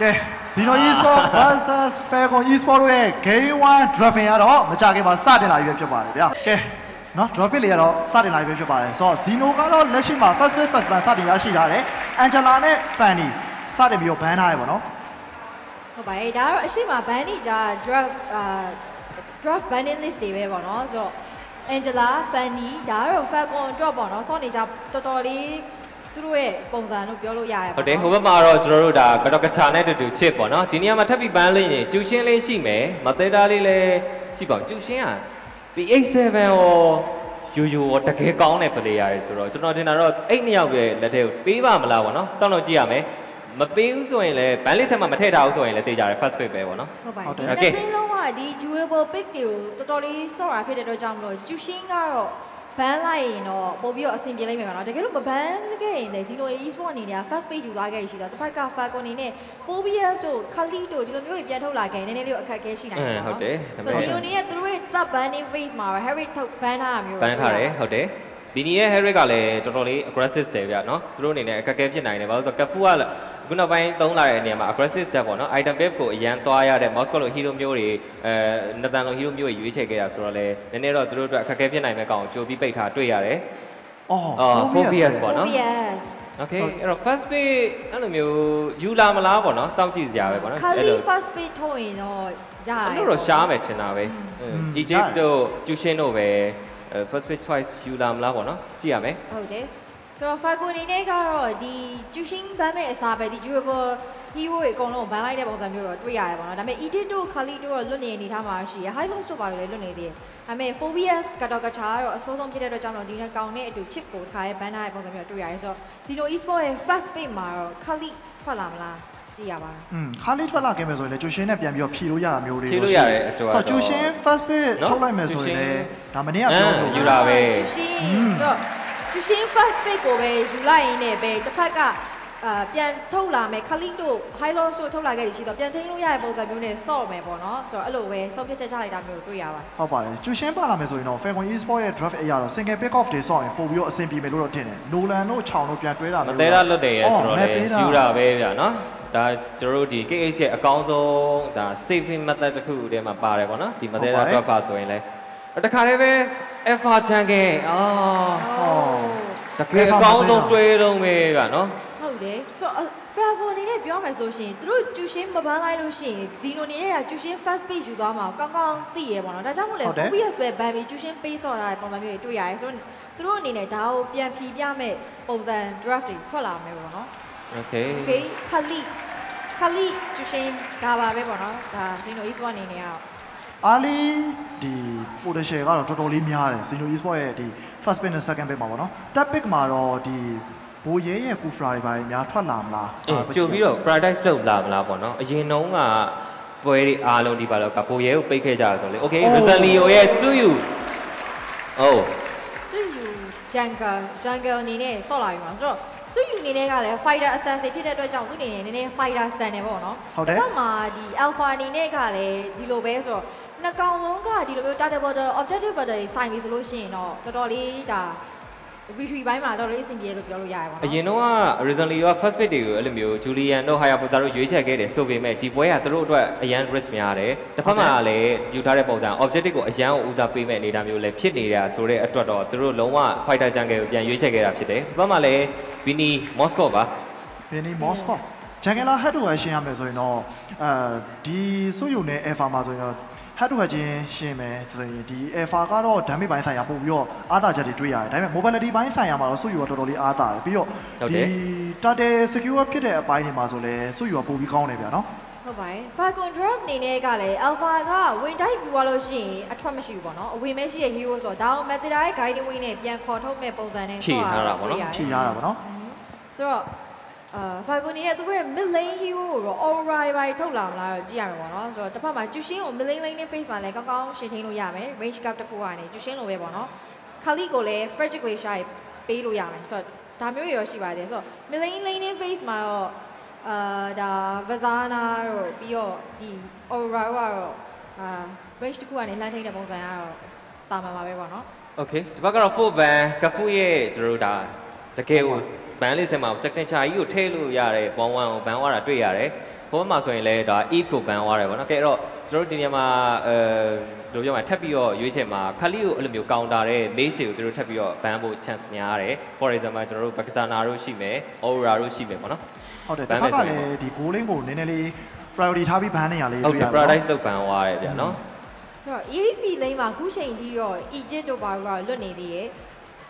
ကဲ Zeno Esport versus Falcon Esport တို့ရဲ့ Game 1 Drafting ကတော့မကြခင်မှာစတင်လာပြီပဲဖြစ်ပါတယ်ဗျာကဲနော် Drafting လေးကတော့စတင်လာပြီပဲဖြစ်ပါတယ်ဆိုတော့ Zeno ကတော့လက်ရှိမှာ First Pick First Ban စတင်ရရှိထားတယ် Angela နဲ့ Fanny စတင်ပြီးတော့ ban ထားရပါတော့ဟုတ်ပါတယ်ဒါကတော့အရှိမဘန်နီဂျာ drop အာ drop banning list တွေပဲပေါ့နော်ဆိုတော့ Angela Fanny ဒါကတော့ Falcon drop ပေါ့နော်စောနေကြတော်တော်လေး သူတို့ရဲ့ပုံစံလို့ပြောလို့ရတယ်ဟုတ်တယ်ဟိုဘက်မှာတော့ကျွန်တော်တို့ဒါကတော့ကချာနဲ့တူတူချစ်ပေါ့နော်ဒီနေရာမှာထပ်ပြီးပန်းလေးရင်ကျူရှင်းလေးရှိမယ်မသေးတာလေးလည်းရှိပါဘူးကျူရှင်းอ่ะဒီ H7 ရောယူယူရောတကယ်ကောင်းတဲ့ player တွေဆိုတော့ကျွန်တော်ထင်တာတော့အဲ့နှစ်ယောက်ရဲ့လက်ထဲကိုပေးပါမလားပေါ့နော်စောင့်တော့ကြည့်ရမယ်မပေးဘူးဆိုရင်လည်းဘန်းလေးထက်မှမထည့်ထားဘူးဆိုရင်လည်းတေးကြတယ် first pick ပဲပေါ့နော်ဟုတ်ပါဟုတ်တယ်ဒီနှစ်သိန်းလုံးကဒီ jewelable pick တွေကိုတော်တော်လေးစော့တာဖြစ်တဲ့အတွက်ကြောင့်မလို့ကျူရှင်းကတော့ ဘန်းလိုက်ရင်တော့ပို့ပြီးတော့အဆင်ပြေလိမ့်မယ်ပါနော်တကယ်လို့မဘန်းခဲ့ရင်လည်းဒီလို e-sport အနေနဲ့ first page ယူသွားခဲ့ရရှိတော့တစ်ဖက်က Falcon အနေနဲ့ Phobias တို့ Khalid တို့ဒီလိုမျိုးတွေပြန်ထုတ်လာခဲ့ရင်နည်းနည်းလေးအခက်အခဲရှိနိုင်တယ်ဟုတ်တယ်ဆိုတော့ဒီလိုအနေနဲ့သူတို့ရဲ့ sub banning phase မှာပဲ Harry ထုတ်ဘန်းထားတာမျိုးပန်းထားတယ်ဟုတ်တယ်ဘီနီရဲ့ Harry ကလည်းတော်တော်လေး aggressive တယ်ဗျာနော်သူတို့အနေနဲ့အခက်အခဲဖြစ်နိုင်တယ်ဘာလို့ဆိုတော့ကဖူက ခုနောက်ပိုင်းသုံးလာတဲ့နေရာမှာ aggressive step ပေါ့နော် item pip ကိုအရန်သွားရတဲ့ mouse ကလို့ hero မျိုးတွေအဲနတန်လို hero မျိုးတွေရွေးချယ်ခဲ့တာဆိုတော့လေနည်းနည်းတော့သူတို့အတွက်အခက်အခဲဖြစ်နိုင်မဲ့ကောင်ကိုကြိုပြီးပိတ်ထားတွေ့ရတယ်အော်အော် Phobias ပေါ့နော် Phobias okay အဲ့တော့ first page အဲ့လိုမျိုးယူလာမလားပေါ့နော်စောင့်ကြည့်စရာပဲပေါ့နော် Khalid first page ထုတ်ရင်တော့ရတယ်အဲ့လိုတော့ရှားမယ်ထင်တာပဲ Egypt တို့ Jushin တို့ပဲ first page choice ယူလာမလားပေါ့နော်ကြည့်ရမယ်ဟုတ်တယ် ဆိုတော့ Falcon အနေနဲ့ကတော့ဒီ Jushin ဘန်းမဲ့အစားပဲဒီ durable hero တွေအကုန်လုံးဘန်းလိုက်တဲ့ပုံစံမျိုးတော့တွေ့ရတယ်ပေါ့နော်ဒါပေမဲ့ Edit တို့ Khalid တို့တော့လွတ်နေအနေထားမှာရှိရ High Loss တို့ပါလို့လည်းလွတ်နေသေးတယ်ဒါပေမဲ့ Phobias ကတော့ကချာကတော့အဆိုးဆုံးဖြစ်တဲ့အတွက်ကြောင့်တော့ဒီနေ့ကောင်းတဲ့အတူ chip ကိုထားရဲဘန်းထားတဲ့ပုံစံမျိုးတွေ့ရတယ်ဆိုတော့ဒီလို e-sport ရဲ့ first page မှာတော့ Khalid ထွက်လာမလားကြည့်ရပါမယ်อืมခါလေးထွက်လာခဲ့မယ်ဆိုရင်လည်းကျူရှင်နဲ့ပြန်ပြီးတော့ဖြီလို့ရတာမျိုးတွေဖြေလို့ရတယ်အတူဆိုတော့ကျူရှင် first pick နော်ထုတ်လိုက်မယ်ဆိုရင်လည်းကျူရှင်ဒါမနေ့ကပြောလို့ယူတာပဲကျူရှင်ဆိုတော့ ကျူရှင် first pick ကိုပဲယူလိုက်ရင်းနဲ့ပဲတစ်ဖက်ကအာပြန်ထုတ်လာမယ်ခလိတို့ high loss တို့ထုတ်လာခဲ့တယ်ရှိတော့ပြန်သိမ်းလို့ရတဲ့ပုံစံမျိုးနဲ့စော့မယ်ပေါ့နော်ဆိုတော့အဲ့လိုပဲဆုံးဖြတ်ချက်ချလိုက်တာမျိုးတွေ့ရပါတယ်ဟုတ်ပါတယ်ကျူရှင်ပါလာမယ်ဆိုရင်တော့ Falcon Esport ရဲ့ draft အရာတော့ single pick off တွေဆော့ရင်ပို့ပြီးတော့အဆင်ပြေမယ်လို့တော့ထင်တယ်။ Nolan တို့ချောင်တို့ပြန်တွဲတာမမျိုးသေးတာလွတ်တယ်ရဲ့ဆိုတော့လေမသေးတာယူတာပဲဗျာနော်ဒါကျွန်တော်တို့ဒီ KH ရဲ့အကောင်းဆုံးဒါ saving method တစ်ခုတည်းမှာပါတယ်ပေါ့နော်ဒီမသေးတာ drop ဆိုရင်လည်းတခါတည်းပဲ alpha channel အော် တကယ်အကောင်းဆုံးတွဲတော့ပဲဗျာနော်ဟုတ်တယ်ဆိုတော့ Falcon အနေနဲ့ပြောမယ်ဆိုလို့ရှိရင်သူတို့ကျူရှင်မပန်းလိုက်လို့ရှိရင်ဒီလိုနေတဲ့ကကျူရှင် first page ယူသွားမှာကောင်းကောင်းသိရပေါ့နော်ဒါကြောင့်မို့လဲ Phobias ပဲဘန်ပြီးကျူရှင် page ဆော့ထားတဲ့ပုံစံမျိုးတွေတွေ့ရတယ်ဆိုတော့သူတို့အနေနဲ့ဒါကိုပြန်ဖြီးပြမဲ့ပုံစံ draft တွေထွက်လာမယ်ပေါ့နော် Okay Okay ခလီခလီကျူရှင်ဒါပါပဲပေါ့နော်ဒါဒီလို e-sport အနေနဲ့ကတော့အားလီဒီ potential ကတော့တော်တော်လေးများတယ် Zeno Esport ရဲ့ဒီ first pick နဲ့ second pick မှာပေါ့နော် third pick မှာတော့ဒီဘိုးရဲရဲ့ Kufra တွေပါများထွက်လာမလားအေးကြိုပြီးတော့ paradise လောက်လာမလားပေါ့နော်အရင်တုန်းကပွဲတွေအားလုံးဒီပါတော့ကပိုရဲကိုပိတ်ခဲ့ကြတာဆိုလေ Okay Rosalio ရဲ့ Suyu ဟုတ်စွယူ jungle jungle အနေနဲ့ဆော့လာပြီမှာဆိုတော့စွယူအနေနဲ့ကလည်း fighter assassin ဖြစ်တဲ့အတွက်ကြောင့်သူအနေနဲ့နည်းနည်း fighter ဆန်တယ်ပေါ့နော်ဟုတ်တယ်ဒါမှဒီ alpha အနေနဲ့ကလည်းဒီလိုပဲဆိုတော့ နှစ်ကောင်လုံးကဒီလိုမျိုး target border objective border တွေစိုင်ပြီဆိုလို့ရှိရင်တော့တော်တော်လေးဒါ retreat ဘိုင်းမှာတော်တော်လေးအဆင်ပြေလို့ပြောလို့ရတယ်ပေါ့နော်အရင်တော့က Rosalio က first pick တွေကိုအဲ့လိုမျိုး Julian တို့ Hayabusa တို့ရွေးချယ်ခဲ့တယ်ဆိုပေမဲ့ဒီပွဲကသူတို့အတွက်အရန် risk များတယ်တစ်ဖက်မှာလည်းယူထားတဲ့ပုံစံ objective ကိုအရန်ကိုဦးစားပေးမဲ့အနေအထားမျိုးလည်းဖြစ်နေတာဆိုတဲ့အတွက်တော့သူတို့လုံးဝ fighter jungle ကိုပြန်ရွေးချယ်ခဲ့တာဖြစ်တယ်တစ်ဖက်မှာလည်း Vini Moscow ပါဘယ်နီ Moscow Jangela head to head ရှင်းရမယ်ဆိုရင်တော့အဲဒီဆိုယူနဲ့ Alpha မှာဆိုရင်တော့ head to head ချင်းရှင်းမယ်ဆိုရင်ဒီ Alpha ကတော့ damage ဘိုင်းဆိုင်ရာပို့ပြီးတော့အားသာချက်တွေတွေ့ရတယ်ဒါပေမဲ့ mobility ဘိုင်းဆိုင်ရာမှာတော့ဆိုယူကတော်တော်လေးအားသာတယ်ပြီးတော့ဟုတ်တယ်ဒီ target secure ဖြစ်တဲ့အပိုင်းတွေမှာဆိုလဲဆိုယူကပို့ပြီးကောင်းတယ်ဗျာနော်ဟုတ်ပါတယ် Falcon Drop အနေနဲ့ကလည်း Alpha ကဝင်တိုက်ပြီးသွားလို့ရှိရင်အထွက်မရှိဘူးပေါ့နော်အဝင်မရှိတဲ့ hero ဆိုတော့ဒါအောင် Method ရဲ့ guiding wing နဲ့ပြန်ခေါ်ထုတ်မဲ့ပုံစံနဲ့ဖြည့်ထားတာပေါ့နော်ဖြည့်ရတာပေါ့နော်ဆိုတော့ အာ Falcon အနေနဲ့သူတို့ရဲ့ mid lane hero ကိုတော့ aura တွေပါထုတ်လာမလားတော့ကြည့်ရမှာပေါ့နော်ဆိုတော့တစ်ဖက်မှာကျူရှင်းကို mid lane lane နဲ့ face မှာလည်းကောင်းကောင်းရှင်းထိန်လို့ရမယ် range gap တစ်ခုကနေကျူရှင်းလိုပဲပေါ့နော် Kali ကိုလည်း Fragile Glacier ပေးလို့ရမယ်ဆိုတော့ဒါမျိုးတွေရောရှိပါတယ်ဆိုတော့ mid lane lane နဲ့ face မှာတော့အာဒါ Vazana တို့ပြီးတော့ဒီ aura ကတော့အာ range တစ်ခုကနေလှမ်းထိန်တဲ့ပုံစံကတော့တာမှန်ပါပဲပေါ့နော် Okay ဒီဘက်ကတော့ full ban ကဖူရဲ့ကျွန်တော်တို့ဒါတကယ်ကို ban list ထဲမှာ signature ကြီးကိုထည့်လို့ရတယ်1 1ကို ban သွားတာတွေ့ရတယ်ဟိုဘက်မှာဆိုရင်လည်းဒါ Eve ကိုဘန်သွားတယ်ပေါ့နော်ကဲအဲ့တော့ကျွန်တော်တို့ဒီနေရာမှာအဲဘယ်လိုပြောမလဲထပ်ပြီးတော့ရွေးချယ်မှာခလီကိုအဲ့လိုမျိုးကောင်တာတဲ့ maze တွေကိုသူတို့ထပ်ပြီးတော့ဘန်ဖို့ chance များတယ် for example ကျွန်တော်တို့ Pakistan တို့ရှိမယ် Aura တို့ရှိမယ်ပေါ့နော်ဟုတ်တယ်ဘတစ်န်းခါမယ်ကဆိုရင်လည်းဒီ goal line ကိုနည်းနည်းလေး priority ထားပြီးဘန်းနေရလေးဟုတ်တယ်တွေ့ရတယ် paradise လောက်ဘန်သွားတယ်ဗျာနော်ဆိုတော့ ESP lane မှာအခုချိန်ထိတော့ Egypt တို့ဘာလို့လွတ်နေသေးရဲ့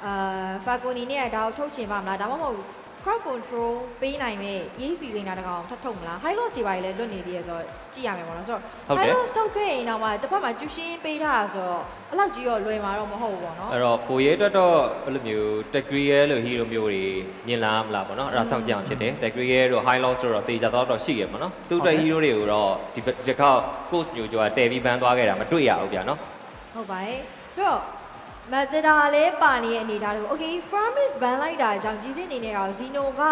အာ Falconi နဲ့ဒါကိုထုတ်ချင်ပါမလားဒါမှမဟုတ် crowd control ပေးနိုင်မဲ့ ESP lane တာတကောင်ထပ်ထုတ်မလား high loss တွေပါလေလွတ်နေသေးရဲ့ဆိုတော့ကြည့်ရမယ်ပေါ့နော်ဆိုတော့ဟုတ်တယ် high loss ထုတ်ခဲ့ရင်တော့မှတစ်ဖက်မှာကျူရှင်းပေးထားတာဆိုတော့အဲ့လောက်ကြီးတော့လွယ်မှာတော့မဟုတ်ဘူးပေါ့နော်အဲ့တော့ကိုရဲအတွက်တော့အဲ့လိုမျိုး degree ရဲလို့ hero မျိုးတွေမြင်လာမလားပေါ့နော်အဲ့ဒါစောင့်ကြည့်အောင်ဖြစ်တယ် degree ရဲတို့ high loss တို့တော့တေချာတော့တော့ရှိရပေါ့နော်သူ့အတွက် hero တွေကိုတော့ဒီဒီခေါက် coach မျိုးကျော်တဲပြီးဘန်းသွားခဲ့တာမတွေ့ရဘူးဗျာနော်ဟုတ်ပါတယ်ဆိုတော့ မက်သဒါလည်းပါနေတဲ့အနေအထားတွေကို okay farmers ban လိုက်တာကြောင့်ကြီးစင်းအနေနဲ့တော့ Zeno က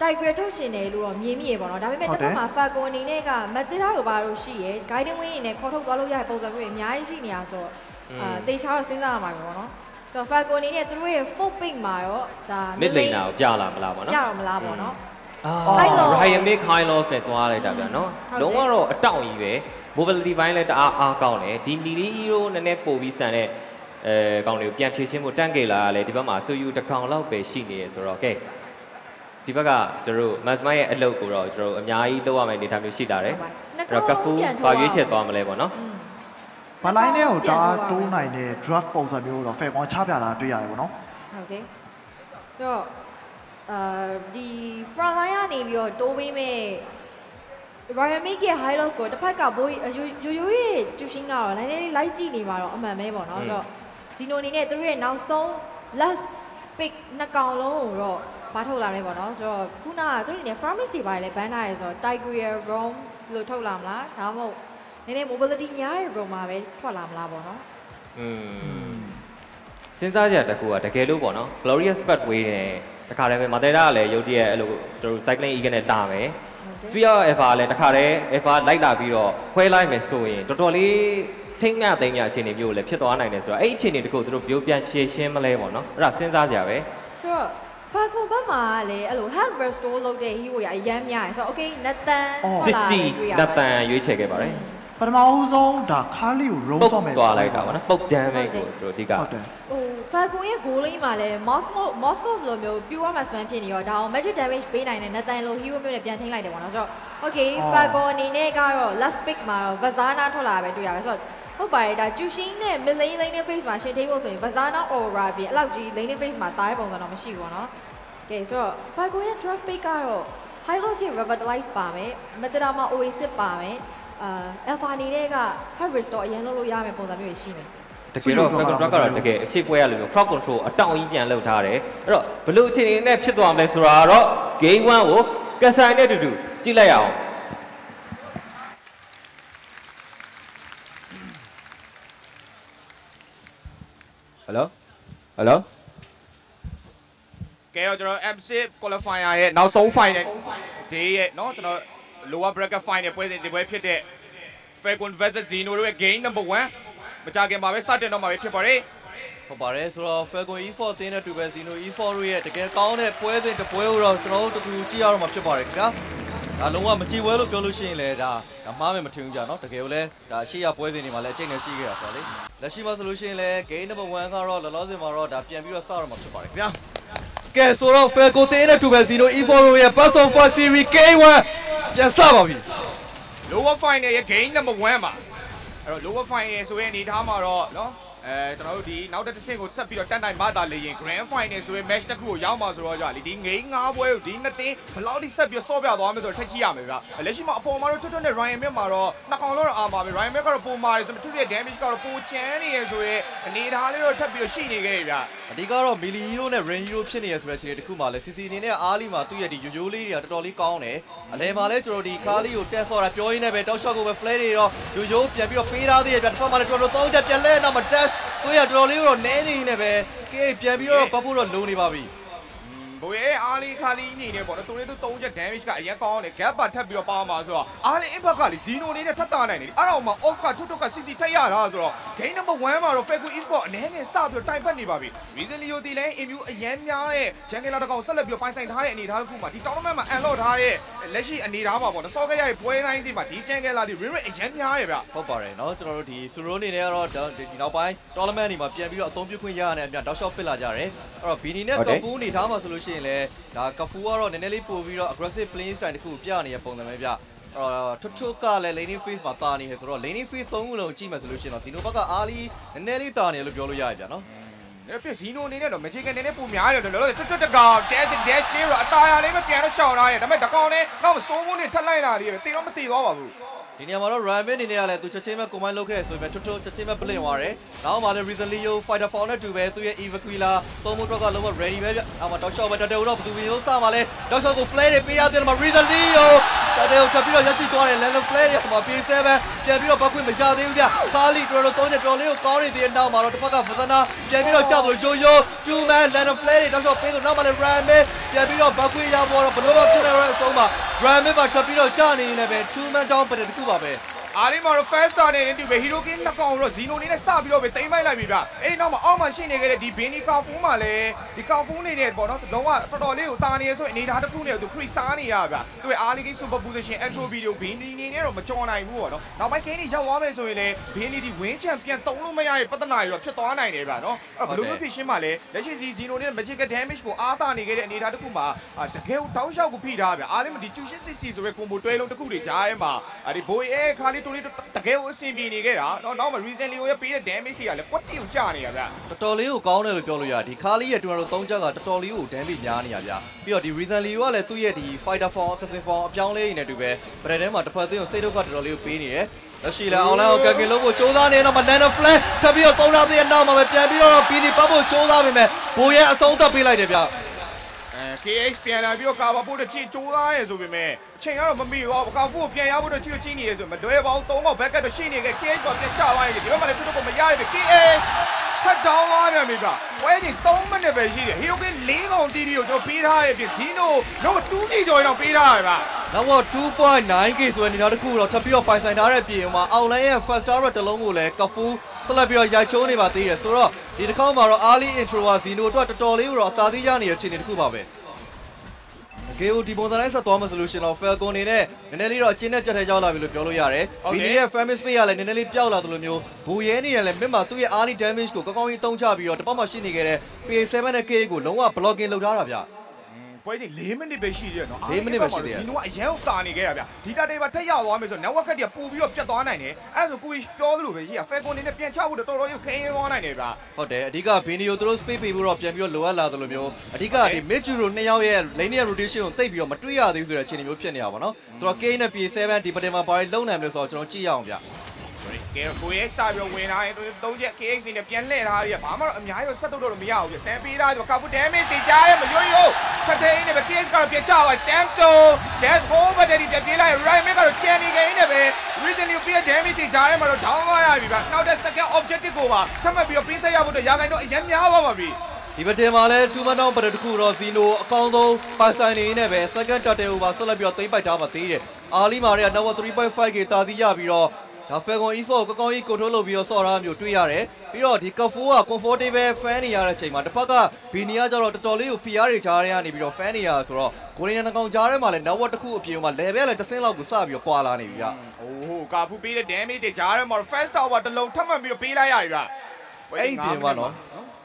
တိုက်ကွယ်ထုတ်ရှင်တယ်လို့တော့မြင်မိရပေါ့နော်ဒါပေမဲ့တစ်ဖက်မှာ Falcon အနေနဲ့ကမက်သဒါလိုပါလို့ရှိရယ် guiding wing အနေနဲ့ခေါ်ထုတ်သွားလို့ရတဲ့ပုံစံမျိုးတွေအများကြီးရှိနေရဆိုတော့အာတေချာတော့စဉ်းစားရမှာပဲပေါ့နော်ဆိုတော့ Falcon အနေနဲ့သူတို့ရဲ့ full pick မှာရောဒါ mid lane တာကိုပြလာမလားပေါ့နော်ပြတော့မလားပေါ့နော်အာ High loss Ryan Mick high loss နဲ့သွားလိုက်တာဗျာနော်ဟုတ်တယ်လုံးဝတော့အတောင့်ကြီးပဲ mobility ဘိုင်းလည်းတအားအားကောင်းတယ်ဒီ mini hero နည်းနည်းပို့ပြီးဆန်တဲ့ အဲကောင်တွေကိုပြန်ဖြည့်ရှင်းဖို့တန့်ကေလာကလည်းဒီဘက်မှာဆူယူတကောင်လောက်ပဲရှိနေရဆိုတော့ကဲဒီဘက်ကကျတို့မတ်စမိုင်းရဲ့အလုပ်ကိုတော့ကျတို့အများကြီးလုပ်ရမယ့်အနေအထားမျိုးရှိလာတယ်အဲ့တော့ကဖူးပါရွေးချက်သွားမလဲပေါ့နော်ဘာလိုင်းတဲ့ကိုဒါတိုးနိုင်တဲ့ draft ပုံစံမျိုးတော့ fair ကောင်းချပြတာတွေ့ရတယ်ပေါ့နော်ဟုတ်ကဲ့တော့အာဒီ front line ကနေပြီးတော့တိုးပေးမဲ့ Ryan Meek ရဲ့ high loss ကိုတစ်ဖက်ကဘိုးရိုးရိုးရဲ့ Tushin ကတော့နည်းနည်းလေးလိုက်ကြည့်နေပါတော့အမှန်ပဲပေါ့နော်အဲ့တော့ ဇီနိုအနေနဲ့သူတို့ရဲ့နောက်ဆုံး last pick နှစ်ကောင်လုံးကိုတော့ဘာထုတ်လာလဲပေါ့နော်ဆိုတော့ခုနကသူတို့အနေနဲ့ pharmacy ပိုင်းလဲဘန်းထားရဲဆိုတော့ Tiger Roam လို့ထုတ်လာမလားဒါမှမဟုတ်နည်းနည်း mobility များရဲ့ Roam မှာပဲထွက်လာမလားပေါ့နော်อืมစဉ်းစားကြတစ်ခုကတကယ်လို့ပေါ့နော် glorious pathway နဲ့တခါတည်းပဲမာတေရာကလည်းရုတ်တရက်အဲ့လိုတို့ cycling eagle နဲ့တာမယ်ဟုတ်တယ် Spear Alpha လည်းတခါတည်း Alpha လိုက်လာပြီးတော့ခွဲလိုက်မယ်ဆိုရင်တော်တော်လေး ထိမ့်မြသိမ့်မြအခြေအနေမျိုးလည်းဖြစ်သွားနိုင်တယ်ဆိုတော့အဲ့ဒီအခြေအနေတခုသူတို့ပြောပြန်ဖြေရှင်းမလဲပေါ့နော်အဲ့ဒါစဉ်းစားကြပဲဆိုတော့ Falcon ဘက်မှာလည်းအဲ့လို health restore လုပ်တဲ့ hero ရအရမ်းများတယ်ဆိုတော့ okay နတ်တန်အော်စစ်စီလက်ပံရွေးချယ်ခဲ့ပါတယ်ပထမဦးဆုံးဒါခါလီကို roll ပုတ်ဆော့မယ်သွားလိုက်တာပေါ့နော်ပုတ်တန်းပဲကိုသူတို့အဓိကဟုတ်တယ်ဟို Falcon ရဲ့ goal line မှာလည်း Moscow Moscow လိုမျိုး pure marksman ဖြစ်နေရောဒါအောင် magic damage ပေးနိုင်တဲ့နတ်တန်လို hero မျိုးနဲ့ပြန်ထိန်းလိုက်တယ်ပေါ့နော်ဆိုတော့ okay အော် Falcon အနေနဲ့ကတော့ last pick မှာတော့ Vazana ထွက်လာပဲတွေ့ရပဲဆိုတော့ ဟုတ်ပါတယ်ဒါကျူရှင်းနဲ့ mid lane lane နဲ့ face မှာရှင်းထိဖို့ဆိုရင် Vazana aura ပြီးအဲ့လောက်ကြီး lane နဲ့ face မှာတားတဲ့ပုံစံတော့မရှိဘူးပေါ့နော်ကဲဆိုတော့ Falcon ရဲ့ drug pick ကတော့ high loss ရဲ့ revitalize ပါမယ် Metadama မှာ oasis ပါမယ်အာ alpha အနေနဲ့က high restore အရင်လုပ်လို့ရမယ်ပုံစံမျိုးရှိမယ်တကယ်တော့ second track ကတော့တကယ်အခြေပွဲရလို့မျိုး crowd control အတောင့်ကြီးပြန်လှုပ်ထားတယ်အဲ့တော့ဘယ်လိုအခြေအနေနဲ့ဖြစ်သွားမလဲဆိုတာကတော့ game 1ကိုကဆိုင်နဲ့တူတူကြည့်လိုက်ရအောင် Hello ကဲတော့ကျွန်တော် M6 qualifier ရဲ့နောက်ဆုံး final day ရဲ့เนาะကျွန်တော် lower bracket final ပွဲစဉ်ဒီပွဲဖြစ်တဲ့ Falcon vs Zeno တို့ရဲ့ game number 1မကြခင်ပါပဲစတင်တော့မှာပဲဖြစ်ပါတယ် ဟုတ်ပါတယ်ဆိုတော့ Falcon E4 တင်းတဲ့တူပဲ Zeno E4 တို့ရဲ့တကယ်ကောင်းတဲ့ပွဲစဉ်တစ်ပွဲကိုတော့ကျွန်တော်တို့တူတူကြည့်ရတော့မှာဖြစ်ပါတယ်ခင်ဗျာ ဒါလုံးဝမကြည်ဝဲလို့ပြောလို့ရှိရင်လည်းဒါမှားမယ်မထင်ဘူးကြာနော်တကယ်လို့လဲဒါရှေ့ရပွဲစဉ်တွေမှာလည်းအကျိတ်နဲ့ရှိခဲ့တာဆိုတော့လေလက်ရှိမှာဆိုလို့ရှိရင်လည်း game number 1ကတော့လောလောဆယ်မှာတော့ဒါပြန်ပြီးတော့စတော့မှာဖြစ်ပါတယ်ခင်ဗျာကဲဆိုတော့ Falco တင်းနဲ့ 2-0 E4 ရဲ့ Best of Four Series K1 ပြန်စပါပြီ Lower Final ရဲ့ game number 1မှာအဲ့တော့ Lower Final ဆိုတဲ့အနေထားမှာတော့နော် အဲကျွန်တော်တို့ဒီနောက်တစ်ဆင့်ကိုဆက်ပြီးတော့တက်နိုင်မှသာလေရင် grand final ဆိုရင် match တစ်ခုကိုရောက်မှာဆိုတော့ကြာလေဒီငိမ်းငါးပွဲကိုဒီနှစ်သင်းဘယ်လောက်ထိဆက်ပြီးဆော့ပြသွားမယ်ဆိုတော့ထက်ကြည့်ရမယ်ဗျလက်ရှိမှာအပေါ်မှာတော့ထွတ်ထွတ်နဲ့ Ryan Mick မှာတော့နှစ်ကောင်လုံးတော့အာမှာပဲ Ryan Mick ကတော့ပုံမာတယ်ဆိုတော့သူ့ရဲ့ damage ကတော့ပိုချမ်းနေရဆိုရဲအနေထားလေးတော့ထပ်ပြီးတော့ရှိနေခဲ့ပြီဗျအဓိကတော့မီလီဟီရိုနဲ့ rain hero ဖြစ်နေရဆိုတဲ့အခြေအနေတစ်ခုမှလည်း CC အနေနဲ့အားလီမှာသူ့ရဲ့ဒီရိုးရိုးလေးတွေကတော်တော်လေးကောင်းတယ်အလဲမှာလည်းကျွန်တော်ဒီကားလေးကိုတက်ဆော့တာပြောရင်းနဲ့ပဲတောက်လျှောက်ကိုပဲ play တွေတော့ရိုးရိုးပြန်ပြီးတော့ပေးထားသေးတယ်ဗျတစ်ဖက်မှာလည်းကျွန်တော်တို့သုံးချက်ပြန်လဲနောက်မှာ dash သူရတော်တော်လေးတော့နဲနေနေပဲကဲပြန်ပြီးတော့ဘတ်ဖို့တော့လုံနေပါပြီက ဘိုးရဲ့အားလေးခါလေးနေနေပေါ့နော်သူတို့သုံးချက် damage ကအရင်ကောင်းတယ် gap ပါထပ်ပြီးတော့ပါမှာဆိုတော့အားလေး impact ကလေ zero နေနဲ့ထပ်တာနိုင်တယ်အဲ့တော့မှ off ကထွတ်ထွတ်က CC ထက်ရတာဆိုတော့ game number 1မှာတော့ Faku Esport အနေနဲ့စပြီးတော့တိုင်ဖက်နေပါပြီ Reason Leo တီလည်း immune အရင်များတဲ့ jungle တကောင်ဆက်လက်ပြီးတော့ပိုင်ဆိုင်ထားတဲ့အနေအထားတစ်ခုမှာဒီ tournament မှာ unlock ထားတဲ့လက်ရှိအနေအထားမှာပေါ့နော်စောခဲ့ရတဲ့ပွဲတိုင်းစီမှာဒီ jungle လာဒီ ring rate အရင်များရဗျ ဟုတ်ပါတယ်เนาะကျွန်တော်တို့ဒီစူရိုအနေနဲ့ကတော့ဒီနောက်ပိုင်း tournament တွေမှာပြန်ပြီးတော့အသုံးပြုခွင့်ရရတဲ့အပြင်တောက်လျှောက်ပစ်လာကြတယ်အဲ့တော့ဘီနီနဲ့ကဖူးအနေထားမှာဆိုလို့ ရှိရင်လည်းဒါကဖူးကတော့နည်းနည်းလေးပို့ပြီးတော့ aggressive playing style တစ်ခုပြနေတဲ့ပုံစံပဲဗျအဲ့တော့ထွတ်ထွတ်ကလည်း laning phase မှာတာနေတယ်ဆိုတော့ laning phase သုံးခုလုံးကြည့်မယ်ဆိုလို့ရှိရင်တော့ဇီနိုဘက်ကအားလီနည်းနည်းလေးတာနေလို့ပြောလို့ရရဗျာနော်အဲ့ပြဇီနိုအနေနဲ့တော့ magic အနေနဲ့ပုံများတယ်လို့လောလောဆယ်တွတ်တွတ်တကောင် dash dash လေးတော့အตาရလေးမပြန်တော့ရှောင်ထားရဲ့ဒါပေမဲ့တကောင်နဲ့နောက်မစိုးဘူးနဲ့ထက်လိုက်လာလေးပဲတေတော့မတေသွားပါဘူး ဒီနေရာမှာတော့ Ramen အနေနဲ့ကလည်းသူချက်ချင်းပဲ command လုပ်ခဲ့ဆိုပေမဲ့ထွတ်ထွတ်ချက်ချင်းပဲ blink သွားတယ်။နောက်မှလည်း recently yo fighter fall နဲ့တူပဲသူရဲ့ Evacuila သုံးမှုတော့ကလုံးဝ ready ပဲဗျ။နောက်မှ dog shot ပဲတက်တယ်တော့ဘသူမျိုးစမှာလဲ dog shot ကို play တွေပေးရတယ်မှာ recently yo တက်တယ်တက်ပြီးတော့ရက်ချသွားတယ် level play တွေမှာ P7 ပြန်ပြီးတော့ပတ်ခွင့်မကြသေးဘူးဗျ။ကာလီတော်တော်သုံးချက်တော်လေးကိုကောင်းနေသေးတဲ့နောက်မှာတော့တစ်ဖက်ကဖသနာပြန်ပြီးတော့ကြောက်လို့ yo yo two man level play တွေ dog shot ပေးလို့နောက်မှလည်း Ramen ပြန်ပြီးတော့ပတ်ခွင့်ရပေါ်တော့ဘလို့ဖြစ်နေတော့အဆုံးမှာ Ramen မှာချက်ပြီးတော့ကြာနေနေပဲ two man down ပဲတခုပါပဲ။ အားလေးမှာတော့ first star နဲ့ into ပဲ hero king နှစ်ကောင်တော့ဇီနိုအနေနဲ့စပြီးတော့ပဲတိမ့်ပိုက်လိုက်ပြီဗျအဲ့ဒီနောက်မှာအောက်မှာရှိနေခဲ့တဲ့ဒီဘင်းနီကောင်ဖူးမှာလည်းဒီကောင်ဖူးနေနဲ့ပေါ့နော်လုံးဝတော်တော်လေးကိုတာနေရဆိုရင်အနေထားတစ်ခုနဲ့သူ free စားနေရဗျသူရဲ့အားလေး king super position intro video ဘင်းနီနေနဲ့တော့မကြော်နိုင်ဘူးပေါ့နော်နောက်ပိုင်း game တွေရောက်သွားမယ်ဆိုရင်လည်းဘင်းနီဒီ win champ ပြန်တုံးလို့မရရဲ့ပဿနာတွေတော့ဖြစ်သွားနိုင်တယ်ဗျနော်အဲ့ဘယ်လိုမျိုးဖြစ်ရှင်းမှလဲလက်ရှိဇီနိုနဲ့ magic damage ကိုအားတာနေခဲ့တဲ့အနေထားတစ်ခုမှာတကယ်တောင်းလျှောက်ကိုဖိထားဗျအားလေးမဒီကျူရှစ်စစ်စီဆိုရဲ combo တွဲလုံးတစ်ခုတွေကြားထဲမှာဒီဘိုးရဲ့ခါလေးတိုလေးတကယ်ကိုအဆင်ပြေနေခဲ့တာတော့နောက်မှ recently ကိုရပေးတဲ့ damage တွေကလည်းကွက်တီကိုကြာနေရဗျတော်တော်လေးကိုကောင်းတယ်လို့ပြောလို့ရတယ်ဒီခါလေးရဲ့တူတော်သုံးချက်ကတော်တော်လေးကိုဒန်ပြီးများနေရဗျပြီးတော့ဒီ recently ကလည်းသူ့ရဲ့ဒီ fighter form assassin form အပြောင်းလဲနေတူပဲပရက်ထဲမှာတစ်ဖက်သိအောင်စိတ်ဒုက္ခတော်တော်လေးကိုပေးနေတယ်လက်ရှိလည်းအောင်လိုင်းကိုကကင်လို့ကိုစူးစမ်းနေတော့မလန်ဒဖလက်ထပ်ပြီးတော့သုံးထားတဲ့နောက်မှာပဲပြန်ပြီးတော့ဘီဒီပတ်ဖို့စူးစမ်းပေမဲ့ဘိုးရဲ့အဆုံးသတ်ပေးလိုက်တယ်ဗျ အဲ KH ပြန်လာပြီးတော့ကာဘာပို့တဲ့ချီကြိုးသားရဲဆိုပေမဲ့အချိန်ကတော့မမီတော့ကာဖို့ပြန်ရဖို့တော့ချီချီနေရဲဆိုမလွဲပါဘူးသုံးတော့ဘက်ကတော့ရှိနေခဲ့ KH ကပြန်ချသွားရင်ဒီဘက်မှာလည်းသူတို့ကမရရပြီ KH ထပ်တောင်းသွားပြန်ပြီဗျဝဲကြီး3မိနစ်ပဲရှိတယ်ဟီယိုက၄ကောင်တီတီကိုကျွန်တော်ပေးထားရပြီဒီနိုတော့2ကြီးကျော်ရင်တော့ပေးထားရဗျနောက်တော့ 2.9k ဆိုတဲ့နေရာတစ်ခုတော့ထပ်ပြီးတော့ပိုင်ဆိုင်ထားတဲ့ပြင်မှာအောင်လိုင်းရဲ့ first star တစ်လုံးကိုလည်းကဖူး ဆက်လက်ပြီးတော့ရိုက်ချိုးနေပါသေးတယ်ဆိုတော့ဒီတစ်ခေါက်မှာတော့ early intro က Zeno အတွက်တော်တော်လေးကိုတော့အသာသေးရနေတဲ့အခြေအနေတစ်ခုပါပဲဂေကိုဒီပုံစံတိုင်းဆက်သွားမှဆိုလို့ရှိရင်တော့ Falcon နေနဲ့နည်းနည်းလေးတော့အချင်းနဲ့ကြက်ထဲရောက်လာပြီလို့ပြောလို့ရတယ်။ Vini ရဲ့ famous space ကလည်းနည်းနည်းလေးပျောက်လာသလိုမျိုးဘူရဲနေရလည်းမြင့်မှာသူ့ရဲ့ early damage ကိုကောင်းကောင်းကြီးတုံးချပြီးတော့တစ်ပတ်မှရှိနေခဲ့တဲ့ PA7 နဲ့ K ကိုလုံးဝ blocking လုပ်ထားတာဗျ။ ပွဲကြီး၄မိနစ်ပဲရှိသေးတယ်နော်၄မိနစ်ပဲရှိသေးတယ်ဒီနိုကအရန်ကိုစာနေခဲ့ရဗျဒီတာတေးပါထက်ရောက်သွားမယ်ဆို network ကတည်းကပို့ပြီးတော့ပြတ်သွားနိုင်တယ်အဲ့ဒါဆိုကိုကြီးပြောသလိုပဲကြီးက Falcon နေနဲ့ပြန်ချဖို့တော်တော်ကြီးခင်းရင်းသွားနိုင်တယ်ဗျဟုတ်တယ်အဓိကဗီနီယိုသူတို့ space ပေးဖို့တော့ပြန်ပြီးတော့လိုအပ်လာသလိုမျိုးအဓိကဒီ mid juro နှစ်ယောက်ရဲ့ lane ရဲ့ rotation ကိုတိတ်ပြီးတော့မတွေ့ရသေးဘူးဆိုတဲ့အခြေအနေမျိုးဖြစ်နေတာပါနော်ဆိုတော့ K နဲ့ P7 ဒီပတင်မှာဘာတွေလုံနိုင်မလဲဆိုတော့ကျွန်တော်ကြည့်ရအောင်ဗျ ကဲကိုရဲ့စာပြီးဝင်လာရင်သုံးချက် KX နဲ့ပြန်လှည့်ထားရဘာမှတော့အများကြီးဆက်တော့တော့မရဘူးပြစတန်ပေးထားတယ်ကာပူ damage တေချားရဲမယွယွဖတ်တဲ့င်းနဲ့ပဲ KX ကတော့ပြန်ချသွား stamp to death hole ဘက်တရီပြန်ပြေးလိုက် right mid ကတော့ချန်နေကိန်းနဲ့ပဲ recently ပြည့် damage တေချားရဲမှာတော့ down သွားရပြီဗျနောက်တဲ့ second objective ကိုပါသတ်မှတ်ပြီးတော့ပေးဆက်ရဖို့တော့ရာခိုင်တော့အရင်များသွားပါပြီဒီပတင်မှာလဲ2 man down ပတင်တစ်ခုတော့ Zeno အကောင်းဆုံးပိုင်ဆိုင်နေနေပဲ second turtle over ဆက်လက်ပြီးတော့သိမ့်ပိုက်ထားပါသေးတယ်အာလီမာတွေက number 3.5k တာသီးရပြီးတော့ ဒါ Falcon Esport ကိုကောင်းကောင်းကြီး control လုပ်ပြီးတော့ဆော့ထားမျိုးတွေ့ရတယ်ပြီးတော့ဒီ Cup 4က comfortable fan နေရတဲ့အချိန်မှာတစ်ဖက်ကဘီနီယာကျတော့တော်တော်လေးကို PR တွေကြားထဲကနေပြီးတော့ fan နေရဆိုတော့ကိုရီးယားနှကောင်ကြားထဲမှာလဲ network တစ်ခုအပြင်မှာ level လည်းတစ်ဆင့်လောက်ကိုစပြီးတော့ကွာလာနေပြီဗျ။အိုးကာဖူပေးတဲ့ damage တွေကြားထဲမှာ first tower တစ်လုံးထပ်မှတ်ပြီးတော့ပေးလိုက်ရပြီဗျ။အဲ့ဒီပြင်မှာနော်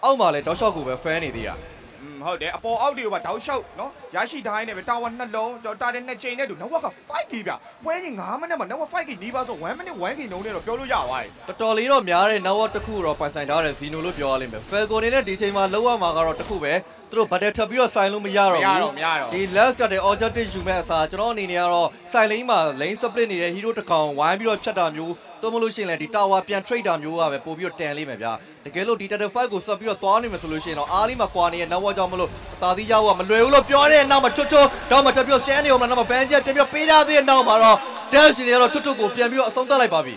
အောက်မှာလဲတောက်လျှောက်ကိုပဲ fan နေသေးတာอืม ဟုတ်တယ်အပေါ်အောက်တွေကိုပါတောက်လျှောက်နော်ရရှိတိုင်းနဲ့ပဲ tower နှလုံးကျွန်တော်တာတဲ့နှစ်ချိန်နဲ့တူ network က 5K ဗျ။ပွဲကြီး9မိနစ်မှာ network 5K နီးပါးဆို1 minute 1K နှုန်းနဲ့တော့ပြောလို့ရသွားပြီ။တော်တော်လေးတော့များတဲ့ network တစ်ခုတော့ပိုင်ဆိုင်ထားတဲ့ Zeno လို့ပြောရလိမ့်မယ် Falcon နေနဲ့ဒီချိန်မှာလောက်ရမှာကတော့တစ်ခုပဲသူတို့ battle ထပ်ပြီးတော့ဆိုင်လို့မရတော့မရဘူးတော့မရတော့ဒီ last တဲ့ objective ယူမဲ့အစားကျွန်တော်အနေနဲ့ကတော့ side lane မှာ lane split နေတဲ့ hero တစ်ကောင်ဝိုင်းပြီးတော့ဖြတ်တာမျိုးတော့မလို့ရှိရင်လည်းဒီ tower ပြန် trade တာမျိုးကပဲပို့ပြီးတော့တန်လိမ့်မယ်ဗျာတကယ်လို့ဒီ Turtle 5ကိုဆက်ပြီးတော့သွားနေမယ်ဆိုလို့ရှိရင်တော့အားလေးမှာကွာနေတဲ့ network ကြောင့်မလို့အသာသီးရောက်ကမလွယ်ဘူးလို့ပြောတဲ့နောက်မှာထွတ်ထွတ်တော့မှထပ်ပြီးတော့ stand နေအောင်နောက်မှာ ban ချက်ပြန်ပြီးတော့ပေးထားတဲ့နောက်မှာတော့ dash နေရတော့ထွတ်ထွတ်ကိုပြန်ပြီးတော့အဆုံးသတ်လိုက်ပါပြီ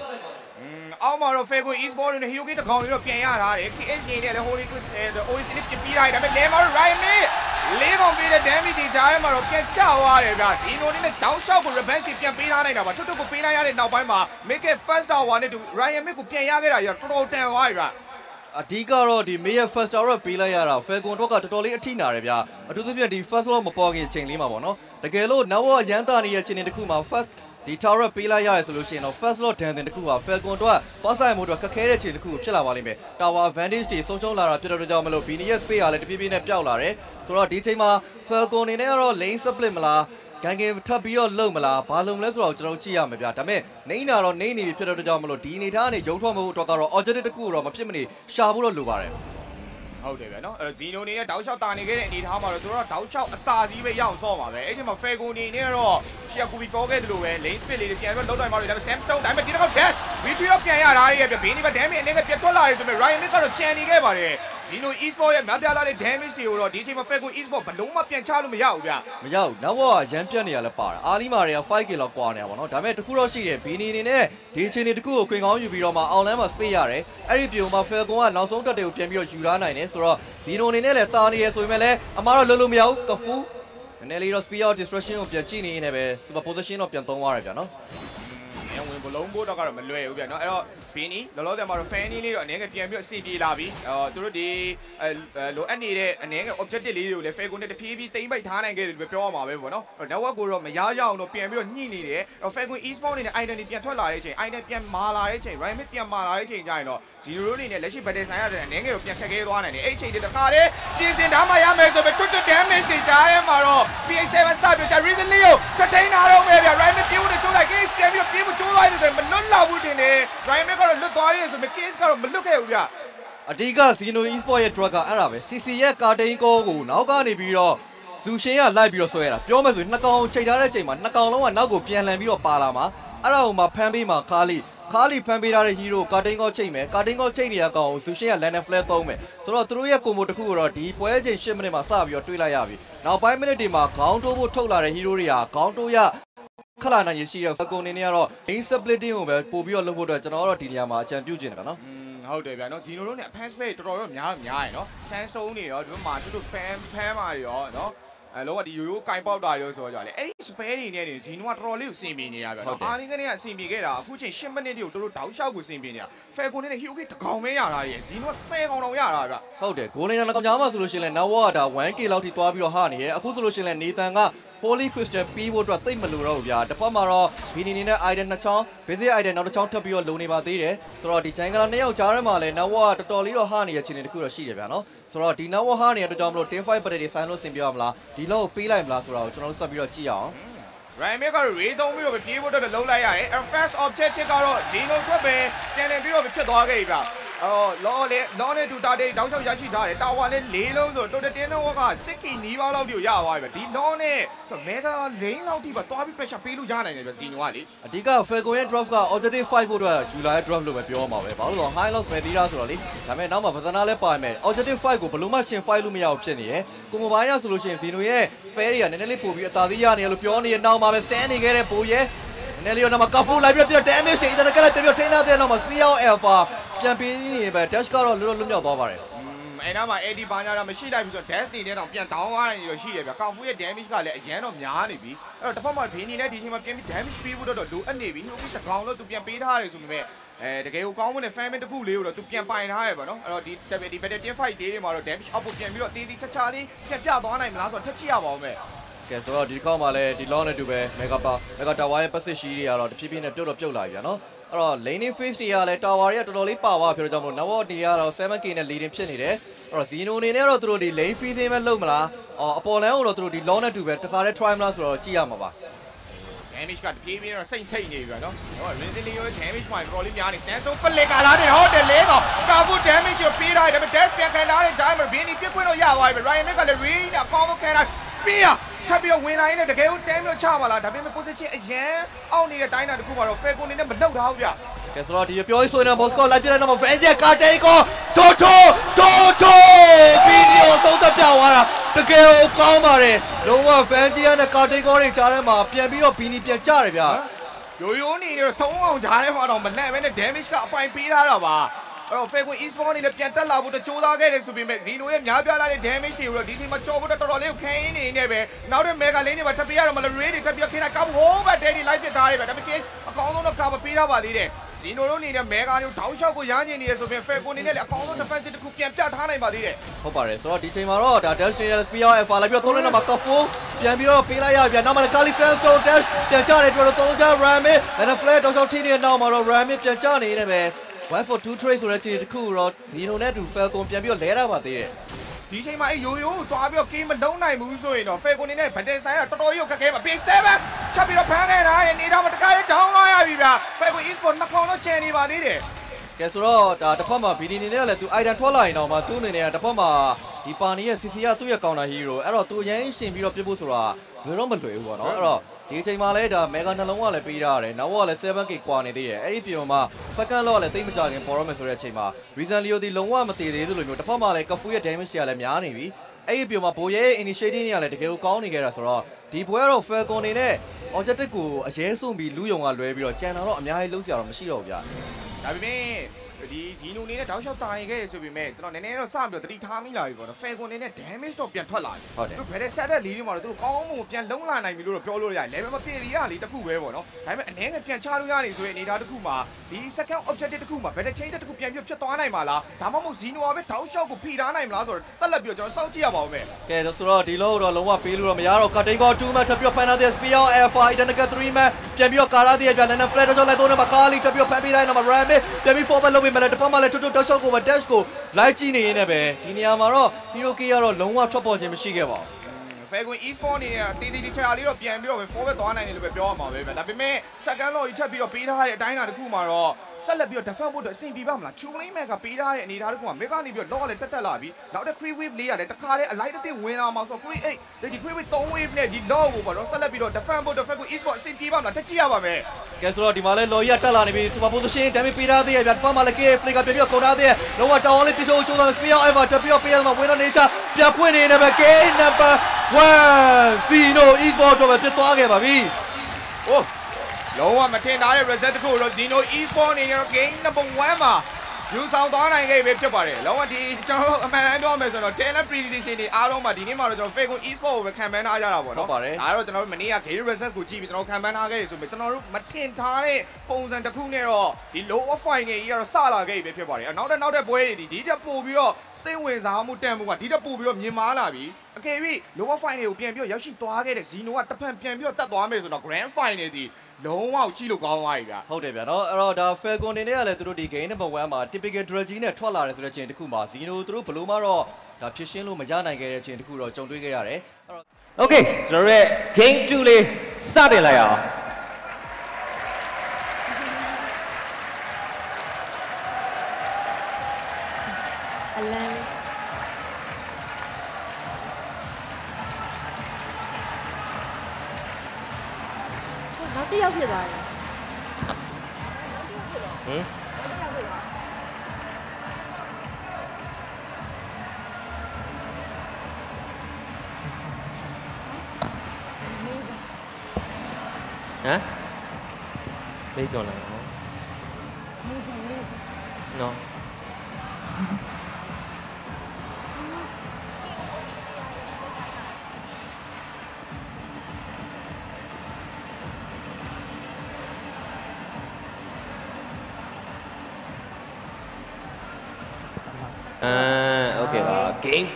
อืมအောက်မှာတော့ Fago Esport နဲ့ Hero Gate တစ်ကောင်တွေတော့ပြန်ရတာတယ် KS နေနဲ့လည်း Holy Twist နဲ့ OIC နဲ့ပြပြီးလိုက်ဒါပေမဲ့ Lemon Right Mid လေးကောင်အောင်ပေးတဲ့ damage တွေကြားထဲမှာတော့ပြန်ကျသွားတယ်ဗျာဒီလိုနဲ့တောင်းလျှောက်ကို revenge တွေပြန်ပေးထားနိုင်တာပါထွတ်ထွတ်ကိုပေးလိုက်ရတဲ့နောက်ပိုင်းမှာ make it first hour နဲ့တူ Ryan Mick ကိုပြန်ရခဲ့တာရတော်တော်တန်သွားပြီဗျာ အဓိကတော့ဒီ Mayor First Hour ပေးလိုက်ရတာ Falcon တော့ကတော်တော်လေးအထိနာတယ်ဗျာအထူးသဖြင့်ဒီ First Law မပေါ်ခင်ချိန်လေးမှာပေါ့နော်တကယ်လို့နောက်ဝရန်တာနေတဲ့ချိန်တစ်ခုမှာ First ဒီ Tower ပေးလိုက်ရတယ်ဆိုလို့ရှိရင်တော့ First Law ဒန်တင်တစ်ခုက Falcon တော့ပတ်ဆိုင်မှုတော့ခက်ခဲတဲ့ချိန်တစ်ခုဖြစ်လာပါလိမ့်မယ် Tower Advantage တွေဆုံးရှုံးလာတာဖြစ်တဲ့အတွက်ကြောင့်မလို့ BNS Space ကလည်းတဖြည်းဖြည်းနဲ့ပျောက်လာတယ်ဆိုတော့ဒီချိန်မှာ Falcon အနေနဲ့ကတော့ lane split မလား ဂန်ဂင်ထပ်ပြီးတော့လုံမလားဘာလုံမလဲဆိုတော့ကျွန်တော်ကြည့်ရမှာဗျာဒါပေမဲ့နေနာတော့နေနေပြီဖြစ်တဲ့အတွက်ကြောင့်မလို့ဒီအနေထားကနေရုံထွက်မှုအတွက်ကတော့ objective တစ်ခုကိုတော့မဖြစ်မနေရှာဖို့တော့လိုပါတယ်ဟုတ်တယ်ဗျာနော်အဲ့တော့ဇီနိုနေနဲ့တောက်လျှောက်တာနေခဲ့တဲ့အနေထားမှာတော့သူတို့ကတောက်လျှောက်အသာစီးပဲရအောင်ဆော့ပါပဲအဲ့ဒီမှာ Falcon နေနဲ့တော့ရှီယာကူဘီပေါ်ခဲ့တယ်လို့ပဲ lane split လေးတွေပြန်ပြီးတော့လောက်တိုင်းမှာတော့ဒါပေမဲ့ Samstone ဒါပေမဲ့ဒီတစ်ခါ dash retreat တော့ပြန်ရတာရဲ့ဗျဘေးနေက damage အနေနဲ့ပြတ်ထွက်လာတယ်ဆိုပေမဲ့ Ryan Mick ကတော့ချန်နေခဲ့ပါတယ် ဇီနို e-sport ရဲ့များပြားလာတဲ့ damage တွေကိုတော့ဒီအချိန်မှာ Falcon e-sport ဘလုံးမပြန်ချလို့မရဘူးဗျမရောက်ဘူးနောက်ဘောကရမ်းပြတ်နေရလဲပါတယ်အာလီမာတွေက 5k လောက်ကွာနေတာပေါ့နော်ဒါပေမဲ့တခုတော့ရှိတယ်ဘီနီနေနဲ့ဒီအချိန်နေတခုကိုခွင်ကောင်းယူပြီးတော့မှအောင်လန်းမှာ space ရတယ်အဲ့ဒီပြုံမှာ Falcon ကနောက်ဆုံးတက်တွေကိုပြန်ပြီးတော့ယူထားနိုင်တယ်ဆိုတော့ဇီနိုနေနဲ့လည်းတာနေရဆိုပေမဲ့လည်းအမားတော့လုံးလုံးမရဘူးကဖူးနည်းနည်းလေးတော့ speed out destruction ကိုပြန်ကြည့်နေနေပဲ super position တော့ပြန်သုံးသွားရတယ်ဗျာနော် အဲဝင်ဘလုံးဘိုးတော့ကတော့မလွယ်ဘူးဗျာနော်အဲ့တော့ဘင်းနီလောလောဆယ်မှာတော့ fan လေးတော့အနေငယ်ပြန်ပြီးအစီပြေလာပြီအော်သူတို့ဒီအဲလိုအပ်နေတဲ့အနေငယ် objective လေးတွေကိုလည်း Falcon နဲ့တဖြည်းဖြည်းတိမ့်ပိုက်ထားနိုင်ခဲ့တယ်လို့ပြောရမှာပဲပေါ့နော် network ကိုတော့မရရအောင်တော့ပြန်ပြီးတော့ညှိနေတယ်အဲ့ Falcon e-sport အနေနဲ့ item တွေပြန်ထွက်လာတဲ့အချိန် item ပြန်မာလာတဲ့အချိန် Ryan Mick ပြန်မာလာတဲ့အချိန်ကျရင်တော့ zero အနေနဲ့လက်ရှိ battle ဆိုင်ရတဲ့အနေငယ်ကိုပြန်ခက်ခဲသွားနိုင်တယ်အဲ့အချိန်တွေတခါလေပြင်ဆင်ထားမှရမယ်ဆိုပေတွတ်တွတ် damage တွေကြားထဲမှာတော့ PH7 စပြီးတော့ recently ကို contain ထားတော့မယ်ဗျ Ryan Mick ပြေးဖို့ချိုးလိုက် case ပြန်ပြီးတော့ပြေးဖို့ချိုးလိုက်တယ်ဆိုရင်မလွတ်လောက်ဘူးတင်တယ် Ryan Mick ကတော့လွတ်သွားတယ်ဆိုပေမဲ့ case ကတော့မလွတ်ခဲ့ဘူးဗျအဓိက Zeno Esport ရဲ့ drug ကအဲ့ဒါပဲ CC ရဲ့ကာတိန်ကောကိုနောက်ကနေပြီးတော့ဇူရှင်ကလိုက်ပြီးတော့ဆွဲရတာပြောမယ်ဆိုရင်နှစ်ကောင်ချိန်ထားတဲ့ချိန်မှာနှစ်ကောင်လုံးကနောက်ကိုပြန်လှန်ပြီးတော့ပါလာမှာအဲ့ဒါဟိုမှာဖမ်းပေးမှာခါလီ ခါလီဖန်ပေးထားတဲ့ဟီးရိုကာတင်းကောချိတ်မယ်ကာတင်းကောချိတ်နေရကောင်ဇူရှင်ကလန်ဒန်ဖလဲသုံးမယ်ဆိုတော့သူတို့ရဲ့ကွန်ဘိုတစ်ခုကိုတော့ဒီပွဲချိန်10မိနစ်မှာစပြီးတော့တွေးလိုက်ရပြီနောက်ပိုင်းမိနစ်တွေမှာခေါင်းတိုးဖို့ထုတ်လာတဲ့ဟီးရိုတွေဟာခေါင်းတိုးရခလာနိုင်ရရှိတဲ့ကုံနေနေကတော့ main splitting ကိုပဲပို့ပြီးတော့လုပ်ဖို့အတွက်ကျွန်တော်တို့ဒီနေရာမှာအကြံပြုချင်တယ်ဗျာနော်ဟုတ်တယ်ဗျာနော်ဂျီနိုတို့နဲ့ fan space တော်တော်များများရယ်နော် chance ဆုံးနေရောဒီမှာသူတို့ fan fan မာတွေရောနော် အဲလောကဒီရိုးရိုးကင်ပေါက်တာရောဆိုတော့ကြလေအဲ့ဒီ spare တွေနဲ့နေဇီနိုကတော်တော်လေးကိုစင်ပြေနေရဗျာနော်အာလင်းကနေကအစင်ပြေခဲ့တာအခုချိန်10မိနစ်တွေကိုတို့တို့တောက်လျှောက်ကိုစင်ပြေနေတာ Falcon နဲ့ Hero ကတကောင်ပဲရတာရယ်ဇီနိုက10ကောင်တောင်ရတာဗျာဟုတ်တယ်ဂိုးလင်းနာကောင်ကြားမှာဆိုလို့ရှိရင်လည်းနောက်ဝကဒါ 1k လောက်ထိသွားပြီးတော့ဟာနေရဲ့အခုဆိုလို့ရှိရင်လည်းနေတန်က Holy Twister ပြီးဖို့အတွက်သိပ်မလိုတော့ဘူးဗျာတစ်ဖက်မှာတော့ဘီနီနီနဲ့ item နှစ်ချောင်း basic item နောက်တစ်ချောင်းထပ်ပြီးတော့လုံနေပါသေးတယ်ဆိုတော့ဒီ jungle နှစ်ယောက်ကြားထဲမှာလည်းနောက်ဝကတော်တော်လေးတော့ဟာနေတဲ့ခြေနေတစ်ခုတော့ရှိတယ်ဗျာနော်ဆိုတော့ဒီနောက်ဝဟာနေတဲ့အတွက်ကြောင့်မလို့ team fight ပတ်တွေဆိုင်လို့ဆင်ပြရမလားဒီလောက်ကိုပေးလိုက်မလားဆိုတာကိုကျွန်တော်တို့ဆက်ပြီးတော့ကြည့်ရအောင် Ryan Mick ကရေသုံးပြီးတော့ပြေးဖို့တော့လုံးလိုက်ရတယ်။ first objective ကတော့ဒီလိုအတွက်ပဲပြန်လည်ပြီးတော့ဖြစ်သွားခဲ့ပြီဗျ။အဲ့တော့လောလေလောနဲ့တူတာတေးတောင်းချောက်ရရှိထားတယ်။တာဝါလည်း၄လုံးဆိုတိုတတင်းတော့ကစစ်ကီနီးပါးလောက်တိကိုရသွားပြီဗျ။ဒီလောနဲ့မဲသာလိန်လောက်တိပါသွားပြီး pressure ပေးလို့ရနိုင်တယ်ဗျဇီနိုကလေအဓိက Falcon ရဲ့ drop က objective 5ဖို့အတွက်ယူလာရဲ့ drop လို့ပဲပြောမှာပဲဘာလို့လဲဆိုတော့ high loss ပဲသေးတာဆိုတော့လေဒါပေမဲ့နောက်မှာပသနာလဲပါမယ် objective 5ကိုဘယ်လို့မှရှင်5လို့မရဘူးဖြစ်နေရယ်ကိုမိုဘိုင်းရဆိုလို့ရှိရင် Zeno ရဲ့ spare တွေကနည်းနည်းလေးပို့ပြီးအသာသေးရနေရလို့ပြောနေရနောက်မှာပဲ stand နေခဲ့တဲ့ပိုရဲ့နည်းနည်းလေးတော့နောက်မှာ couple လိုက်ပြီးတော့ damage တွေ internet ကလည်းပြပြထိန်းထားတဲ့နောက်မှာ CL Alpha ပြန်ပြီးနေပဲ dash ကတော့လွတ်လွတ်မြောက်သွားပါတယ်။အဲနားမှာ AD ဘာညာတော့မရှိလိုက်ဘူးဆိုတော့ dash တွေနဲ့တော့ပြန် down သွားနိုင်ရရှိရဗျ။ကောင်ဖူးရဲ့ damage ကလည်းအရန်တော့များနေပြီ။အဲ့တော့တစ်ဖက်မှာဘင်းနီနဲ့ဒီချိန်မှာပြန်ပြီး damage ပေးဖို့တော့လိုအပ်နေပြီ။အခုစကောင်လို့သူပြန်ပေးထားရတယ်ဆိုပေမဲ့အဲတကယ်ကိုကောင်းမွန်တဲ့ fan တစ်ခုလေးကိုတော့သူပြန်ပိုင်ထားရပါတော့။အဲ့တော့ဒီဒီ battle team fight တွေမှာတော့ damage output ပြန်ပြီးတော့တေးသေးချာချာလေးပြန်ပြသွားနိုင်မလားဆိုတော့ထက်ချရပါဦးမယ်။ ကဲဆိုတော့ဒီတစ်ခေါက်မှာလည်းဒီ long နဲ့တူပဲ mega power mega tower ရဲ့ passive shield တွေကတော့တဖြည်းဖြည်းနဲ့ပြုတ်တော့ပြုတ်လာပြီဗျာနော်အဲ့တော့ laning phase တွေကလည်း tower တွေကတော်တော်လေးပါသွားဖြစ်တော့ကြောင့်မို့ now တွေကတော့ 7k နဲ့ leading ဖြစ်နေတယ်အဲ့တော့ Zeno အနေနဲ့တော့သူတို့ဒီ lane phasing ပဲလုပ်မလားအော်အပေါ်လန်းကိုတော့သူတို့ဒီ long နဲ့တူပဲတခါတည်း try မလားဆိုတော့ကြည့်ရမှာပါ damage ကတပြေးပြေးတော့စိတ်ထိတ်နေပြီဗျာနော်။ဟော Rinsley ရော damage မှာတော်တော်လေးများနေ။ Stanson ဖလက်ကာလာနေဟုတ်တယ်လေးတော့ကာဘူး damage ကိုပေးထားတယ်ဒါပေမဲ့ dash ပြန်ခံလာတဲ့ diamond ဘင်းဒီပြစ်ခွင့်တော့ရသွားပြီ။ Ryan Mick ကလည်း rain အကောင်းဆုံးခံလာပြီးရထပ်ပြီးတော့ဝင်လာရင်းနဲ့တကယ်ကို damage ချပါလားဒါပေမဲ့ position အရန်အောက်နေတဲ့တိုင်းတာတစ်ခုမှာတော့ Falcon အနေနဲ့မလောက်ထားဘူးဗျ။ကဲဆိုတော့ဒီပြောရေးဆိုရင်တော့ Moscow လိုက်ပြတဲ့နောက်မှာ Vengeance ကာတေးကိုတိုတိုတိုတိုဗီဒီယိုသုံးသက်ပြသွားတာတကယ်ကိုကောင်းပါတယ်လုံးဝ Vengeance နဲ့ကာတေးကိုတွေကြားထဲမှာပြန်ပြီးတော့ဘီနီပြန်ကြတယ်ဗျာရိုးရိုးနေနေတော့သုံးအောင်ဂျားထဲမှာတော့မလက်ပဲနဲ့ damage ကအပိုင်ပေးထားတာပါ အဲ့တော့ Fairway Esport အနေနဲ့ပြန်တက်လာဖို့တကြိုးစားခဲ့တယ်ဆိုပေမဲ့ Zeno ရဲ့များပြားလာတဲ့ damage တွေကိုတော့ဒီချိန်မှာကြော်ဖို့တော်တော်လေးကိုခံရင်းနေနေပဲနောက်တဲ့ Mega Lane တွေမှာထပ်ပြရတော့မလား Ray တွေထပ်ပြခင်းတာကောက်ဟိုးဘက်တဲဒီ live ဖြစ်ထားတယ်ပဲဒါပေမဲ့အကောင်းဆုံးတော့ cover ပေးထားပါသေးတယ်ဇီနိုတို့အနေနဲ့မဲကားမျိုးတောင်းလျှောက်ကိုရမ်းကျင်နေရဆိုပြီးဖယ်ကိုနေနဲ့လည်းအကောင်းဆုံး defensive တစ်ခုပြန်ပြထားနိုင်ပါသေးတယ်ဟုတ်ပါတယ်ဆိုတော့ဒီချိန်မှာတော့ဒါ dash real spear alpha လိုက်ပြီးတော့သုံးလိုက်တော့မှာ couple ပြန်ပြီးတော့ပေးလိုက်ရပြန်နောက်မှာလည်း Kali Sandstone dash ပြန်ကြတယ်တို့သုံးကြ Ram နဲ့ flare တော့ချောက်ထိနေတဲ့နောက်မှာတော့ Ram ပြန်ကြနေနေပဲ 1 for 2 trade ဆိုတဲ့ခြေတစ်ခုတော့ Zeno နဲ့တူ Falcon ပြန်ပြီးတော့လဲတာပါသေးတယ်ဒီချိန်မှာအဲယိုယိုကိုသွားပြီးတော့ game မလုံးနိုင်ဘူးဆိုရင်တော့ဖယ်ကိုနေနဲ့ဗတန်ဆိုင်ကတော်တော်ကြီးကိုခက်ခဲမှာ big 7ချက်ပြီးတော့ဖမ်းခဲ့တာရဲ့နေတော့မတကားရဲ့ down လာရပြီဗျာဖယ်ကို esport နှစ်ခေါက်တော့ချန်နေပါသေးတယ်ကဲဆိုတော့ဒါတစ်ဖက်မှာ BD နေနဲ့လည်းသူ item ထွက်လာရင်တော့မှသူ့အနေနဲ့တစ်ဖက်မှာဒီပါနီရဲ့ CC ကသူ့ရဲ့ counter hero အဲ့တော့သူအရင်ရှင်ပြီးတော့ပြစ်ဖို့ဆိုတာဘယ်တော့မလွယ်ဘူးပေါ့နော်အဲ့တော့ ဒီအချိန်မှာလည်းဒါ mega နှလုံးကလည်းပေးထားရတယ်နောက်ကလည်း 7k ကွာနေသေးတယ်အဲ့ဒီပြုံမှာ second law ကလည်းတိတ်မကြခင်ပေါ်ရမယ်ဆိုတဲ့အချိန်မှာ reason leo ဒီလုံးဝမတည်သေးသလိုမျိုးတစ်ဖက်မှာလည်းကဖူးရဲ့ damage တွေကလည်းများနေပြီအဲ့ဒီပြုံမှာဘိုးရဲ့ initiative တွေကလည်းတကယ်ကိုကောင်းနေကြတာဆိုတော့ဒီပွဲကတော့ falcon နေနဲ့ objective ကိုအရေးဆုံးပြီးလူယုံကလွဲပြီးတော့ကြံတာတော့အများကြီးလုံးစရာတော့မရှိတော့ဘူးဗျာဒါပေမဲ့ ဒီဇီနိုနေနဲ့တောက်လျှောက်တာနေခဲ့ရဆိုပေမဲ့ကျွန်တော်နည်းနည်းတော့စပြီးတော့တတိထားမိလာပြီပေါ့နော်ဖယ်ကိုနေနဲ့ damage တော့ပြန်ထွက်လာပြီဟုတ်တယ်သူဘယ်တဲ့ set တဲ့လေးတွေမှာတော့သူကောင်းမှုပြန်လုံးလာနိုင်ပြီလို့တော့ပြောလို့ရတယ် level မပြည့်သေးရလေတခုပဲပေါ့နော်ဒါပေမဲ့အနေနဲ့ပြန်ချလို့ရနေဆိုရင်အနေထားတစ်ခုမှာဒီ second objective တစ်ခုမှာဘယ်တဲ့ change တစ်ခုပြန်ပြဖြစ်သွားနိုင်မှာလားဒါမှမဟုတ်ဇီနိုကပဲတောက်လျှောက်ကိုဖိထားနိုင်မလားဆိုတော့ဆက်လက်ပြီးတော့ကျွန်တော်စောင့်ကြည့်ရပါဦးမယ်ကဲဆိုတော့ဒီလောက်တော့လုံးဝပေးလို့တော့မရတော့ cutting call 2 match ထပ်ပြီးတော့ final this spear alpha identical 3 match ပြန်ပြီးတော့ကာရာတီရဲ့ပြန်နေတဲ့ flat တော့လိုက်တော့နေမှာကာလီထပ်ပြီးတော့ဖန်ပေးတိုင်းတော့ ram ပြန်ပြီး forward လုပ်ပြီးမှလည်းတစ်ဖက်မှာလည်းတွတ်တွတ်တောက်လျှောက်ကိုပဲ dash ကိုလိုက်ကြည့်နေရင်းနဲ့ပဲဒီနေရာမှာတော့ hero key ကတော့လုံးဝထွက်ပေါ်ခြင်းမရှိခဲ့ပါဘူးဖယ်ကွင် e-sport အနေနဲ့တီတီတီချာလေးတော့ပြန်ပြီးတော့ forward သွားနိုင်တယ်လို့ပဲပြောရမှာပဲဗျဒါပေမဲ့ second law ကြီးထပ်ပြီးတော့ပေးထားတဲ့အတိုင်းအတာတစ်ခုမှာတော့ ဆက်လက်ပြီးတော့ defend ဖို့အတွက်အဆင်ပြေပါမလား Q lane man ကပေးထားတဲ့အနေအထားတစ်ခုမှာ mega နေပြီးတော့ lock ကလည်းတက်တက်လာပြီးနောက်တဲ့ free wave လေးရတယ်တခါတည်းအလိုက်တစ်တစ်ဝင်လာမှာဆိုတော့ free 8ဒီ free wave 3 wave နဲ့ဒီ lock ကိုပေါ့နော်ဆက်လက်ပြီးတော့ defend ဖို့အတွက် fake e-sport အဆင်ပြေပါမလားတက်ကြည့်ရပါမယ်ကဲဆိုတော့ဒီမှာလဲ lawyer တက်လာနေပြီ super position damage ပေးထားသေးရဲ့ဗျတစ်ဖက်မှာလည်း KF play ကပြန်ပြီးတော့ကုန်ထားသေးရဲ့လုံးဝတောင်းလေးပြချိုးချိုးသား spear ever တက်ပြီးတော့ပေးရမှာဝင်တော့နေချပြန်ဖွင့်နေနေပဲ game number 1 Zeno e-sport တော့ပဲပြစ်သွားခဲ့ပါပြီဟို လုံးဝမထင်ထားတဲ့ reset တစ်ခုကိုတော့ Zeno e-sport အနေနဲ့ game number 1မှာယူဆောင်သွားနိုင်ခဲ့ပြီဖြစ်ပါတယ်။လုံးဝဒီကျွန်တော်တို့အမှန်တမ်းပြောမယ်ဆိုတော့ talent prediction တွေအားလုံးမှာဒီနေ့မှာတော့ကျွန်တော် fake e-sport ကိုပဲခံမှန်းထားကြတာပေါ့နော်ဟုတ်ပါတယ်ဒါတော့ကျွန်တော်တို့မနေ့က game reset ကိုကြည့်ပြီးကျွန်တော်ခံမှန်းထားခဲ့ရဆိုပေမဲ့ကျွန်တော်တို့မထင်ထားတဲ့ပုံစံတစ်ခုနဲ့တော့ဒီ low of fine ကြီးကတော့စလာခဲ့ပြီဖြစ်ပါတယ်။နောက်တဲ့နောက်တဲ့ပွဲတွေဒီဒီတက်ပို့ပြီးတော့စိတ်ဝင်စားမှုတန်မှုကဒီတက်ပို့ပြီးတော့မြင်မာလာပြီ။အကယ်၍ low of fine တွေကိုပြန်ပြီးတော့ရောက်ရှိသွားခဲ့တဲ့ Zeno ကတစ်ဖန်ပြန်ပြီးတော့တက်သွားမယ်ဆိုတော့ grand final ဒီ လုံးဝကြည့်လို့ကောင်းသွားပြီဗျာ ဟုတ်တယ်ဗျာနော်အဲ့တော့ဒါ Falcon နေနဲ့ကလည်းသူတို့ဒီ game number 1မှာ typical strategy နဲ့ထွက်လာတယ်ဆိုတဲ့ချိန်တစ်ခုမှာ Zeno သူတို့ဘလို့မှတော့ဒါဖြစ်ရှင်းလို့မရနိုင်ခဲ့တဲ့ချိန်တစ်ခုတော့ကြုံတွေ့ခဲ့ရတယ်အဲ့တော့ Okay ကျွန်တော်တို့ရဲ့ game 2လေးစတင်လိုက်အောင်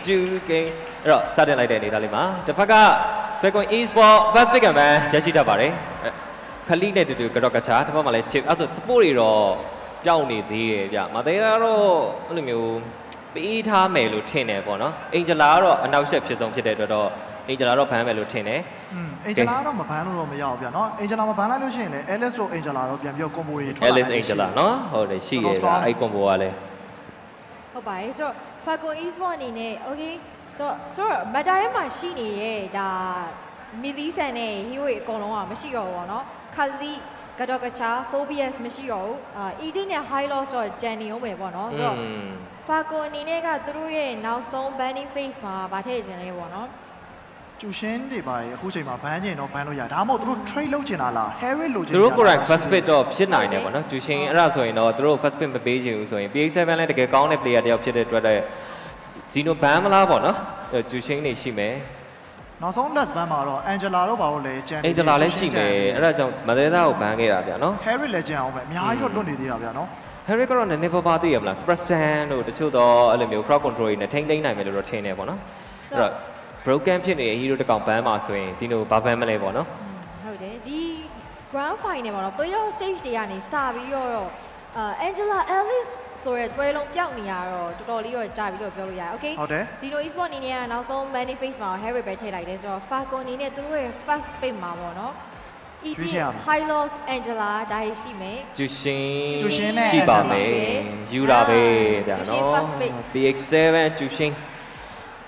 game 2 game အဲ့တော့စတင်လိုက်တဲ့အနေသားလေးမှာတစ်ဖက်က Falcon Esport First Pick and Ban ရရှိတတ်ပါတယ်အဲ့ခလိနဲ့တူတူကတော့ကချာတစ်ဖက်မှာလည်း chip အဲ့ဆို support တွေတော့ပြောင်းနေသေးရဲ့ဗျမသေးတာတော့အဲ့လိုမျိုးပေးထားမယ်လို့ထင်တယ်ပေါ့နော်အင်ဂျလာကတော့အနောက်ဆက်ဖြစ်ဆုံးဖြစ်တဲ့အတွက်တော့အင်ဂျလာတော့ဘန်းမယ်လို့ထင်တယ် อืมအင်ဂျလာတော့မဘန်းလို့တော့မရဘူးဗျာเนาะအင်ဂျလာမဘန်းလိုက်လို့ရှိရင်လည်း Alice တို့အင်ဂျလာတော့ပြန်ပြီးတော့ combo တွေထွက်လာ Alice Angela နော်ဟုတ်တယ်ရှိရဲ့ဗျအဲ့ combo ကလည်း ဟုတ်ပါတယ်ဆိုတော့ Falcon Esport အနေနဲ့ okay တော့ဆိုတော့ meta ထဲမှာရှိနေတဲ့ဒါမီလီဆန်နဲ့ hero တွေအကုန်လုံးကမရှိတော့ဘူးပေါ့နော်ခလီကတော့ကချာ phobias မရှိတော့ဘူးအာ eating နဲ့ high loss တော့ဂျန်နေအောင်ပဲပေါ့နော်ဆိုတော့อืม Falcon အနေနဲ့ကသူတို့ရဲ့နောက်ဆုံး banning phase မှာဗာထည့်ခြင်းလေးပေါ့နော် ကျူရှင်းတွေပါအခုချိန်မှာဘန်းကျင်တော့ဘန်းလို့ရဒါမှမဟုတ်သူတို့ trade လုပ်ချင်တာလား Harry လိုချင်သူတို့ကိုယ်တိုင် first pick တော့ဖြစ်နိုင်တယ်ပေါ့နော်ကျူရှင်အဲ့ဒါဆိုရင်တော့သူတို့ first pick မပေးချင်ဘူးဆိုရင် PH7 လည်းတကယ်ကောင်းတဲ့ player တစ်ယောက်ဖြစ်တဲ့အတွက်လည်း Zeno ban မလားပေါ့နော်ကျူရှင်နေရှိမယ်နောက်ဆုံး last ban မှာတော့ Angela တို့ဘာလို့လဲကျန်အင်ဂျလာလည်းရှိမယ်အဲ့ဒါကြောင့်မသေးသားကို ban ခဲ့တာဗျာနော် Harry လည်းကျန်အောင်ပဲအများကြီးတော့လွတ်နေသေးတာဗျာနော် Harry ကတော့နည်းနည်းပါးပါးသိရမလား Spreston တို့တချို့တော့အဲ့လိုမျိုး crowd control တွေနဲ့ထိမ့်သိမ့်နိုင်မယ်လို့တော့ထင်တယ်ပေါ့နော်အဲ့တော့ broken ဖြစ်နေတဲ့ hero တစ်ကောင် ban မှာဆိုရင် Zeno ဘာ ban မလဲပေါ့နော်ဟုတ်တယ်ဒီ grand final မှာတော့ playoff stage တွေကနေစပြီးတော့အာ Angela Ellis ဆိုရဲတွဲလုံးပြောက်နေရတော့တော်တော်လေးတော့ကြာပြီလို့ပြောလို့ရတယ် okay ဟုတ်တယ် Zeno Esport အနေနဲ့ကနောက်ဆုံး Manny Face မှာ Harry ပဲထည့်လိုက်တယ်ဆိုတော့ Falcon အနေနဲ့သူတို့ရဲ့ first pick မှာပေါ့နော် ET ရွေးချယ်ရမယ် High Loss Angela ဒါရရှိမယ်ကျူရှင်ကျူရှင်နဲ့ရှိပါမ Angela ယ်ပဲယူတာပဲဗျာကျူရှင်နော် first pick PH7 ကျူရှင်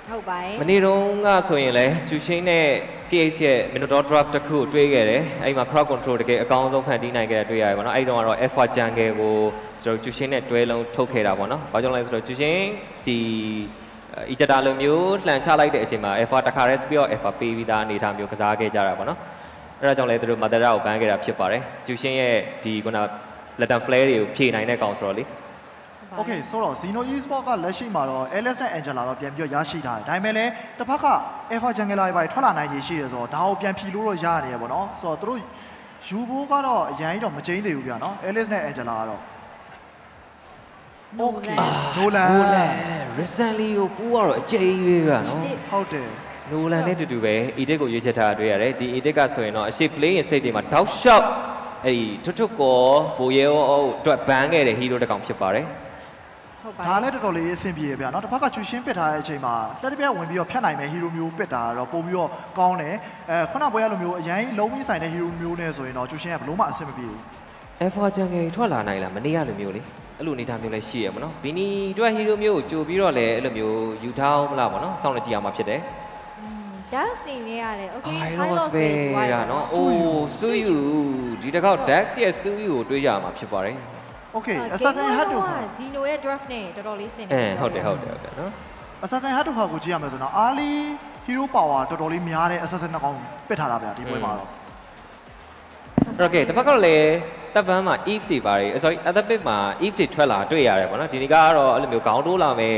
ဟုတ်ပါတယ်မနေ့တုန်းကဆိုရင်လည်းကျူရှင်းနဲ့ KH ရဲ့ Minotaur Draft တစ်ခုတွေးခဲ့တယ်။အဲ့မှာ crowd control တကယ်အကောင်းဆုံးဖန်တီးနိုင်ခဲ့တဲ့တွေ့ရတယ်ပေါ့နော်။အဲ့တုန်းကတော့ Alpha Jungle ကိုကျွန်တော်ကျူရှင်းနဲ့တွဲလုံးထုတ်ခဲ့တာပေါ့နော်။ဘာကြောင့်လဲဆိုတော့ကျူရှင်းဒီအီဂျတာလိုမျိုးလှန်ချလိုက်တဲ့အချိန်မှာ Alpha တစ်ခါတည်းပြီးတော့ Alpha ပေးပြီးသားအနေထားမျိုးကစားခဲ့ကြတာပေါ့နော်။အဲ့ဒါကြောင့်လည်းသူတို့ Madara ကိုဘန်းခဲ့တာဖြစ်ပါတယ်။ကျူရှင်းရဲ့ဒီခုန Latin Flare တွေကိုဖြည့်နိုင်တဲ့ကောင်ဆိုတော့လေ ပါတယ် Okay ဆိုတော့ Zeno Esports ကလက်ရှိမှာတော့ LS နဲ့ Angela တော့ပြန်ပြီးတော့ရရှိထားတယ်ဒါပေမဲ့လည်းတစ်ဖက်က Alpha Jungler တွေပါထွက်လာနိုင်ခြေရှိတယ်ဆိုတော့ဒါကိုပြန်ဖြီလို့တော့ရနေရပေါ့နော်ဆိုတော့သူတို့ယူဘိုးကတော့အရင်တော့မကျင်းသေးဘူးဗျာနော် Alice နဲ့ Angela ကတော့ Okay Nolan Nolan recently ကိုပူးကတော့အကျဉ်းလေးဗျာနော်ဟုတ်တယ် Nolan နဲ့တူတူပဲ Edit ကိုရွေးချက်ထားတွေ့ရတယ်ဒီ Edit ကဆိုရင်တော့အရှိ play in state တွေမှာတောက်လျှောက်အဲ့ဒီထွတ်ထွတ်ကောဘိုရဲရောတွက်ဘန်းခဲ့တဲ့ hero တစ်ကောင်ဖြစ်ပါတယ် ဟုတ်ပါတဒါယ်လည်းတော်တော်လေးအဆင်ပြေတယ်ဗျာနော်တစ်ဖက်ကချူရှင်းပစ်ထားတဲ့အချိန်မှာတက်တပြက်ဝင်ပြီးတော့ဖြတ်နိုင်မဲ့ hero မျိုးပစ်တာတော့ပုံပြီးတော့ကောင်းတယ်အဲခုနပွဲရလိုမျိုးအရင်လုံးပြီးဆိုင်တဲ့ hero မျိုးနဲ့ဆိုရင်တော့ချူရှင်းကဘလို့မှအဆင်မပြေဘူး alpha jungle ထွက်လာနိုင်လားမနေ့ကလိုမျိုးလေအဲ့လိုအနေထားမျိုးလည်းရှိရမနော်ဘီနီအတွက် hero မျိုးကိုကြိုပြီးတော့လည်းအဲ့လိုမျိုးယူထားအောင်မလားပေါ့နော်စောင့်နေကြည့်အောင်မှာဖြစ်တယ် Dax နေနဲ့ရတယ် okay I lost ပဲရနော်အိုးဆူယူဒီတစ်ခေါက် Dax ရဲ့ဆူယူကိုတွေးကြမှာဖြစ်ပါတယ် Okay Assassin Hat တို့ဟာ Zeno ရဲ့ draft နဲ့တော်တော်လေးဆင်နေအဲဟုတ်တယ်ဟုတ်တယ်ဟုတ်တယ်နော် Assassin Hat တို့ဟာကိုကြည့်ရမယ်ဆိုတော့အားလီ Hero Power တော်တော်လေးများတဲ့ Assassin နှစ်ကောင်ပစ်ထားတာဗျာဒီပွဲမှာတော့ Okay တစ်ဖက်ကလည်းတပ်ပန်းမှာ if တွေပါတယ် sorry အသက်ပစ်မှာ if တွေထွက်လာတွေ့ရတယ်ပေါ့နော်ဒီနေ့ကတော့အဲ့လိုမျိုးခေါင်းတိုးလာမယ်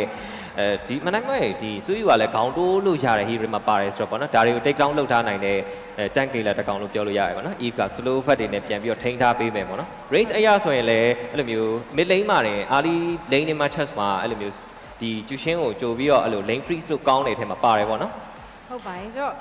အဲဒီမနိုင်မဲ့ဒီစူးယူကလည်းခေါင်းတိုးလို့ရတဲ့ hero မှာပါတယ်ဆိုတော့ပေါ့နော်ဒါတွေကို take down လုပ်ထားနိုင်တဲ့အဲ tank killer တစ်ကောင်လို့ပြောလို့ရတယ်ပေါ့နော် if က slow fat တွေနဲ့ပြန်ပြီးတော့ထိန်းထားပေးမယ်ပေါ့နော် race အရာဆိုရင်လည်းအဲ့လိုမျိုး mid lane မှာတင် early lane တွေမှာ chess မှာအဲ့လိုမျိုးဒီကျူရှင်းကိုကြိုပြီးတော့အဲ့လို lane freeze လို့ကောင်းတဲ့အထက်မှာပါတယ်ပေါ့နော်ဟုတ်ပါတယ်ဆိုတော့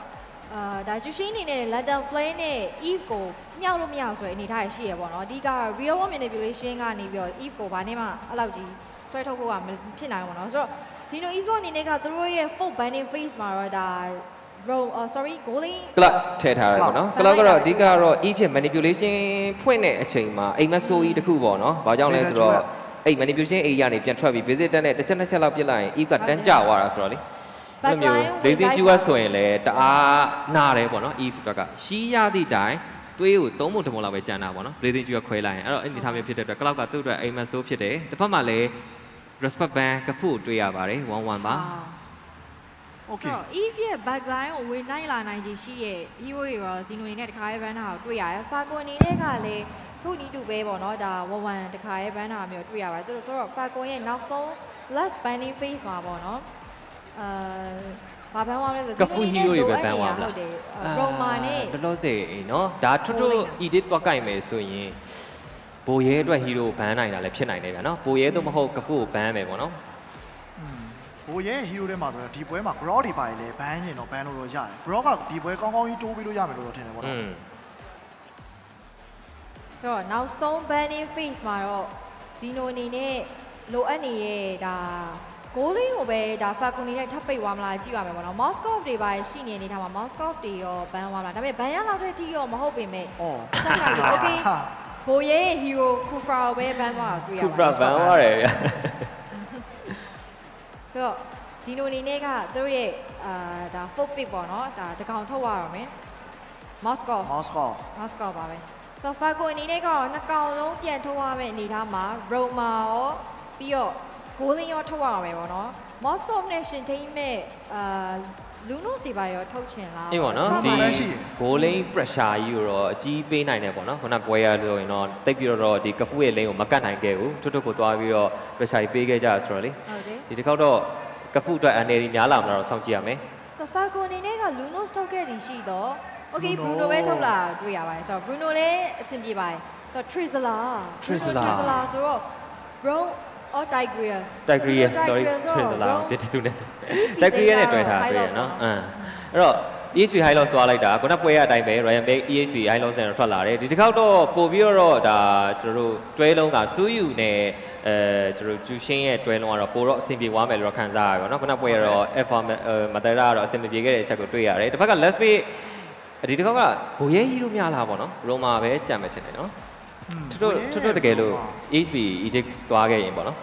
အာဒါကျူရှင်းအနေနဲ့ London Flame နဲ့ Eve ကိုမြောက်လို့မရအောင်ဆိုရင်အနေထားရရှိရပေါ့နော်အဓိက real world manipulation ကနေပြီးတော့ Eve ကိုဘာနဲ့မှအဲ့လောက်ကြီးဆွဲထုတ်ဖို့ကမဖြစ်နိုင်ဘူးပေါ့နော်ဆိုတော့ Zeno Esport အနေနဲ့ကသူတို့ရဲ့ full banning phase မှာတော့ဒါ row uh, sorry goaling ကလပ်ထည့်ထားတယ်ပေါ့နော်ကလပ်ကတော့အဓိကတော့ e ဖြစ် manipulation ဖွင့်တဲ့အချိန်မှာအိမ်မက်ဆိုးကြီးတစ်ခုပေါ့နော်။ဘာကြောင့်လဲဆိုတော့အဲ့ manipulation A ကနေပြန်ထွက်ပြီး visit တက်နဲ့တစ်ချက်တစ်ချက်လောက်ပြစ်လိုက်ရင် e ကတန်းကြသွားတာဆိုတော့လေ။အဲ့လိုမျိုး lazy Q ဆိုရင်လည်းတအားနာတယ်ပေါ့နော် e ဘက်ကရှီးရသည့်တိုင်သွေးကိုသုံးပုံတစ်ပုံလောက်ပဲကျန်တာပေါ့နော် lazy Q ကခွဲလိုက်ရင်အဲ့တော့အဲ့ဒီထားမျိုးဖြစ်တဲ့အတွက် cloud ကသူ့အတွက်အိမ်မက်ဆိုးဖြစ်တယ်။တစ်ဖက်မှာလည်း respect ban ကဖို့တွေ့ရပါတယ်1-1ပါ Okay ဆိုတော့ Eve ရဲ့ backline ကိုဝင်နိုင်လာနိုင်ခြင်းရှိရဲ့ hero တွေရော Zeno တွေနဲ့တခါရဲ ban တာကိုတွေ့ရတယ် Falcon အနေနဲ့ကလည်းထို့နီးတူပဲပေါ့နော်ဒါ1-1တခါရဲ ban တာမျိုးတွေ့ရပါတယ်သူတို့ဆိုတော့ Falcon ရဲ့နောက်ဆုံး last banning phase မှာပေါ့နော်အာဘာဘန်ဝါလဲဆို ကဖူ hero တွေပဲ ban သွားမလား ဟုတ်တယ် Roma နဲ့ တလို့စေเนาะဒါထွတ်ထွတ် edit သွားကြိုက်မယ်ဆိုရင် ဘိုရဲအတွက်ဟီးရိုဘန်းနိုင်တာလည်းဖြစ်နိုင်တယ်ဗျာနော်ဘိုရဲတော့မဟုတ်ကကုကိုဘန်းမယ်ပေါ့နော်ဘိုရဲဟီးရိုထဲမှာဆိုတော့ဒီပွဲမှာ grow တွေပါရင်လည်းဘန်းရင်တော့ဘန်းလို့တော့ရတယ် grow ကဒီပွဲကောင်းကောင်းကြီးတိုးပြီးလို့ရမယ်လို့တော့ထင်တယ်ပေါ့နော်ဆိုတော့နောက်ဆုံး banning phase မှာတော့ဇီနိုအနေနဲ့လိုအပ်နေရဲ့ဒါဂိုးလေးကိုပဲဒါဖာကူနီနဲ့ထပ်ပိတ်သွားမလားကြည့်ရမယ်ပေါ့နော်မော့စကော့တွေပါရှိနေနေတာမှာမော့စကော့တွေရောဘန်သွားမလားဒါပေမဲ့ဘန်ရလောက်တဲ့အထိရောမဟုတ်ပေမဲ့အော်ဆက်ကတော့ okay ဘိုရဲ့ hero Kufra ကိုပဲ ban သွားတာတွေ့ရခုပါဖရဘန်းသွားတယ်ဗျာဆိုတော့ Zeno အနေနဲ့ကသူတို့ရဲ့အာဒါ full pick ပေါ့နော်ဒါတကောင်ထုတ်ရအောင်မယ် Moscow Moscow Moscow ပါပဲဆိုတော့ Falcon အနေနဲ့ကတော့နှစ်ကောင်လုံးပြန်ထုတ်ရမယ့်အနေထားမှာ Roma ရောပြီးတော့ Golden ရောထုတ်ရအောင်ပဲပေါ့နော် Moscow နဲ့ရှင်ထိမ့်မဲ့အာ လူနိုစီပါရောထုတ်ချင်လားအေးပေါ့နော်မှန်ဒီပါလည်းရှိတယ်ဘိုးလိန် pressure ကြီးကိုတော့အကြီးပေးနိုင်တယ်ပေါ့နော်ခုနပွဲရလို့ရင်တော့တိတ်ပြီးတော့ဒီကဖူးရဲ့လိန်ကိုမကတ်နိုင်ခဲ့ဘူးထွတ်ထွတ်ကိုသွားပြီးတော့ pressure ကြီးပေးခဲ့ကြဆိုတော့လေဟုတ်တယ်ဒီတစ်ခေါက်တော့ကဖူးအတွက်အနေဒီများလာမလားတော့စောင့်ကြည့်ရမယ်ဆိုဖာကိုအနေနဲ့ကလူနိုထုတ်ခဲ့သည်ရှိတော့ Okay Bruno Bruno ပဲထုတ်လာတွေ့ရပါတယ်ဆိုတော့ Bruno လည်းအဆင်ပြေပါတယ်ဆိုတော့ Trizela Trizela Trizela ဆိုတော့ Brown or Tigreal Tigreal Bruno sorry Tigreal ဆိုတော့ Trizela Brown ပြစ်တူနဲ့ ESP Tigreal နဲ့တွေတွေ့ထားကတော့တွေ့ရ high နော် loss အင်းအဲ့တော့ EHP high loss သွားလိုက်တာခုနပွဲရအတိုင်းပဲ Ryan Bay EHP high loss နဲ့တော့ထွက်လာတယ်ဒီတစ်ခေါက်တော့ပို့ပြီးတော့ဒါကျွန်တော်တို့တွဲလုံးကစူးယူနဲ့အဲကျွန်တော်တို့ဂျူရှင်းရဲ့တွဲလုံးကတော့ပိုတော့အဆင်ပြေသွားမယ်လို့တော့ခံစားရပါတော့ခုနပွဲရတော့ Alpha မတရာကတော့အဆင်မပြေခဲ့တဲ့အချက်ကိုတွေ့ရတယ်တစ်ဖက်က Let's Bay ဒီတစ်ခေါက်ကဘိုရဲကြီးလို့များလားပေါ့နော်ရိုမာပဲကြံမယ်ထင်တယ်နော် ထွတ်ထွတ်ထွတ်ထွတ်တကယ်လို့ HB edit သွားခဲ့ရင်ပေါ့နော်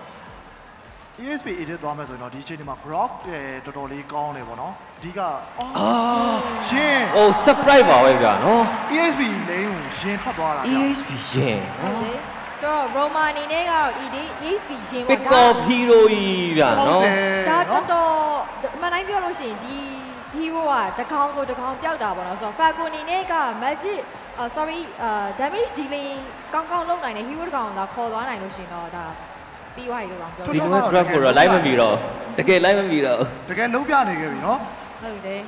ESP edit သွားမယ်ဆိုရင်တော့ဒီအချိန်ဒီမှာ grok တယ်တော်တော်လေးကောင်းတယ်ပေါ့နော်အဓိကအော်အာရှင်အိုး surprise ပါပဲဗျာနော် ESP လိန်ကိုရင်ထွက်သွားတာဗျ EHB ရင်ဟုတ်တယ်ဆိုတော့ Roma အနေနဲ့ကတော့ ED ESP ရှင်း pick ပေါ့ up hero ကြီးဗျာနော်ဒါတော်တော်အမှန်တိုင်းပြောလို့ရှိရင်ဒီ hero ကတကောင်ဆိုတကောင်ပျောက်တာပေါ့နော်ဆိုတော့ Falcon အနေနဲ့က magic အာ sorry အာ damage dealing ကောင်းကောင်းလုပ်နိုင်တဲ့ hero တကောင်ကခေါ်သွားနိုင်လို့ရှိရင်တော့ဒါပြီးသွားပြီလို့တော့ပြောစီနို drop ကိုတော့ live မပြီးတော့တကယ် live မပြီးတော့တကယ်လုံးပြနေခဲ့ပြီနော်ဟုတ်တယ်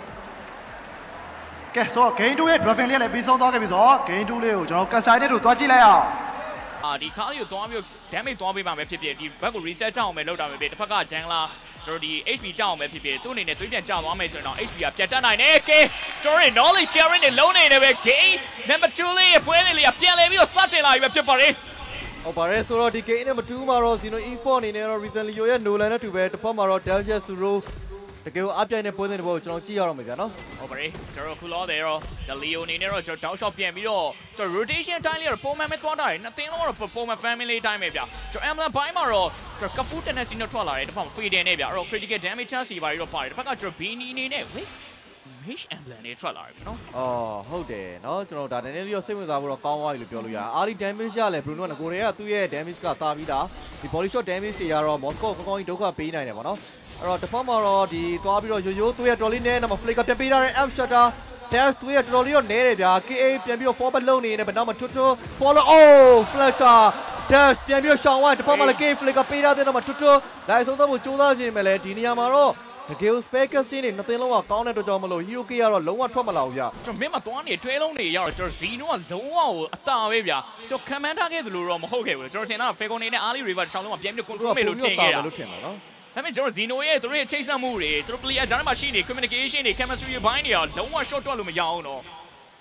ကဲဆိုတော့ game 2ရဲ့ driving လေးလည်းပြီးဆုံးသွားခဲ့ပြီဆိုတော့ game 2လေးကိုကျွန်တော် custom နဲ့တို့သွားကြည့်လိုက်အောင်အာဒီခါလေးကိုသွားပြီး damage သွားပေးပါမယ်ဖြစ်ဖြစ်ဒီဘက်ကို reset ချအောင်ပဲလုပ်တာပဲဖြစ်တစ်ဖက်က jungler ကျွန်တော်ဒီ HP ကြောက်အောင်ပဲဖြစ်ဖြစ်သူ့အနေနဲ့သွေးပြန်ကြောက်သွားမယ်ဆိုရင်တော့ HP ကပြတ်တက်နိုင်တယ်ကဲကျွန်တော် knowledge sharing နဲ့လုံးနေတယ်ပဲ game number 2လေးရဲ့ပွဲလေးလေးကပြန်လဲပြီးတော့စတင်လာပြီပဲဖြစ်ပါတယ်ဟုတ်ပါတယ်ဆိုတော့ဒီ game နဲ့မတူးမှာတော့ Zeno e-sport အနေနဲ့တော့ recently ရဲ့ Nolan နဲ့တူပဲတစ်ဖက်မှာတော့ Delta Suro တကယ်ကိုအပြိုင်တဲ့ပွဲစဉ်တစ်ပွဲကိုကျွန်တော်ကြည့်ရတော့မယ်ဗျာနော်ဟုတ်ပါပြီကျွန်တော်ခုလောတယ်ရောဒလီယိုအနေနဲ့တော့ကျွန်တော် down shot ပြန်ပြီးတော့ကျွန်တော် rotation အတိုင်းလေးတော့ပုံမှန်ပဲသွားတာတယ်နှစ်သင်းလုံးကတော့ပုံမှန် family အတိုင်းပဲဗျာကျွန်တော် emblem ဘိုင်းမှာတော့ကျွန်တော်ကပူးတနက်စီနဲ့ထွက်လာတယ်တစ်ဖက်မှာ fader နဲ့ဗျာအဲ့တော့ critical damage chance တွေပါတော့ပါတယ်တစ်ဖက်ကကျွန်တော် bini အနေနဲ့ဝေး H emblem တွေထွက်လာပြီနော်။အော်ဟုတ်တယ်နော်ကျွန်တော်ဒါနည်းနည်းလေးတော့စိတ်ဝင်စားဖို့တော့ကောင်းသွားပြီလို့ပြောလို့ရတယ်။ early damage ရလဲ Bruno ကကိုရေကသူ့ရဲ့ damage ကတာပြီးတာဒီ body shot damage တွေကတော့ Moscow ကောင်းကောင်းကြီးဒုက္ခပေးနိုင်တယ်ပေါ့နော်။ အဲ့တော့တစ်ဖက်မှာတော့ဒီသွားပြီးတော့ရိုးရိုးသူ့ရဲ့ trolley နဲ့နောက်မှာ flicker ပြန်ပေးထားတဲ့ F shutter dash သူ့ရဲ့ trolley တော့နဲတယ်ဗျာ KA ပြန်ပြီးတော့ forward လုပ်နေနေပဲနောက်မှာထွတ်ထွတ် follow oh flasher dash ပြန်ပြီးတော့ရှောင်းဝိုင်းတစ်ဖက်မှာလည်း KA flicker ပေးထားတဲ့နောက်မှာထွတ်ထွတ်လိုက်ဆုံးသဖို့ကြိုးစားခြင်းပဲလေဒီနေရာမှာတော့တကယ် spare casting တွေနှစ်သိန်းလုံးကကောင်းတဲ့အတွက်ကြောင့်မလို့ Hero K ကတော့လုံးဝထွက်မလာဘူးဗျကျွန်တော်မင်းမသွားနေတွဲလုံးတွေရောက်တော့ကျွန်တော် Zeno ကလုံးဝကိုအတာပဲဗျကျွန်တော်ခံမှန်းထားခဲ့သလိုတော့မဟုတ်ခဲ့ဘူးကျွန်တော်ထင်တာ Falcon နေနဲ့ Early River တစ်ချောင်းလုံးကပြန်ပြီး control မေလို့ထင်ခဲ့တာလို့ထင်တယ်နော် ဒါပေမဲ့ကျွန်တော် Zeno ရဲ့သူတို့ရဲ့ချိတ်ဆက်မှုတွေသူတို့ player ကြားထဲမှာရှိနေ communication တွေ chemistry တွေဘိုင်းတွေတော့လုံးဝ short တွက်လို့မရအောင်တော့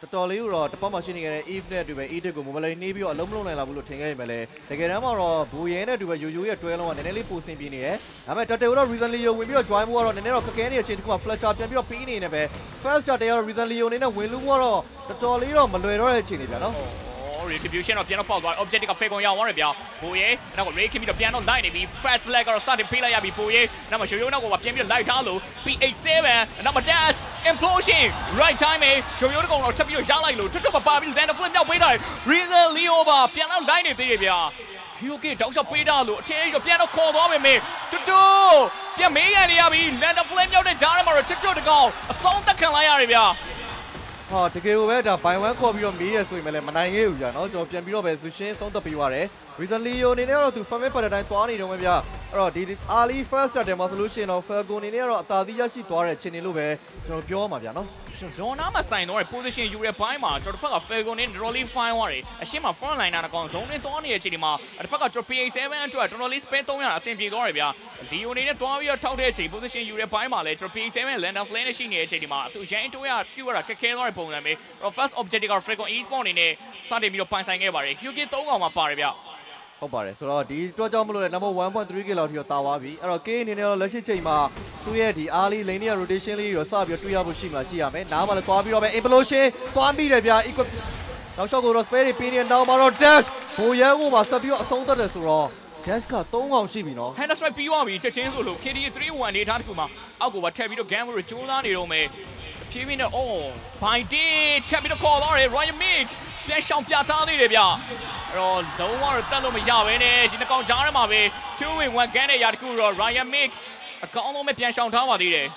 တော်တော်လေးတော့တပတ်မှရှိနေခဲ့တဲ့ Eve နဲ့အတူပဲ Edit ကို mobile နှေးပြီးတော့အလုံးမလုံးနိုင်လာဘူးလို့ထင်ခဲ့ရင်ပဲလေတကယ်တမ်းမှာတော့ဘူရဲနဲ့အတူပဲယိုယိုရဲ့တွဲလုံးကနည်းနည်းလေးပိုဆင်ပြေနေတယ်ဒါပေမဲ့ Turtle တော့ Reason Leo ဝင်ပြီးတော့ join မှုကတော့နည်းနည်းတော့ခက်ခဲနေတဲ့အချိန်တစ်ခုမှာ Fletcher ပြန်ပြီးတော့ပြီးနေနေပဲ First Turtle ကတော့ Reason Leo အနေနဲ့ဝင်လို့ကတော့တော်တော်လေးတော့မလွယ်တော့တဲ့အချိန်တွေဗျာနော် Oh retribution တော့ပြန်တော့ပေါက်သွားတယ် objective က Falcon ရောက်သွားတယ်ဗျဘိုးရဲ့နောက်က Ray ခင်ပြီးတော့ပြန်တော့လိုက်နေပြီ fast flag ကတော့စတင်ဖေးလိုက်ရပြီဘိုးရဲ့နောက်မှာရိုးရိုးနောက်ကပြန်ပြီးတော့လိုက်ထားလို့ P87 နောက်မှာ dash implosion right time ရိုးရိုးတကောင်တော့ထပ်ပြီးတော့ရလိုက်လို့ထွတ်ထွတ်ပပါပြီး Xander Flip မြောက်ပေးထားတယ် Reason Leo ပါပြန်တော့လိုက်နေသေးတယ်ဗျ Hyoke တောက်လျှောက်ပေးထားလို့အထင်းကြီးတော့ပြန်တော့ခေါ်သွားပေမဲ့တူတူပြန်မေးရနေရပြီ Xander Flip မြောက်တဲ့ဂျားထဲမှာတော့ထွတ်ထွတ်တကောင်အဆုံးသက်ခံလိုက်ရတယ်ဗျ ဟာတကယ်ကိုပဲဒါ by one ခေါ်ပြီးတော့မေးရဆိုရင်လည်းမနိုင်ခဲ့ဘူးကြာနော်ကျွန်တော်ပြန်ပြီးတော့ပဲဇူရှင်းဆုံးသက်ပေးသွားတယ် Reason Leo အနေနဲ့ကတော့သူ Family Paradise သွားနေတော့မှဗျအဲ့တော့ဒီ early first starter မှာဆိုလို့ရှိရင်တော့ Falcon အနေနဲ့ကတော့အသာသီးရရှိသွားတဲ့ချိန်နေလို့ပဲကျွန်တော်ပြောရမှာဗျာနော် ကျွန်တော်နားမှာဆိုင်တော့ position ယူတဲ့ဘိုင်းမှာကျွန်တော်တစ်ဖက်က Falcon နဲ့ Trolley fine သွားတယ်အရှင်းမှာ front liner တကောင် zone နဲ့သွားနေတဲ့အချိန်ဒီမှာတစ်ဖက်က PA7 အတွက် Trolley spin 300အဆင်ပြေသွားတယ်ဗျာ Leo အနေနဲ့သွားပြီးတော့ထောက်တဲ့အချိန် position ယူတဲ့ဘိုင်းမှာလည်းကျွန်တော် PA7 Lander Flame နဲ့ရှိနေတဲ့အချိန်ဒီမှာသူရန်တိုးရပြူရတာခက်ခဲသွားတဲ့ပုံစံပဲ first objective က Falcon e-sport အနေနဲ့စတင်ပြီးတော့ပိုင်ဆိုင်ခဲ့ပါတယ် Hyuki 3ကောင်မှာပါတယ်ဗျ ဟုတ်ပါတယ်ဆိုတော့ဒီတော့ကြောင့်မလို့လည်း number 1.3k လောက်ထိတော့တာသွားပြီအဲ့တော့ K အနေနဲ့တော့လက်ရှိချိန်မှာသူ့ရဲ့ဒီ early lane နဲ့ rotation လေးရောစပြီးတော့တွေ့ရဖို့ရှိမှကြည့်ရမယ်နားမှာလည်းသွားပြီးတော့ပဲ implosion သွားပြီးတယ်ဗျာ equip နောက်လျှောက်ကိုတော့ spare တွေပေးနေနောက်မှာတော့ dash ဘိုရဲကိုမှာဆက်ပြီးတော့အဆုံးသတ်တယ်ဆိုတော့ dash က3កောင်ရှိပြီနော် Hand strike ပြီးသွားပြီချက်ချင်းဆိုလို့ KD 3-1အနေထားတစ်ခုမှာအောက်ကပါထပ်ပြီးတော့ game ကိုကြိုးစားနေတော့မယ်ဖြည်းဖြည်းနဲ့ oh by day ထပ်ပြီးတော့ call သွားတယ် Ryan Mick ပြန်ရှောင်ပြထားသေးတယ်ဗျအဲ့ တော့လုံးဝတော့တက်လို့မရဘဲနဲ့ဒီနှကောင်ကြားထဲမှာပဲ2 win 1 gun နဲ့ရာတစ်ခုတော့ Ryan Mick အကောင်းဆုံးပဲပြန်ရှောင်ထားပါသေးတယ်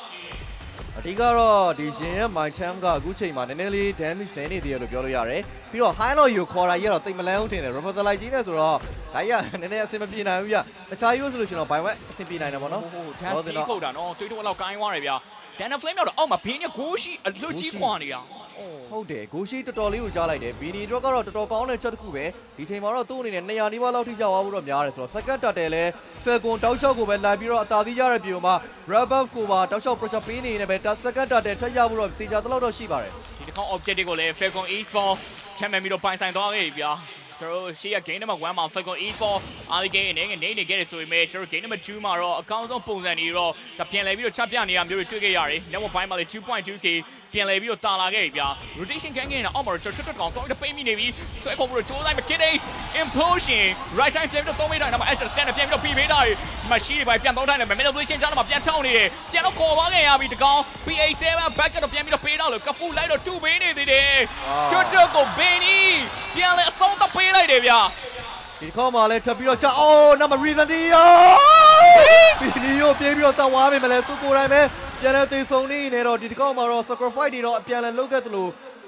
အဓိကတော့ဒီရှင်ရဲ့ my time ကအခုချိန်မှာနည်းနည်းလေး damage နည်းနေသေးတယ်လို့ပြောလို့ရတယ်ပြီးတော့ high low ယူခေါ်တာကြီးကတော့တိတ်မလန်းဟုတ်တင်တယ် remote light ကြီးနဲ့ဆိုတော့ဒါကြီးကနည်းနည်းအဆင်မပြေနိုင်ဘူးဗျတခြားရိုးဆိုလို့ရှိရင်တော့ by way အဆင်ပြေနိုင်တယ်ပေါ့နော်ဟိုဒတ်တီခုတ်တာနော်တွေးတော့လောက်ကိုင်းသွားတယ်ဗျာ ဒန်နဖလင်းတော့အောက်မှာဘင်းညကိုရှိအလွတ်ကြီးခွာနေတာအိုးဟုတ်တယ်ဂိုရှိတော်တော်လေးကိုကြားလိုက်တယ်ဘီနီတော့ကတော့တော်တော်ကောင်းတဲ့ချက်တစ်ခုပဲဒီချိန်မှာတော့သူ့အနေနဲ့200နီးပါးလောက်ထိရောက်သွားဖို့တော့များတယ်ဆိုတော့ second တက်တယ်လဲ Falcon တောက်လျှောက်ကိုပဲလာပြီးတော့အသာသီးရတဲ့ပြေမှာ Rabbuff ကိုပါတောက်လျှောက် pressure ပေးနေနေပဲဒါ second တက်တယ်ထပ်ရဖို့တော့သေချာတလောက်တော့ရှိပါတယ်ဒီတစ်ခေါက် objective ကိုလည်း Falcon Esport ချမ်းမဲ့ပြီးတော့ပိုင်ဆိုင်သွားခဲ့ပြီဗျာ ကျွန်တော်တို့ရှေ့က game number 1မှာ Falcon Esport အားလီ game အနေနဲ့နေနေခဲ့တယ်ဆိုပေမဲ့ကျွန်တော်တို့ game number 2မှာတော့အကောင်းဆုံးပုံစံတွေတော့ဒါပြန်လဲပြီးတော့ချပြနေရမျိုးတွေတွေ့ခဲ့ရတယ်။ network ဘိုင်းမှာလည်း 2.2k ပြန်လဲပြီးတော့တာလာခဲ့ပြီဗျာ rotation gang ကနေအောက်မှာတော့ကျွန်တော်ထွက်ထွက်ကောင်တော့တပိမိနေပြီဆွဲခေါ်ပြီးတော့ကြိုးဆိုင်မှာ kid ace implosion right time ပြန်ပြီးတော့သုံးမိတာနောက်မှာ s stand ပြန်ပြီးတော့ပြီးပေးတာမရှိတွေပဲပြန်တော့ထိုင်တယ် manipulation ကြားမှာပြန်ထောက်နေတယ်ပြန်တော့ခေါ်သွားခဲ့ရပြီတကောင် PA7 back ကတော့ပြန်ပြီးတော့ပေးတော့လို့ကဖူလိုက်တော့တူပေးနေသေးတယ်ကျွတ်ကျွတ်ကိုဘင်းနီပြန်လဲအဆုံးသတ်ပေးလိုက်တယ်ဗျာ ဒီခေါက်မှာလည်းထပ်ပြီးတော့ကြာအိုးနံပါတ် reason ဒီယောဘီနီယိုပြေးပြီးတော့တောင်းသွားပြီမလဲသူကိုယ်တိုင်ပဲပြန်လဲသေဆုံးနေနေတော့ဒီခေါက်မှာတော့ sacrifice တွေတော့အပြန်လဲလုပ်ခဲ့သလို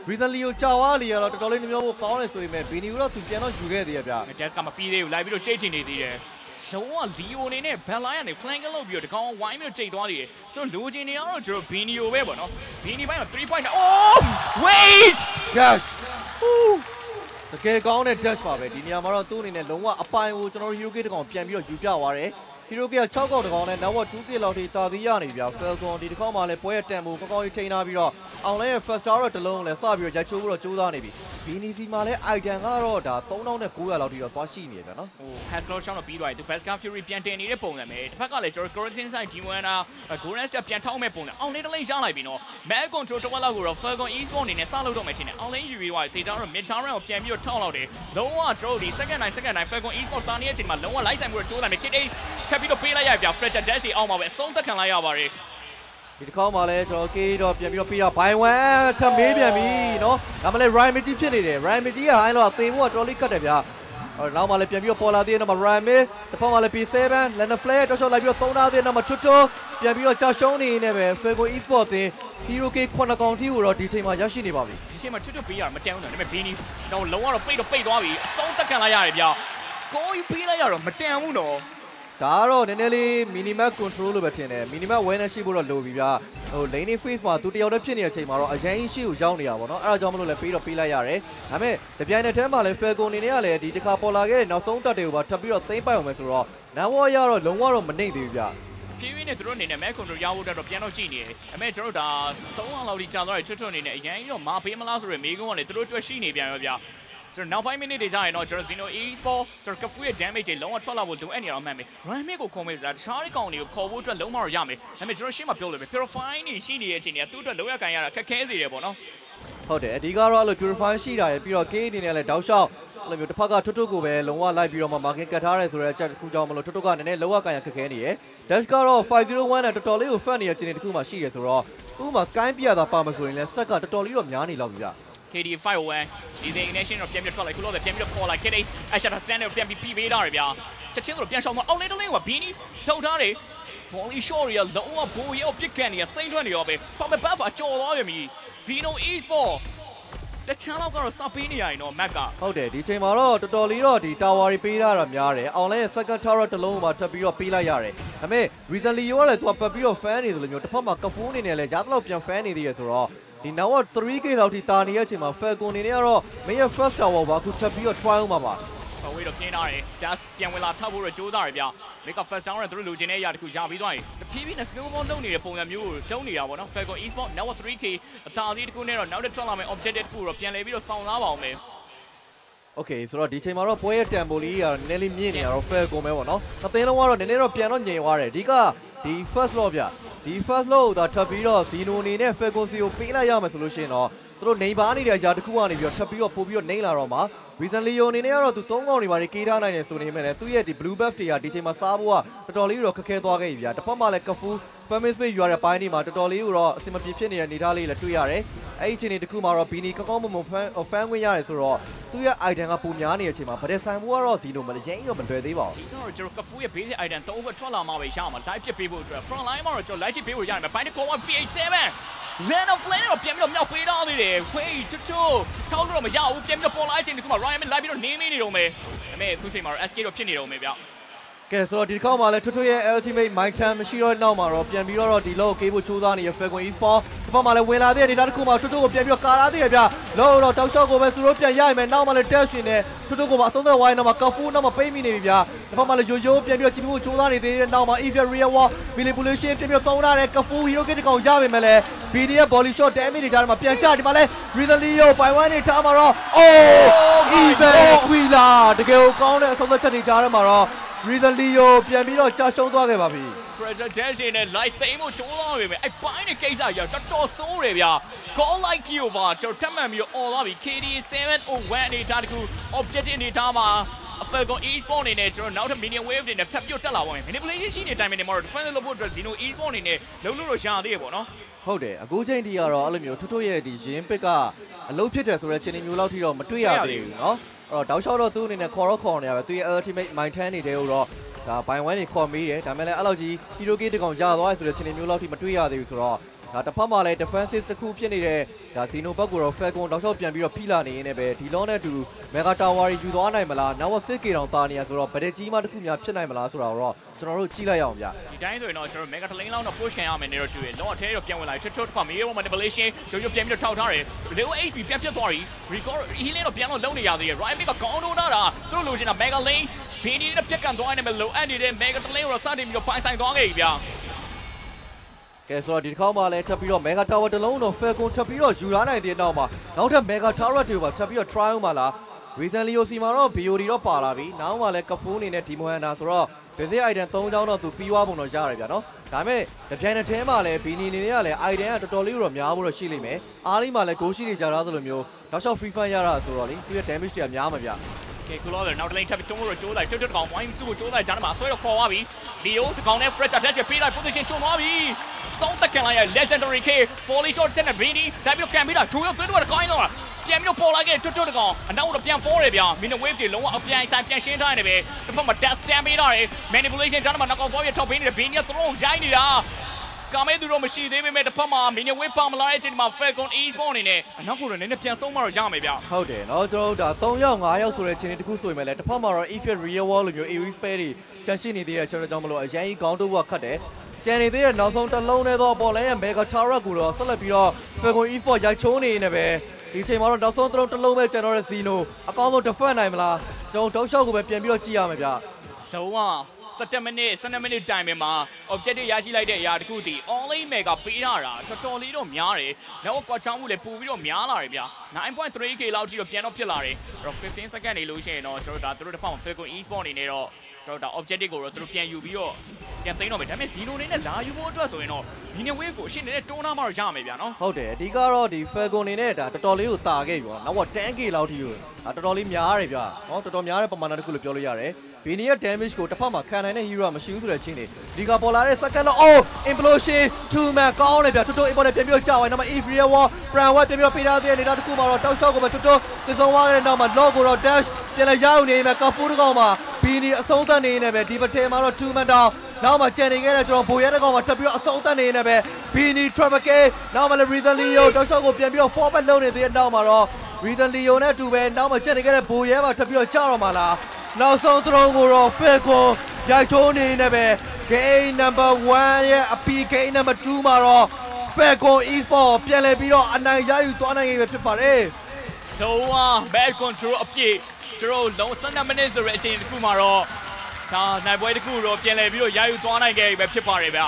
reason လီယိုကြာသွားလီရတော့တော်တော်လေးနှမျောဖို့ကောင်းတယ်ဆိုပေမဲ့ဘီနီယိုတော့သူပြန်တော့ယူခဲ့သေးရဗျတက်စ်ကမပြီးသေးဘူးလိုက်ပြီးတော့ကြိတ်ချင်နေသေးတယ်လုံးဝလီယိုအနေနဲ့ဘယ်လိုင်းကနေ flank လုပ်ပြီးတော့ဒီကောင်ဝိုင်းမျိုးကြိတ်သွားသေးတယ်ကျွန်တော်လိုချင်နေအောင်ကျွန်တော်ဘီနီယိုပဲပေါ့နော်ဘီနီပိုင်းမှာ3 point oh wait dash တကယ်ကောင်းတဲ့ dash ပါပဲဒီနေရာမှာတော့သူ့အနေနဲ့လုံးဝအပိုင်ကိုကျွန်တော်တို့ hero gate တကောင်ပြန်ပြီးတော့ယူပြသွားတယ် hero gate က6កောက်တကောင်နဲ့ network 2 kit လောက်ထိတာသီးရနေပြီဗျ falcon ဒီတစ်ခေါက်မှာလည်းပွဲရတန်ဖို့ကောင်းကောင်းကြီးထိန်းထားပြီးတော့အောင်လဲရဲ့ first star တော့တလုံးလည်းစပြီးတော့ရိုက်ချိုးပြီးတော့ကြိုးစားနေပြီ BNC မှာလည်း item ကတော့ဒါ3900လောက်ထိတော့သွားရှိနေပြီဗျနော်ဟို Haslow ရှောင်းတော့ပြီးသွားပြီသူ Basca Fury ပြန်တင်နေတဲ့ပုံစံပဲတစ်ဖက်ကလည်းကျွန်တော် Quarantine Side D1 နာ Golden Star ပြန်ထောက်မဲ့ပုံစံအောင်လေးတစ်လိမ့်ရလိုက်ပြီနော် Mag Control တစ်ဝက်လောက်ကိုတော့ Falcon Esport အနေနဲ့စလုပ်တော့မယ်ထင်တယ်အောင်လေးယူပြီးသွားပြီတေချာတော့ Mid Tower ကိုပြန်ပြီးတော့ထောက်လောက်တယ်လုံးဝကျွန်တော်ဒီ second line second line Falcon Esport တာနေတဲ့အချိန်မှာလုံးဝ light ဆိုင်မှုတော့ကြိုးစားနေ Kid Ace ထပ်ပြီးတော့ပေးလိုက်ရပြ Fracture Dash ကြီးအောက်မှာပဲအဆုံးသက်ခံလိုက်ရပါတယ်ဒီတစ်ခေါက်မှာလည်းကျွန်တော် K တော့ပြန်ပြီးတော့ပြီးတော့ by one ထပ်မေးပြန်ပြီနော်ဒါမှလည်း Ryan Miji ဖြစ်နေတယ် Ryan Miji ကဟိုင်းတော့သေဖို့ကတော်လေးကတ်တယ်ဗျာအော်နောက်မှလည်းပြန်ပြီးတော့ပေါ်လာသေးတယ်နော် Ryan Miji တစ်ဖက်မှာလည်း P7 Lena Flare တော့ရှော့လိုက်ပြီးတော့သုံးထားသေးတယ်နော်ထွတ်ထွတ်ပြန်ပြီးတော့ကြောက်ရှုံးနေနေပဲ Fago Esport တင် Hero K ခုနှစ်ကောင်ထိကိုတော့ဒီချိန်မှာရရှိနေပါပြီဒီချိန်မှာထွတ်ထွတ်ပေးရမတန်ဘူးနော်ဒါပေမဲ့ဘီနီတော့လုံးဝတော့ပိတ်တော့ပိတ်သွားပြီအဆုံးသက်ခံလိုက်ရတယ်ဗျာကိုကြီးပေးလိုက်ရတော့မတန်ဘူးနော် ဒါကတော့နည်းနည်းလေး minimap control လို့ပဲထင်တယ် minimap awareness ရှိဖို့တော့လိုပြီဗျာဟို laning phase မှာသူတယောက်တည်းဖြစ်နေတဲ့အချိန်မှာတော့အရင်ရှိကိုရောက်နေတာပေါ့နော်အဲ့ဒါကြောင့်မလို့လည်းပေးတော့ပေးလိုက်ရတယ်ဒါပေမဲ့တပြိုင်နက်တည်းမှာလည်း Falcon အနေနဲ့ကလည်းဒီတစ်ခါပေါ်လာခဲ့တဲ့နောက်ဆုံးတက်တွေကိုပါထပ်ပြီးတော့သိမ့်ပိုက်အောင်မယ်ဆိုတော့ Nawa ရတော့လုံးဝတော့မနှိမ့်သေးဘူးဗျာဖြည်းဖြည်းနဲ့သူတို့အနေနဲ့ Mac Control ရဖို့အတွက်တော့ပြန်တော့ကြည့်နေတယ်။အမေကျွန်တော်တို့ဒါ3လောက်ထိကြာသွားတယ်ထွတ်ထွတ်အနေနဲ့အရင်ကြီးတော့မာပေးမလားဆိုရယ်မေးခွန်းကလည်းသူတို့အတွက်ရှိနေပြန်ရောဗျာ။ ကျွန်တော်နောက်5 minute တွေကြာရင်တော့ကျွန်တော် Zeno E4 ကျွန်တော်ကဖူရဲ့ damage တွေလုံးဝထွက်လာဖို့လိုအပ်နေတော့မှန်မယ်။ Run mid ကိုခေါ်မယ်ဆိုတာတခြားတဲ့ကောင်တွေကိုခေါ်ဖို့အတွက်လုံးဝတော့ရမယ်။ဒါပေမဲ့ကျွန်တော်ရှေ့မှာပြောလို့ပဲ Purify နေရှိနေတဲ့အချိန်တွေကသူ့အတွက်လုံးဝကန်ရတာခက်ခဲစေတယ်ပေါ့နော်။ဟုတ်တယ်အဓိကတော့အဲ့လို purify ရှိတာရယ်ပြီးတော့ K အနေနဲ့လည်းတောက်လျှောက်အဲ့လိုမျိုးတစ်ဖက်ကထွတ်ထွတ်ကိုပဲလုံးဝလိုက်ပြီးတော့မှ market ကတ်ထားရဲဆိုတဲ့အချက်တစ်ခုကြောင့်မလို့ထွတ်ထွတ်ကနည်းနည်းလောကကန်ရခက်ခဲနေရယ် dash ကတော့501နဲ့တော်တော်လေးကိုဖတ်နေတဲ့ချိန်တစ်ခုမှရှိရဆိုတော့ဥပမာ sky ပြတာပါမဆိုရင်လည်း stack ကတော်တော်လေးတော့များနေလောက်ပြီဗျ KD 501ဒီတဲ့ ignition တော့ပြန်ပြီးထွက်လိုက်ခုလို့ပြန်ပြီးတော့ပေါ်လိုက် KD အရှာတာ stand ကိုပြန်ပြီးပြီးပေးတာရဗျာချက်ချင်းတို့ပြန်ရှောင်းတော့အောက်လေးတလင်းကဘီနီထုတ်ထားတယ် volley shot ရလုံးဝဘိုးရောပြစ်ကန်နေရစိမ့်ထွက်နေရောပဲပေါ့မဲ့ဘတ်ဖာကြော်သွားပြီ Zeno Esport တချမ်းလောက်ကတော့စပေးနေရရင်တော့ Mac ကဟုတ်တယ်ဒီချိန်မှာတော့တော်တော်လေးတော့ဒီ tower တွေပေးထားတာများတယ်အောင်လဲ second tower တစ်လုံးမှာထပ်ပြီးတော့ပေးလိုက်ရတယ်ဒါပေမဲ့ recently ရောလည်းသူကပတ်ပြီးတော့ fan နေသလိုမျိုးတစ်ဖက်မှာကဖူးနေနေလဲကြားတလောက်ပြန် fan နေသေးရဆိုတော့ ဒီနောက်တော့ 3k လောက်ထိတာနေတဲ့အချိန်မှာ Falcon နေနေကတော့မင်းရဲ့ first tower ပါအခုထပ်ပြီးတော့ try အောင်ပါပါအဝေးတော့ပြင်းထားတယ် just ပြန်ဝင်လာထောက်ဖို့တော့ကြိုးစားရဗျာ make up first down နဲ့သူတို့လိုချင်တဲ့အရာတခုရပြီးသွားရင်တဖြည်းဖြည်းနဲ့ skill ball လုပ်နေတဲ့ပုံစံမျိုးကိုတုံးနေတာပေါ့နော် Falcon Esport now 3k အသာလေးတခုနဲ့တော့နောက်တစ်ထွက်လာမယ့် objective တခုတော့ပြန်လဲပြီးတော့စောင့်သားပါအောင်မယ် Okay ဆိုတော့ဒီချိန်မှာတော့ပွဲရဲ့ tempo လေးကတော့နည်းနည်းလေးမြင့်နေတာတော့ Falcon ပဲပေါ့နော်အသင်းလုံးကတော့နည်းနည်းတော့ပြန်တော့ညင်သွားတယ်ဒီက ဒီ first law ဗျဒီ first law ကိုဒါထပ်ပြီးတော့ Zeno အနေနဲ့ Falcon စီကိုပေးလိုက်ရမယ်ဆိုလို့ရှိရင်တော့သူတို့နေပါနေတဲ့အရာတစ်ခုကနေပြီးတော့ထပ်ပြီးတော့ပို့ပြီးတော့နှိမ့်လာတော့မှာ Reason Leo အနေနဲ့ကတော့သူ၃កောင်နေပါနေကေးထားနိုင်တယ်ဆိုနေမဲ့လည်းသူ့ရဲ့ဒီ blue buff တွေကဒီချိန်မှာစားဖို့ကတော်တော်လေးတော့ခက်ခဲသွားခဲ့ပြီဗျာတစ်ဖက်မှာလည်း ကဖူး permit space ယူရတဲ့ပိုင်းဒီမှာတော်တော်လေးကိုတော့အဆင်မပြေဖြစ်နေတဲ့အနေအထားလေးလည်းတွေ့ရတယ်အဲ့ဒီအချိန်တွေတစ်ခုမှာတော့ဘီနီကောင်းကောင်းမွန်မွန်ဖန်ဖန်ဝင်ရတယ်ဆိုတော့သူ့ရဲ့ item ကပုံများနေတဲ့အချိန်မှာဗဒက်ဆိုင်ဘူးကတော့ဇီနိုမလည်းရင်တော့မလွယ်သေးပါဘူးဒီတော့ကျွန်တော်ကဖူးရဲ့ basic item 3 over ထွက်လာမှပဲရအောင် live ဖြစ်ပေးဖို့အတွက် front line မှာတော့ကျွန်တော် live ဖြစ်ပေးဖို့ရမယ် find the call 1 PH7 Land of Flame တော့ပြန်ပြီးတော့မြောက်ပေးတော့သေးတယ်ခွေးချွတ်ချွတ်ထောက်လို့တော့မရဘူးပြန်ပြီးတော့ပေါ်လာတဲ့အချိန်တခုမှာ Ryan လိုက်ပြီးတော့နေမေးနေတော့မယ်ဒါပေမဲ့အခုချိန်မှာတော့ SK တော့ဖြစ်နေတော့မယ်ဗျ ကဲဆိုတော့ဒီတစ်ခေါက်မှာလည်းထွတ်ထွတ်ရဲ့ ultimate mind time မရှိတော့တဲ့နောက်မှာတော့ပြန်ပြီးတော့ဒီလောကိုကေးဖို့ချိုးစားနေတဲ့ Falcon E4 ဒီဘက်မှာလည်းဝင်လာတဲ့ data တစ်ခုမှာထွတ်ထွတ်ကိုပြန်ပြီးတော့ကာလာသေးရဗျလောတော့တောက်လျှောက်ကိုပဲသူတို့ပြန်ရရမယ်နောက်မှာလည်း dash ရှင်နဲ့ထွတ်ထွတ်ကိုပါအဆုံးသက်ဝိုင်းနောက်မှာ Kafu နောက်မှာပိတ်မိနေပြီဗျဒီဘက်မှာလည်းရိုးရိုးပြန်ပြီးတော့ချီဖို့ချိုးစားနေသေးတဲ့နောက်မှာ Evia Real War manipulation ပြန်ပြီးတော့သုံးထားတဲ့ Kafu hero kit ကောင်ရပါမယ်လေ BD ရဲ့ body shot damage တွေကြားထဲမှာပြန်ချဒီမှာလဲ Reason Leo ပိုင်ဝမ်းနေထားမှာတော့ Oh Evia Quila တကယ်ကိုကောင်းတဲ့အဆုံးသက်ချက်တွေကြားထဲမှာတော့ Reason Leo ပြန်ပြီးတော့ကြာရှုံးသွားခဲ့ပါပြီ Pressure dash နဲ့ light သိမ်းဖို့ကြိုးစားနေပြီအဲ့ပိုင်းနဲ့ကိစ္စရတော်တော်ဆိုးတယ်ဗျာ call light ကြီးကိုပါကျွန်တော်ထပ်မှန်ပြီးတော့ all သွားပြီ KD 701အနေထားတခု objective အနေထားမှာ Falcon e-sport အနေနဲ့ကျွန်တော်နောက်ထပ် minion wave တွေနဲ့ထပ်ပြီးတော့တက်လာပါမယ် manipulation ရှိနေတိုင်းမှာတော့ defense လုပ်ဖို့အတွက် Zeno e-sport အနေနဲ့လုံးလို့တော့ရသေးရပေါ့နော် ဟုတ်တယ်အခုချိန်ထိကတော့အဲ့လိုမျိုးထွတ်ထွတ်ရဲ့ဒီရင်းပစ်ကအလုပ်ဖြစ်တယ်ဆိုတဲ့ခြေနေမျိုးလောက်ထိတော့မတွေ့ရသေးဘူးเนาะ အဲ့တော့တောက်လျှောက်တော့သူ့အနေနဲ့ခေါ်တော့ခေါ်နေရပဲသူရဲ့ ultimate mind tan နေတဲ့ဟိုတော့ဒါဘိုင်ဝမ်နေခေါ်မိတယ်ဒါပေမဲ့လည်းအဲ့လောက်ကြီး hero key တကောင်ရသွားဆိုတဲ့ခြေနေမျိုးလောက်ထိမတွေ့ရသေးဘူးဆိုတော့ဒါတစ်ဖက်မှာလည်း defensive တစ်ခုဖြစ်နေတဲ့ဒါ Zeno ဘက်ကိုတော့ Falcon တောက်လျှောက်ပြန်ပြီးတော့ဖိလာနေရင်းနဲ့ပဲဒီလောနဲ့အတူ Mega Tower ယူသွားနိုင်မလားနောက် 6k တောင်တာနေရဆိုတော့ဗဒက်ကြီးမှတစ်ခုများဖြစ်နိုင်မလားဆိုတာတော့ ကျွန်တော်တို့ကြည့်လိုက်ရအောင်ဗျဒီတိုင်းဆိုရင်တော့ကျွန်တော် mega lane လောက်တော့ push ခံရမယ်နေတော့တွေ့ရလောအထဲတော့ပြန်ဝင်လာထွတ်ထွတ်ကမေးရော manipulation ရိုးရိုးပြန်ပြီးတော့ထောက်ထားတယ် little HP ပြန်ပြတ်သွားပြီ record healing တော့ပြန်လို့လုံးနေရသေးတယ် right pick ကကောင်းတော့တာသူတို့လိုချင်တာ mega lane ဘီနီနဲ့ပြက်ကန်သွားနေမယ်လို့အဲ့နေတဲ့ mega lane ကိုတော့စတင်ပြီးတော့ပိုင်ဆိုင်သွားခဲ့ပြီဗျာကဲဆိုတော့ဒီတစ်ခေါက်မှလည်းထပ်ပြီးတော့ Mega Tower တစ်လုံးတော့ Falcon ထပ်ပြီးတော့ယူလာနိုင်တဲ့နောက်မှာနောက်ထပ် Mega Tower တွေပါထပ်ပြီးတော့ try အောင်ပါလား Reason Leo စီမှာတော့ BOD တော့ပါလာပြီနောက်မှလည်းကဖူးအနေနဲ့ Demo Hunter ဆိုတော့ basic item 3ချောင်းတော့သူပြီးွားပုံတော့ရတယ်ဗျာနော်ဒါပေမဲ့တပြိုင်နက်တည်းမှာလည်း Bini အနေနဲ့ကလည်း item ကတော်တော်လေးတော့များဖို့တော့ရှိလိမ့်မယ်အားလေးမှာလည်း goal ရှိနေကြတာဆိုလိုမျိုးနောက်လျှောက် free fire ရတာဆိုတော့လေသူရဲ့ damage တွေကများမှာဗျ ကဲကူလောလည်းနောက်တစ်လိန်ထပ်ပြီးတွန်းလို့ကြိုးလိုက်တွတ်တွတ်ကောင် wine စုကိုကြိုးလိုက်ဂျာနမှာဆွဲတော့ခေါ်သွားပြီ Leo ဒီကောင်နဲ့ Fred တက်ချက်ပေးလိုက် position ကျုံသွားပြီသုံးသက်ကန်လိုက်ရ legendary K volley shot ချက်နဲ့ Bini ဒါပြီးတော့ကန်ပြီးတာဂျိုးရောသွင်းတော့ကောင်းတော့ပြန်ပြီးတော့ပေါ်လာခဲ့တွတ်တွတ်ကောင်အနောက်တော့ပြန် fall တယ်ဗျာ minute wave တွေလုံးဝအပြိုင်ဆိုင်ပြန်ရှင်းထားနေတယ်ပဲတစ်ဖက်မှာ dash stand ပေးတာရယ် manipulation ဂျာနမှာ knockout သွားပြီးထောက်ပေးနေတယ် Bini က throw ရိုင်းနေတာ ကာမဲသူတော့မရှိသေးပေမဲ့တစ်ဖက်မှာ minion wave ပါမလာတဲ့အချိန်မှာ Falcon e-sport အနေနဲ့အနောက်ကိုတော့နည်းနည်းပြန်ဆုံးမတော့ရမယ်ဗျာ ဟုတ်တယ်เนาะကျွန်တော်တို့ဒါ3ယောက်5ယောက်ဆိုတဲ့ချင်းတစ်ခုဆိုရင်လည်းတစ်ဖက်မှာတော့ Effect Real Wall လိုမျိုး AoE spell တွေချန်ရှိနေသေးတဲ့ကျွန်တော်ကြောင့်မလို့အရင်ကြီးကောင်းတော့ဘခတ်တယ်ကျန်နေသေးတဲ့နောက်ဆုံးတစ်လုံးနဲ့တော့ပေါ်လိုင်းရဲ့ Mega Tower ကိုတော့ဆက်လက်ပြီးတော့ Falcon E4 ရိုက်ချိုးနေနေပဲဒီချိန်မှာတော့နောက်ဆုံးတစ်လုံးတစ်လုံးပဲကျန်တော့တဲ့ Zeno အကောင်းဆုံး defend နိုင်မလားကျွန်တော်တောက်လျှောက်ကိုပဲပြန်ပြီးတော့ကြည့်ရမယ်ဗျ လုံးဝ 17မိနစ်12မိနစ်တိုင်ပင်မှာ objective ရရှိလိုက်တဲ့အရာတခုတည် online mega ပေးထားတာတော်တော်လေးတော့များတယ်။နောက်ကွာချောင်းမှုလည်းပို့ပြီးတော့များလာတယ်ဗျာ။ 9.3k လောက်ထိတော့ပြန်တော့ဖြစ်လာတယ်။အဲ့တော့15 second နေလို့ရှိရင်တော့ကျွန်တော်ဒါသူတို့တစ်ဖောင် circle e-sport အနေနဲ့တော့ ကျွန်တော်ဒါ objective ကိုတော့သူတို့ပြန်ယူပြီးတော့ပြန်သိမ်းတော့မယ်ဒါပေမဲ့ဒီလိုနေနဲ့လာယူဖို့အတွက်ဆိုရင်တော့ mini wave ကိုအရှင်းနေတဲ့တွန်းလာမှတော့ရမယ်ဗျာနော်ဟုတ်တယ်အဓိကတော့ဒီ falcon နေနဲ့ဒါတော်တော်လေးကိုတာခဲ့ပြီပေါ့နောက်က 10k လောက်ထိကိုဒါတော်တော်လေးများရတယ်ဗျာဟောတော်တော်များတဲ့ပမာဏတစ်ခုလို့ပြောလို့ရတယ်ဘီနီရဲ့ damage ကိုတစ်ဖက်မှာခံနိုင်တဲ့ hero မရှိဘူးဆိုတဲ့ချင်းနေဒီကပေါ်လာတဲ့ second လောက် oh implosion two man ကောင်းတယ်ဗျာတွတ်တွတ် import ပြန်ပြီးတော့ကြာသွားနောက်မှ inferior wall brand wall ပြန်ပြီးတော့ပေးထားတဲ့နေတာတစ်ခုမှာတော့တောက်ချောက်ကိုပဲတွတ်တွတ်သိဆုံးသွားတဲ့နောက်မှာ log ကိုတော့ dash ပြန်လဲရအောင်နေမှာကပူးတကောင်မှာ ဘီနီအဆုံးသတ်နေနေပဲဒီပထဲမှာတော့ two man down နောက်မှာကျန်နေခဲ့တဲ့ကျွန်တော်ဘိုရဲတစ်ကောင်မှာတက်ပြီးတော့အဆုံးသတ်နေနေပဲဘီနီ Trevor K နောက်မှာလည်း Reason Leo တောက်လျှောက်ကိုပြန်ပြီးတော့ forward လုပ်နေသေးတဲ့နောက်မှာတော့ Reason Leo နဲ့အတူပဲနောက်မှာကျန်နေခဲ့တဲ့ဘိုရဲမှာတက်ပြီးတော့ကြာတော့မှာလားနောက်ဆုံးသရုံးကိုတော့ Falcon ရိုက်ချိုးနေနေပဲ game number 1ရဲ့အပီ game number 2မှာတော့ Falcon e-sport ပြန်လည်ပြီးတော့အနိုင်ရယူသွားနိုင်ခဲ့ဖြစ်ပါတယ်လုံးဝ bad control အပြည့် ကျွန်တော်လုံး12မိနစ်ဆိုတဲ့အချိန်တစ်ခုမှာတော့ဒါနိုင်ပွဲတစ်ခုတော့ပြန်လည်ပြီးတော့ရယူသွားနိုင်ခဲ့ပြီပဲဖြစ်ပါတယ်ဗျာ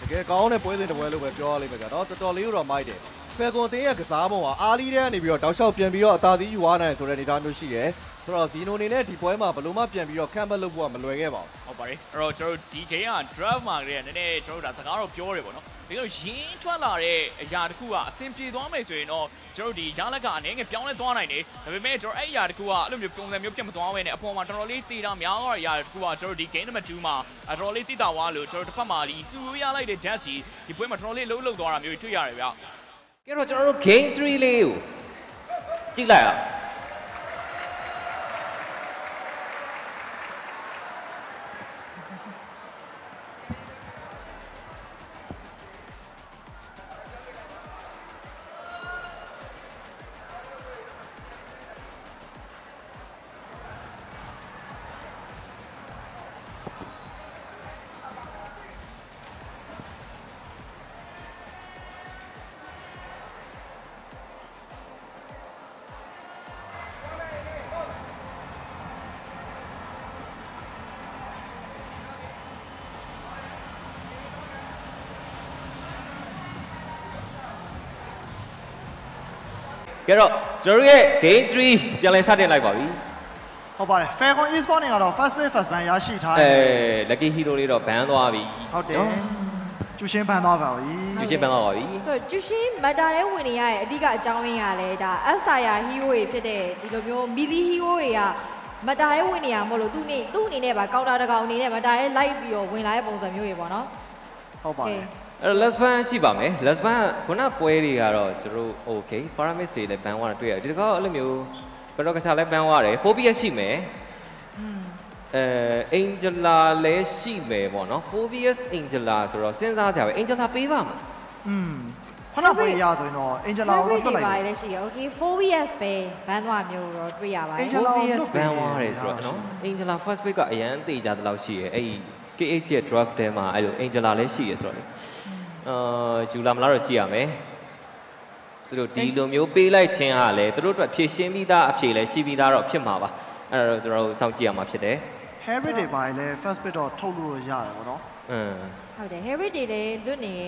တကယ်ကောင်းတဲ့ပွဲစဉ်တစ်ပွဲလို့ပဲပြောရလိမ့်မယ်ကြာတော့တော်တော်လေးတော့မိုက်တယ်ဖယ်ကွန်အသင်းရဲ့ကစားပုံကအားလီးတဲ့ကနေပြီးတော့တောက်လျှောက်ပြန်ပြီးတော့အသာသီးယူသွားနိုင်ဆိုတဲ့အနေအထားမျိုးရှိတယ် ဆိုတော့ဇီနိုအနေနဲ့ဒီပွဲမှာဘယ်လိုမှပြန်ပြီးတော့ခံဘက်လုပ်ဖို့ကမလွယ်ခဲ့ပါဘူးဟုတ်ပါတယ်အဲ့တော့ကျွန်တော်တို့ဒီ game က draft မှာကလေးကနည်းနည်းကျွန်တော်တို့ဒါစကားတော့ပြောတယ်ပေါ့နော်ဒီလိုရင်းထွက်လာတဲ့အရာတစ်ခုကအဆင်ပြေသွားမယ်ဆိုရင်တော့ကျွန်တော်တို့ဒီရလက်ကအနည်းငယ်ပြောင်းလဲသွားနိုင်တယ်ဒါပေမဲ့ကျွန်တော်အဲ့အရာတစ်ခုကအဲ့လိုမျိုးပုံစံမျိုးပြတ်မသွားဘဲနဲ့အပေါ်မှာတော်တော်လေးတည်တာများတော့အရာတစ်ခုကကျွန်တော်တို့ဒီ game number 2မှာအတော်လေးတည်တာသွားလို့ကျွန်တော်တို့တစ်ဖက်မှာဒီစူရလိုက်တဲ့ dash ကြီးဒီပွဲမှာတော်တော်လေးလှုပ်လှုပ်သွားတာမျိုးတွေ့ရတယ်ဗျကဲတော့ကျွန်တော်တို့ game 3လေးကိုကြည့်လိုက်အောင် ကဲတော့ကျွန်တော်တို့ရဲ့ game 3ပြန်လည်စတင်လိုက်ပါပြီဟုတ်ပါတယ် Falcon Esport နေကတော့ first play first ban ရရှိထားအဲတယ် lucky hero လေးတော့ဘန်သွားပြီဟုတ်တယ်ကျူရှင်းဖန်သွားပါပြီကျူရှင်းဘန်သွားပါပြီဆိုတော့ကျူရှင်မက်တာတဲ့ဝင်နေရရဲ့အဓိကအကြောင်းရင်းကလည်းဒါအက်စတာယာဟီးရိုးတွေဖြစ်တဲ့ဒီလိုမျိုးမီလီဟီးရိုးတွေကမက်တာရဲ့ဝင်နေရမဟုတ်လို့သူနေသူ့အနေနဲ့ပါကောက်တာတကောင်အနေနဲ့မက်တာရဲ့လိုက်ပြီးတော့ဝင်လာတဲ့ပုံစံမျိုးတွေပေါ့နော်ဟုတ်ပါတယ် အဲ့တော့ last ban ရှိပါမယ် last ban ခုနပွဲတွေကတော့ကျွန်တော် okay paramis တွေလည်း ban ဝါတွေ့ရတယ်ဒီတစ်ခါအဲ့လိုမျိုးဘယ်တော့ကစားလဲ ban ဝါတယ် phobia ရှိမယ်အဲ Angela လည်းရှိမယ်ပေါ့နော် Phobius Angela ဆိုတော့စဉ်းစားစရာပဲ Angela ပေးပါမလားอืมခုနကပဲရဆိုရင်တော့ Angela ကိုတော့တွက်လိုက်ပါတယ်ရှိရ Okay Phobius ပဲဘန်းသွားမျိုးတော့တွေ့ရပါတယ် Phobius ဘန်းသွားတယ်ဆိုတော့နော် Angela first pick ကအရန်တေးကြတဲ့လောက်ရှိရဲ့အဲ့ဒီ KH ရဲ့ draft ထဲမှာအဲ့လို angela လည်းရှိရဆိုတော့လေအာဂျူလာမလားတော့ကြည့်ရမယ်သူတို့ဒီလိုမျိုးပေးလိုက်ခြင်းဟာလည်းသူတို့အတွက်ဖြည့်ရှင်းပြီးသားအဖြေလည်းရှိပြီးသားတော့ဖြစ်မှာပါအဲ့တော့ကျွန်တော်တို့စောင့်ကြည့်ရမှာဖြစ်တယ် Harry တွေပါလေ first bit တော့ထုတ်လို့ရတယ်ပေါ့နော် အင်း ဟုတ်တယ် Harry တွေလည်းလွတ်နေရ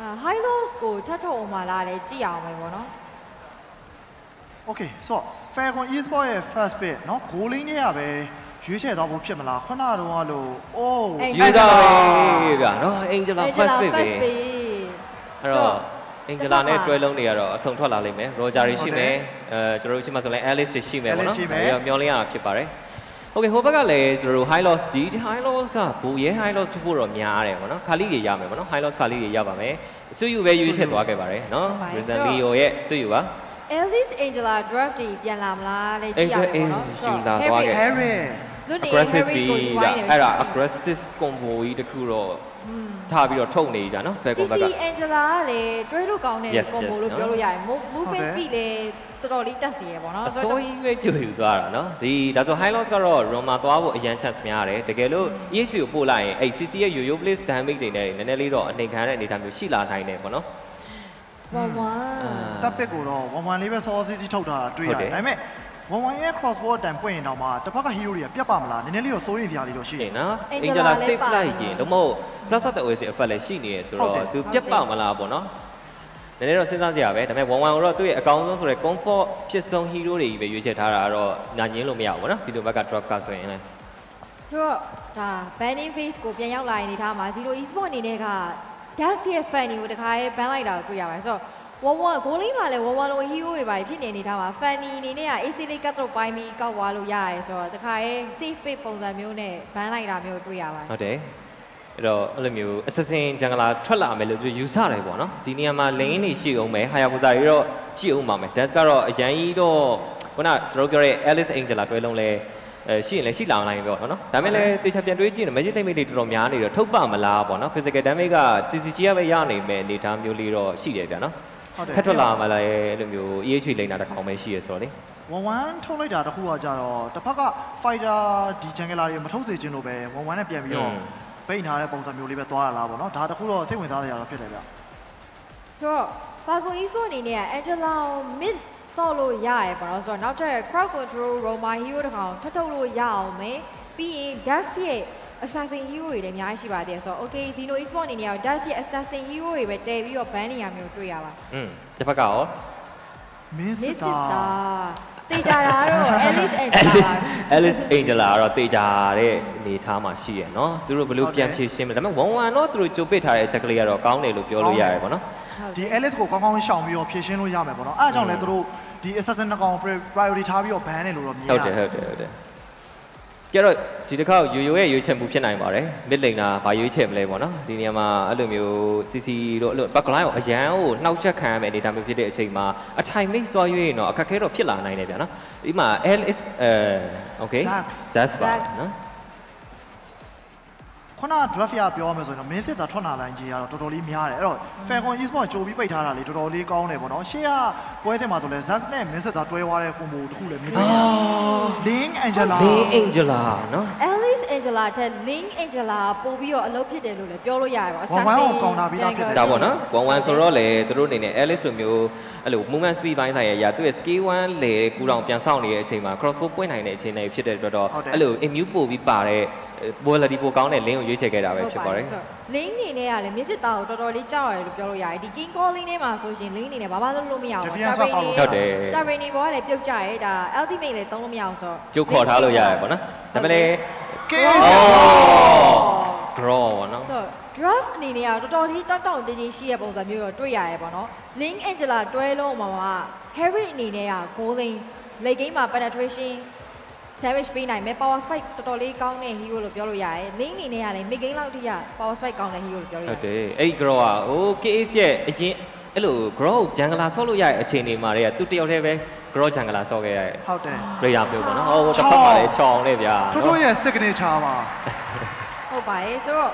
အာ high loss ကိုထပ်ထုတ်အောင်ပါလားလဲကြည့်အောင်ပဲပေါ့နော် Okay ဆိုတော့ Falcon Esport ရဲ့ first bit เนาะ goal line တွေကပဲ ရွေးချယ်သွားဖို့ဖြစ်မလားခုနကတော့လို့ oh ယူတာပဲဗျာနော် angela first pick ပဲ first pick အဲ့တော့ Angela နဲ့တွဲလုံးတွေကတော့အဆုံထွက်လာလိမ့်မယ် Roger တွေရှိမယ်အဲကျွန်တော်တို့ရှိမှဆိုရင် Alice တွေရှိမယ်ပေါ့နော်ဒါတော့မျောလင်းရတာဖြစ်ပါတယ် Okay ဟိုဘက်ကလည်းကျွန်တော်တို့ high loss ဒီ high loss ကဘူရဲ high loss ဖြစ်ဖို့တော့များတယ်ပေါ့နော်ခါလီတွေရမယ်ပေါ့နော် high loss ခါလီတွေရပါမယ်စွယူပဲရွေးချက်သွားခဲ့ပါတယ်နော် Reason Leo ရဲ့စွယူပါ Alice Angela draft တွေပြန်လာမလားလဲကြည့်ရမယ်ပေါ့နော် Angela- Angela သွားခဲ့ Harry လွတ်နေ aggressive Harry ပြီးကိုယူဝိုင်းနေအဲ့ဒါ aggressive combo ကြီးတစ်ခုတော့อืมထားပြီးတော့ထုတ်နေကြနော် Falcon ဘက်က CC Angela ကလည်းတွဲလို့ကောင်းတဲ့ Yes, ကွန်ဘို yes, လို့နော်ပြောလို့ရတယ် Move- ဟုတ် movement တယ် speed လည်းတော်တော်လေးတက်စီရယ်ပေါ့နော်အစိုးရပဲကြွယူသွားတာနော်ဒီဒါဆို high loss ကတော့ Roma သွားဖို့အရန် chance များတယ်တကယ်လို့ EHP ကိုပို့လိုက်ရင်အဲ့ CC ရဲ့ yo-yo place damage တွေနဲ့နည်းနည်းလေးတော့အနေခံရတဲ့အနေအထားမျိုးရှိလာနိုင်တယ်ပေါ့နော်ဝမ်ဝမ်တပ်ပစ်ကိုတော့1 1လေးပဲစောစေးစီးထုတ်ထားတာတွေ့ရဟုတ်တတယ်ယ်ဒါပေမဲ့ 1 1ရဲ့ crossbow အတန်ပွင့်ရင်တော့မှတစ်ဖက်က hero တွေကပြတ်ပါမလားနည်းနည်းလေးတော့စိုးရိမ်စရာလေးတော့ရှိရှတယ်င်နော် Angela Angela လည်း save ပါလိုက်ရင်တော့မဟုတ် plus တဲ့ OS effect လည်းရှိနေရဆိုဟုတ်တော့ တယ်သူပြတ်ပါမလားပေါ့နော်နည်းနည်းတော့စဉ်းစားကြရပဲဒါပေမဲ့1 1ကိုတော့သူ့ရဲ့အကောင်းဆုံးဆိုတဲ့ comfort ဖြစ်ဆုံး hero တွေကြီးပဲရွေးချယ်ထားတာကတော့ညာညင်းလို့မရဘူးပေါ့နော် Zero ဘက်က drop ကဆိုရင်လည်းဆိုတော့ဒါ banning phase ကိုပြန်ရောက်လာရင်နေထားမှာ zero e-sport အနေနဲ့က gas ရဲ့ fan တွေကိုတခါရဲ ban လိုက်တာကိုတွေ့ရပါတယ်ဆိုတော့ ဝဝဂိုးလေးမှာလည်းဝဝလို hero တွေပါဖြစ်နေနေထားမှာ fan အနေနဲ့က AC လေး cut တော့ပိုင်းပြီးကောက်သွားလို့ရတယ်ဆိုတော့တခါရဲ safe pick ပုံစံမျိုးနဲ့ ban လိုက်တာမျိုးတွေ့ရပါတယ်ဟုတ်တယ်အဲ့တော့အဲ့လိုမျိုး assassin jungler ထွက်လာမယ်လို့သူယူဆတယ်ပေါ့နော်ဒီနေရာမှာ lane တွေရှိအောင်မယ် hayabusa တွေတော့ရှိအောင်ပါမယ် dash ကတော့အရန်ကြီးတော့ခုနကျွန်တော်ပြောတဲ့ alice angela တွဲလုံးလဲအဲရှိရင်လည်းရှိလာနိုင်ပြီပေါ့နော်ဒါပေမဲ့လည်းတေချာပြန်တွေးကြည့်ရင် magic damage တွေတော်တော်များနေတော့ထုတ်ပါမလားပေါ့နော် physical damage က CCG ကပဲရနိုင်မယ်အနေအထားမျိုးလေးတော့ရှိတယ်ဗျာနော်ဟုတ်တယ် ထပ်ထွက်လာမှလည်းအဲ့လိုမျိုး EHP လိမ့်တာတစ်ကောင်ပဲရှိရဆိုတော့လေ1 1ထုတ်လိုက်တာတခုကကြတော့တစ်ဖက်က fighter ဒီ jungler တွေမထုတ်စေခြင်းလို့ပဲ1 1နဲ့ပြန်ပြီးတော့ပိတ်ထားတဲ့ပုံစံမျိုးလေးပဲသွားရလားပေါ့နော်ဒါတခုတော့စိတ်ဝင်စားစရာတော့ဖြစ်တယ်ဗျဆိုတော့ Falcon e-sport အနေနဲ့က Angela ကို mid ဆော့လို့ရရယ်ပေါ့နော်ဆိုတော့နောက်ထပ် crowd control Roma hero တစ်ကောင်ထပ်ထုတ်လို့ရအောင်မယ်ပြီးရင် Dax ရဲ့ assassin hero တွေလည်းအများကြီးရှိပါသေးတယ်ဆိုတော့ okay Zeno eSport အနေနဲ့ရော Dutch ရဲ့ assassin hero တွေပဲတည်ပြီးတော့ ban နေရမျိုးတွေ့ရပါอืมတစ်ဖက်ကရော Miss Star တေချာတာတော့ Alice and Alice Alice Angela တော့တေချာတဲ့အနေထားမှာရှိရယ်နော်သူတို့ဘယ်လိုပြန်ဖြေရှင်းမလဲဒါပေမဲ့ဝန်ဝန်တော့သူတို့ကြိုပစ်ထားတဲ့အချက်ကလေးကတော့ကောင်းတယ်လို့ပြောလို့ရတယ်ပေါ့နော်ဒီ Alice ကိုကောင်းကောင်းရှောင်ပြီးတော့ဖြေရှင်းလို့ရမယ်ပေါ့နော်အဲအကြောင်းလဲသူတို့ဒီ assassin နှစ်ကောင် priority ထားပြီးတော့ ban တယ်လို့တော့မြင်ရတယ်ဟုတ်တယ်ဟုတ်တယ်ဟုတ်တယ် ကြတော့ဒီတစ်ခါယိုယိုရဲ့ရွေးချယ်မှုဖြစ်နိုင်ပါတယ် mid lane ကဘာရွေးချယ်မလဲပေါ့နော်ဒီနေရာမှာအဲ့လိုမျိုး CC တို့အဲ့လို backline ကိုအရန်ကိုနှောက်ချက်ခံရမယ်အနေဒါမျိုးဖြစ်တဲ့အချိန်မှာအထိုင် mix သွားရွေးရင်တော့အခက်ခဲတော့ဖြစ်လာနိုင်တယ်ဗျာနော်ဒီမှာ L is အဲ okay Zax Zax ပါနော် ခုန draft ရပြောရမယ်ဆိုရင်တော့မင်းစစ်တာထွက်လာတိုင်းကြီးကတော့တော်တော်လေးများတယ်အဲ့တော့ Falcon Esport ကြိုပြီးပိတ်ထားတာလေတော်တော်လေးကောင်းတယ်ပေါ့နော်ရှေ့ကပွဲတင်မှာဆိုလဲ Zax နဲ့မင်းစစ်တာတွဲသွားတဲ့ combo တစ်ခုလည်းမြင်လိုက်ရတယ် Ling Angela Lin Angela နော် Alice Angela တဲ့ Link Angela ပို့ပြီးတော့အလုပ်ဖြစ်တယ်လို့လည်းပြောလို့ရတယ်ပေါ့ဝမ်ဝမ်ကိုကောင်တာပြီးသားဖြစ်တယ်ဒါပေါ့နော်1 1ဆိုတော့လေသူတို့အနေနဲ့ Alice လိုမျိုးအဲ့လို movement speed ဘိုင်းဆိုင်ရရသူရဲ့ skill 1လေကူတောင်ပြန်ဆောင်နေတဲ့အချိန်မှာ crossbow ပွင့်နိုင်တဲ့အချိန်တွေဖြစ်တဲ့အတွက်တော့အဲ့လို immune ပို့ပြီးပါတဲ့ quality ပိုကောင်းတဲ့ link ကိုရွေးချယ်ခဲ့တာပဲဖြစ်ပါတယ် Link အနေနဲ့ကလည်း Miss Sita ကိုတော်တော်လေးကြောက်ရတယ်လို့ပြောလို့ရတယ်ဒီ King Calling ထဲမှာဆိုရှင် Link အနေနဲ့ဘာမှလုပ်လို့မရဘူး Defiance ဆောက်အောင်ဟုတ်တယ်တာဘီနီဘောကလည်းပြုတ်ကြရဲဒါ ultimate လည်းသုံးလို့မရအောင်ဆိုတော့ကျုပ်ခေါ်ထားလို့ရတယ်ပေါ့နော်ဒါပေမဲ့လေကဲ draw ပေါ့နော်ဆိုတော့ draft အနေနဲ့ကတော်တော်လေးတောက်တောက်တင်းတင်းရှိတဲ့ပုံစံမျိုးတော့တွေ့ရတယ်ပေါ့နော် Link Angela တွဲလုံးမှာမှာ Harry အနေနဲ့က golden late game မှာ penetration damage ပေးနိုင်မယ် power spike တော်တော်လေးကောင်းတဲ့ hero လို့ပြောလို့ရတယ် Link အနေနဲ့ကလည်း mid game လောက်ထိရ power spike ကောင်းတဲ့ hero လို့ပြောလို့ရဟုတတ်ယ်တယ်အဲ့ဒီ grow อ่ะဟို KS ရဲ့အရင်အဲ့လို grow ဂျန်ဂလာဆော့လို့ရတဲ့အခြေအနေမှာတည်းကသူတယောက်တည်းပဲ grow ဂျန်ဂလာဆော့ခဲ့ရတဲ့ဟုတ်တယ် player မျိုးပေါ့နော်ဟိုတစ်ဖက်မှာလည်းချောင်းနေဗျာထိုးထိုးရဲ့ signature ပါဟုတ်ပါတယ်ဆိုတော့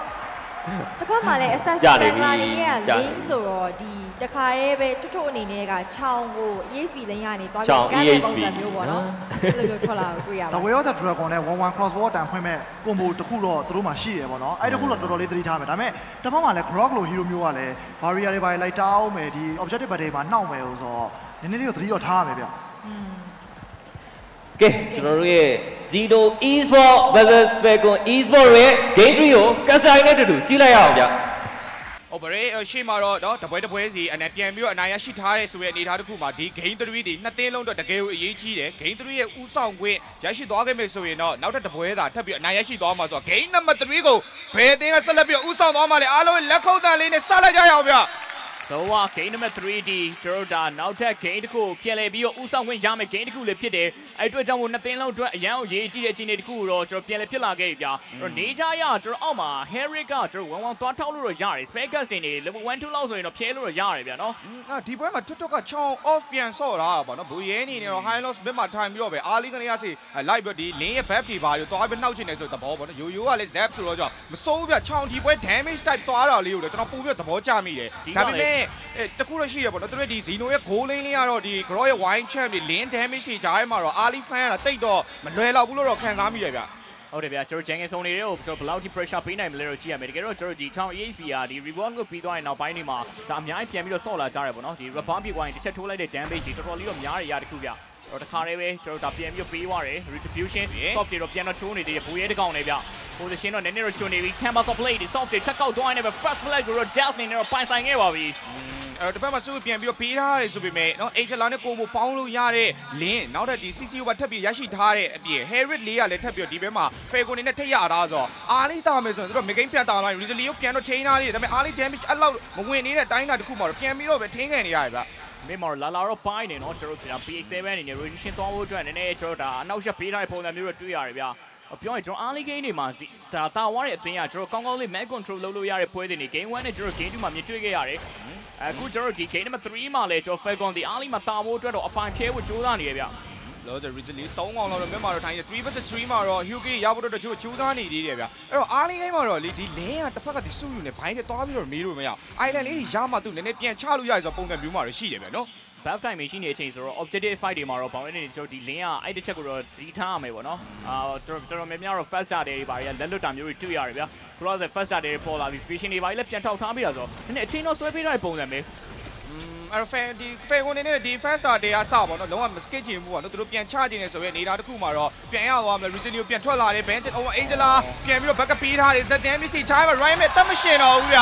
တစ်ခါမှလည်း assassin ကြာနေပြီလာနေကကြာနေ link ဆိုတော့ဒီ တခါတည်းပဲထွတ်ထွတ်အနေနဲ့ကခြောင်းကို ESP လိန်ကနေသွားချောင်းကမ်းတဲ့ပုံ EHP စံမျိုးပေါ့နော်နော်အဲ့လိုမျိုးထွက်လာတော့တွေ့ရပါ The Way of the Dragon နဲ့11 crossbow တန်ဖွင့်မဲ့ combo တစ်ခုတော့သူတို့မှရှိတယ်ပေါ့နော်အဲ့ဒီတစ်ခုတော့တော်တော်လေးသတိထားမယ်ဒါပေမဲ့တစ်ဖက်မှာလည်း Grok လို hero မျိုးကလည်း barrier တွေပါလိုက်တောင်းမယ်ဒီ objective battle မှာနှောက်မယ်ဆိုတော့နည်းနည်းလေးတော့သတိတော့ထားရမယ်ဗျอืมကဲကျွန်တော်တို့ရဲ့ Zero Esport versus Falcon Esport ရဲ့ game 3ကိုကက်ဆိုင်နဲ့တူတူကြည့်လိုက်ရအောင်ဗျ ဟုတ်ပါရဲ့ရှေ့မှာတော့နော်တပွဲတပွဲစီအနေပြန်ပြီးတော့အနိုင်ရရှိထားတဲ့ဆိုတဲ့အနေအထားတစ်ခုမှာဒီ game 3ဒီနှစ်သင်းလုံးတော့တကယ်ကိုအရေးကြီးတယ် game 3ရဲ့ဥဆောင်ခွင့်ရရှိသွားခဲ့မယ်ဆိုရင်တော့နောက်ထပ်တပွဲသာထပ်ပြီးအနိုင်ရရှိသွားမှာဆိုတော့ game number 3ကိုဘယ်အသင်းကဆက်လက်ပြီးတော့ဥဆောင်သွားမှာလဲအားလုံးလက်ခုပ်တန်လေးနဲ့စလိုက်ကြရအောင်ဗျ တော့က game number 3D ကျွန်တော်တို့ဒါနောက်ထပ် game တစ်ခုကိုပြန်လည်ပြီးတော့ဥဆောင်ခွင့်ရမယ် game တစ်ခုလည်းဖြစ်တယ်အဲ့အတွက်ကြောင့်မို့နှစ်သင်းလုံးအတွက်အရန်ကိုရေးကြည့်တဲ့အခြေအနေတစ်ခုကိုတော့ကျွန်တော်ပြန်လည်ဖြစ်လာခဲ့ပြီဗျာအဲ့တော့နေကြရကျွန်တော်အောက်မှာ Harry ကကျွန်တော်ဝမ်ဝမ်သွားထောက်လို့တော့ရတယ် Speckers တွေနေ level 1 2လောက်ဆိုရင်တော့ဖြဲလို့တော့ရတယ်ဗျာနော်အာဒီပွဲမှာ TikTok ကချောင်း off ပြန်ဆော့တာပါနော်ဘူရဲနေနေတော့ high loss ဘက်မှာထိုင်ပြီးတော့ပဲအားလေးကနေရစီ live ပြီးဒီ lane ရဲ့ back တွေပါရောတွားပြီးနှောက်ချင်တယ်ဆိုတဲ့သဘောပေါ့နော်ယိုယိုကလည်း zap ဆိုတော့ကြောင့်မစိုးဘူးဗျချောင်းဒီပွဲ damage type တွားတာလေးကိုတော့ကျွန်တော်ပို့ပြီးတော့သဘောကျမိတယ်ဒါပေမဲ့အဲတခုတော့ရှိရပေါ့နော်သူတို့ဒီ Zeno ရဲ့ goal lane လေးကတော့ဒီ Grow ရဲ့ wine champ တွေ lane damage တွေကြားထဲမှာတော့ early fan ကတိတ်တော့မလွယ်တော့ဘူးလို့တော့ခံစားမိတယ်ဗျဟုတ်တယ်ဗျာကျွန်တော်ဂျန်ငယ်ဆုံးတွေကိုကျွန်တော်ဘယ်လောက်ထိ pressure ပေးနိုင်မလဲတော့ကြည့်ရမယ်တကယ်တော့ကျွန်တော်ဒီချောင်း EHP ကဒီ reward ကိုပြီးသွားရင်နောက်ပိုင်းတွေမှာဒါအများကြီးပြန်ပြီးတော့ဆော့လာကြတယ်ပေါ့နော်ဒီ rebound ပြေးသွားရင်တစ်ချက်ထိုးလိုက်တဲ့ damage တွေတော်တော်လေးတော့များရရတခုဗျ တော့တခါတည်းပဲကျွန်တော်ဒါပြန်ပြီးတော့ပေးသွားတယ် retribution soft တွေတော့ပြန်တော့ထိုးနေသေးတယ်ဘူရဲတကောင်နေဗျ position တော့နည်းနည်းတော့ကျွနေပြီ camera of play ဒီ soft တွေထက်ကောက်သွားနေပဲ first play ကိုတော့ death နေတော့ပိုင်ဆိုင်ခဲ့ပါပြီအဲ့တော့တစ်ဖက်မှာစုပြန်ပြီးတော့ပေးထားရတယ်ဆိုပေမဲ့နော် Angela နဲ့ကိုမိုပေါင်းလို့ရတဲ့ link နောက်ထပ်ဒီ CCU ဘာထပ်ပြီးရရှိထားတဲ့အပြင် Harrit လေးကလည်းထပ်ပြီးတော့ဒီဘက်မှာ Falcon နေနဲ့ထိတ်ရတာဆိုတော့အားလေးတာမယ်ဆိုရင်သူတို့ mid game ပြန်တာလိုက် Rizali ကိုပြန်တော့ထိန်းထားသေးတယ်ဒါပေမဲ့အားလေး damage အဲ့လောက်မဝင်နေတဲ့အတိုင်းတာတစ်ခုမှတော့ပြန်ပြီးတော့ပဲထိန်းခံနေရတယ်ဗျ မင်းမော်လာလာတော့ပိုင်းနေနော်ကျွန်တော်တို့က PX7 အနေနဲ့ rotation သွားဖို့အတွက်နည်းနည်းကျွန်တော်ဒါအနောက်ရက်ပေးထားတဲ့ပုံစံမျိုးတော့တွေ့ရတယ်ဗျာပြောရင်ကျွန်တော်အားလေး game တွေမှာဒါတာဝါတဲ့အသင်းကကျွန်တော်ကောင်းကောင်းလေး man control လုပ်လို့ရတဲ့ပွဲတွေနေ game 1နဲ့ကျွန်တော် game 2မှာမြင်တွေ့ခဲ့ရတယ်အခုကျွန်တော်ဒီ game number 3မှာလည်းကျွန်တော် Falcon ဒီအားလေးမှာတာဖို့အတွက်တော့အပိုင်ခဲဖို့ကြိုးစားနေရဗျာ လောဆယ် Rizali 3កောင်လောက်တော့မြန်မာတော့ထိုင်းရ3 vs 3မှာတော့ Hyuki ရဖို့တော့တချို့ကြိုးစားနေသေးတယ်ဗျအဲ့တော့အားလေး game မှာတော့လေဒီ lane ကတစ်ဖက်ကဒီစုယူနေဘိုင်းနဲ့တွားပြီးတော့မေးလို့မရ island လေးရမှသူနည်းနည်းပြန်ချလို့ရဆိုပုံစံမျိုးမှာတော့ရှိတယ်ဗျနော် back time ရှိနေတဲ့အချိန်ဆိုတော့ objective fight တွေမှာတော့ဘောင်းရင်းနေကျွန်တော်ဒီ lane ကအဲ့တစ်ချက်ကိုတော့ဒီထားရမယ်ပေါ့နော်အာတော်တော်များများတော့ fast starter တွေပါရလက်လွတ်တာမျိုးတွေတွေ့ရတယ်ဗျာ cross နဲ့ fast starter တွေပေါ်လာပြီး vision တွေပါလည်းပြန်ထောက်ထားပြီးတာဆိုတော့နည်းနည်းအချိန်တော့ဆွဲပေးထားတဲ့ပုံစံပဲ อืม အဲ့တော့ fan ဒီ fan ဝင်နေတဲ့ဒီ first star တရားစပါတော့လုံးဝမ skip ချင်ဘူးပေါ့နော်သူတို့ပြန်ချခြင်းနေဆိုရဲနေတာတစ်ခုမှာတော့ပြန်ရသွားမယ် recently ပြန်ထွက်လာတယ် bench over angela ပြန်ပြီးတော့ back ပေးထားတယ် the damage time right မဲ့တတ်မရှင်တော့ဘူးဗျ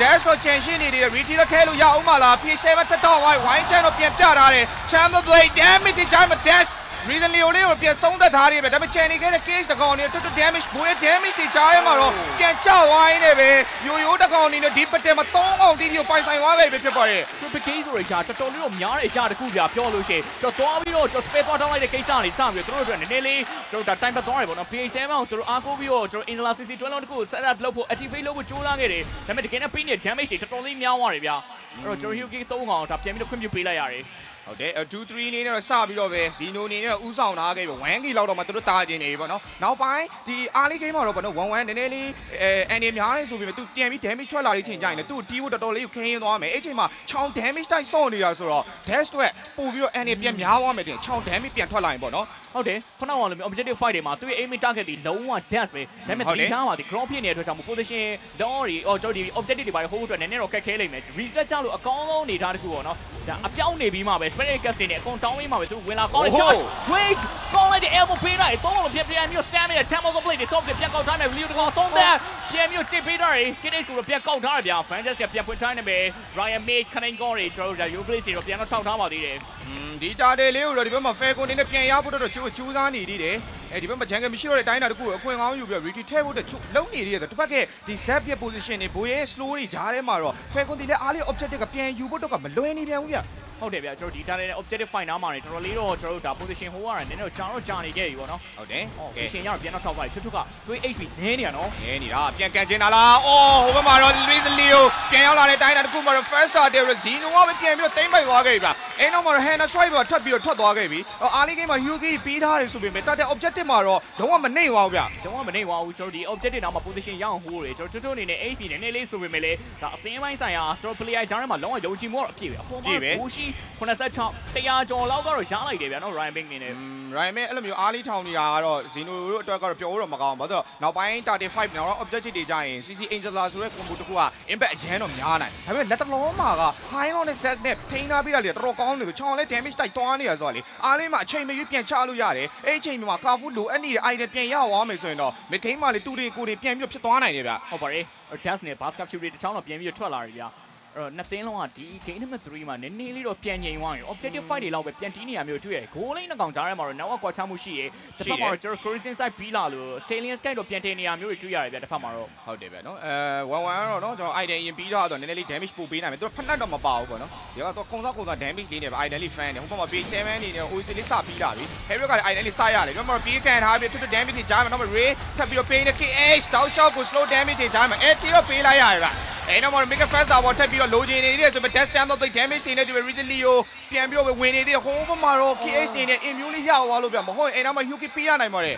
dash တော့ chain ရှင်းနေတယ် retreat တော့ထဲလို့ရအောင်မလား p7 တက်တော့ wide wide chain တော့ပြန်ပြထားတယ် chamber blade damage time dash recently ကိုလေးကိုပြန်ဆုံးသက်ထားတယ်ပဲဒါပေမဲ့ chain နေခဲ့တဲ့ case တကောင်နေတွတ်တွတ် damage ဘွေး damage တွေကြားထဲမှာတော့ပြန်ကျသွားရင်းနဲ့ပဲယိုယိုတကောင်နေနဲ့ဒီပတ်တယ်မှာ3အောင်တီးတီကိုပိုင်ဆိုင်သွားခဲ့ပြီဖြစ်ပါတယ် Triple K ဆိုတဲ့ကြာတော်တော်လေးတော့များတဲ့အကြာတစ်ခုကြာပြောလို့ရှိရင်တော့သွားပြီးတော့ကျွန်တော် spare သွားတောင်းလိုက်တဲ့ကိစ္စတွေစပြီးတော့တို့တို့နည်းနည်းလေးကျွန်တော်ဒါ time ပတ်သွားတယ်ပေါ့နော် PH7 ကိုတို့အားကိုးပြီးတော့ကျွန်တော် Inla CC 12လုံးတစ်ခု set up လုပ်ဖို့ activate လုပ်ဖို့ကြိုးစားခဲ့တယ်ဒါပေမဲ့တကယ်နဲ့ pin နဲ့ damage တွေတော်တော်လေးများသွားတယ်ဗျာအဲ့တော့ကျွန်တော် Hyuki 3ကောင်ဒါပြန်ပြီးတော့ခွင့်ပြုပေးလိုက်ရတယ် ဟုတ်တယ်2 3အနေနဲ့တော့စပြီးတော့ပဲဇီနိုအနေနဲ့ဥဆောင်ထားခဲ့ပြီ1 key လောက်တော့မှသူတို့တာကျင်နေပြီပေါ့နော်နောက်ပိုင်းဒီအားလေး game မှာတော့ပေါ့နော်1 1နည်းနည်းလေးအဲအန်နေများနေဆိုပြီးမှသူပြန်ပြီး damage ထွက်လာတဲ့ချိန်ကျရင်လည်းသူ့တီးဖို့တော်တော်လေးကိုခင်းရင်းသွားမယ်အဲ့ချိန်မှာချောင်း damage တိုက်ဆော့နေတာဆိုတော့ dash တွေပို့ပြီးတော့အန်နေပြန်များသွားမယ်တင်ချောင်း damage ပြန်ထွက်လာရင်ပေါ့နော်ဟုတ်တယ်ခုနကလိုမျိုး objective fight တွေမှာသူ့ရဲ့ aiming target တွေလုံးဝ dash ပဲဒါပေမဲ့ဒီထားမှာဒီ ground ဖြစ်နေတဲ့အတွက်ကြောင့် position တော့ဒီ oh ကျွန်တော်ဒီ objective တွေပါဟိုးအတွက်နည်းနည်းတော့ခက်ခဲလိမ့်မယ် reset ကြလို့အကောင်းဆုံးအနေထားတစ်ခုပေါ့နော်ဒါအပြောင်းနေပြီးမှပဲ spirit cast တွေနဲ့အကုန်တောင်းပေးမှပဲသူဝင်လာကောင်းတဲ့ charge wait ကောင်းလိုက်တဲ့ elbow ပေးလိုက်သုံးလုံးပြပြမျိုး stand နဲ့ tempo blade တွေ soft ပြန်ကောက်ထားမယ် video တကောင်သုံးတဲ့ပြန်မျိုးချိန်ပေးထားတယ် kinetic ကိုပြန်ကောက်ထားတယ်ဗျာ fantasy ပြန်ဖွင့်ထားနေမယ် Ryan May ခနိုင်ကောင်းတွေကျွန်တော်တို့ဒါ you place တွေတော့ပြန်တော့ထောက်ထားပါသေးတယ်อืมဒီတာတယ်လေးကိုတော့ဒီဘက်မှာ fair ကိုနေနဲ့ပြန်ရဖို့တော့ကြိုးကြိုးစားနေသေးတယ်အဲဒီဘက်မှာ jungle မရှိတော့တဲ့တိုင်းတာတခုကိုအခွင့်ကောင်းယူပြီးတော့ retreat ထဲဖို့တော့လုံနေသေးတယ်တစ်ဖက်ကဒီ zap ပြ position တွေဘိုးရဲ့ slow တွေဂျားထဲမှာတော့ fair ကိုဒီလည်းအားလေး objective ကပြန်ယူဖို့တော့ကမလွယ်နေပြန်ဘူးဗျ ဟုတ်တယ်ဗျာကျွန်တော်ဒီ target objective fight နားမှာနေတော်တော်လေးတော့ကျွန်တော်တို့ဒါ position ဟိုရတယ်နည်းနည်းတော့ကြာတော့ကြာနေခဲ့ပြီပေါ့နော်ဟုတ်တယ်ဟုတ်ကဲ position ရတော့ပြန်တော့ထောက်ပါပြီထွတ်ထွတ်ကတွေး HP နည်းနေရနော်ငဲနေတာပြန်ကန်ချင်တာလားအော်ဟိုဘက်မှာတော့ Luis Leo ပြန်ရောက်လာတဲ့တိုင်းတာတခုမှာတော့ first star တဲ့ Zeno ကပဲပြန်ပြီးတော့တိမ့်ပိုက်သွားခဲ့ပြီဗျအဲနောက်မှာတော့ Hannah Swipe ကထွက်ပြီးတော့ထွက်သွားခဲ့ပြီအားလေး game မှာ Hyugi ပြီးထားတယ်ဆိုပေမဲ့တတ်တဲ့ objective မှာတော့လုံးဝမနှိမ့်ပါဘူးဗျတော့မနေပါဘူးကျွန်တော်ဒီ objective နားမှာ position ရအောင်ဟိုးတယ်ကျွန်တော်ထွတ်ထွတ်အနေနဲ့ HP နည်းနည်းလေးဆိုပေမဲ့လေဒါအသင်းပိုင်းဆိုင်ရာကျွန်တော် player ဂျားထဲမှာလုံးဝယုံကြည်မှုတော့အပြည့်ပဲအပေါ်မှာဘူရှိ86 100ကျော်လောက်ကတော့ရလိုက်တယ်ဗျာနော် Ryan Bing အနေနဲ့ရိုင်းမဲအဲ့လိုမျိုးအားလေးထောင်နေတာကတော့ Zeno တို့အတွက်ကတော့ပြောလို့မကောင်းဘူးဘာလို့နောက်ပိုင်း35နောက်တော့ objective တွေကြရင် CC Angela ဆိုတဲ့ combo တစ်ခုက impact အရန်တော့များနိုင်ဒါပေမဲ့လက်တလုံးမှာက high on နဲ့ set နဲ့ထိန်းထားပြီးတာလေတော်တော်ကောင်းနေလို့ချောင်းလဲ damage တိုက်သွားနေရဆိုတော့လေအားလေးမှာအချိန်မရွေးပြန်ချလို့ရတယ်အဲ့အချိန်မှာကာဖူးလိုအပ်နေတဲ့ item ပြန်ရသွားမယ်ဆိုရင်တော့ mid game မှာလေတူတွေကိုတွေပြန်ပြီးတော့ဖြစ်သွားနိုင်တယ်ဗျဟုတ်ပါတယ် dash နဲ့ basket shoot တွေတစ်ချောင်းတော့ပြန်ပြီးထွက်လာပြီဗျာ အဲ့တော့နှစ်သင်းလုံးကဒီ game number 3မှာနည်းနည်းလေးတော့ပြန်ငြိမ်သွားရင် objective fight တွေလောက်ပဲပြန်တီးနေရမျိုးတွေ့ရ goal line နှစ်ကောင်ကြားထဲမှာတော့ network ကွာခြားမှုရှိရတစ်ဖက်မှာတော့ကျွန်တော် Crimson side ပြီးလာလို့ Stallion Sky တော့ပြန်တင်နေရမျိုးတွေတွေ့ရတယ်ဗျာတစ်ဖက်မှာတော့ဟုတ်တယ်ဗျနော်အဲ1 1ကတော့နော်ကျွန်တော် item ရင်ပြီးတော့တော့နည်းနည်းလေး damage ပို့ပေးနိုင်မယ်သူကဖက်နှက်တော့မပါဘူးပေါ့နော်ဒီကတော့ကုံစောကုံစော damage လေးနေပဲ item လေး fan တယ်ဟိုဘက်မှာ B7 နေတယ် OC လေးစပြီးလာပြီ Harry ကလည်း item လေးစရတယ်ကျွန်တော်ပြီးကန်ထားပြီးသူ damage တွေကြားမှာနော် Ray ထပ်ပြီးတော့ pain နဲ့ KH တောက်လျှောက်ကို slow damage တွေကြားမှာ AT တော့ပေးလိုက်ရတယ်ဗျအဲ့တော့ Mega Fast ဘောထပ်ပြီးတော့လိုချင်နေသေးတယ်ဆိုပေမဲ့ Dash Stamp တော့ damage တွေနဲ့ဒီ recently ကိုပြန်ပြီးတော့ဝင်နေသေးတယ်ဟိုဘက်မှာတော့ KH နေနဲ့ immune လေးရသွားလို့ဗျမဟုတ်ရင်အဲ့တော့မှ Yuki ပေးရနိုင်ပါတယ်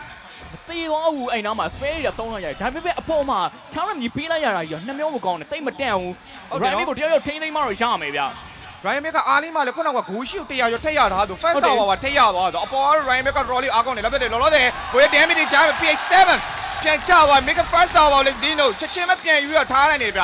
သေသွားဘူးအဲ့နားမှာ spare တွေသုံးလိုက်ရတယ်ဒါပေမဲ့အပေါ်မှာချောင်းရမြည်ပေးလိုက်ရတာကြီးကနှစ်မျိုးမကောင်းနဲ့တိတ်မတန့်ဘူး Ryan ကိုတယောက်ယောက်ထိန်းသိမ်းမှတော့ရမယ်ဗျာ Ryan Mac ကအားလေးမှလည်းခုနကဂိုးရှိ100ရောထက်ရတာဆို first tower ကထက်ရသွားတော့အပေါ်က Ryan Mac က Rolly အားကောင်းတယ်လက်ပြတယ်လောလောဆယ်ကိုရဲ့ damage တွေကြားမှာ PH7 ပြန်ချသွား Make first tower လည်း Zeno ချက်ချင်းမပြန်ယူရထားနိုင်နေဗျ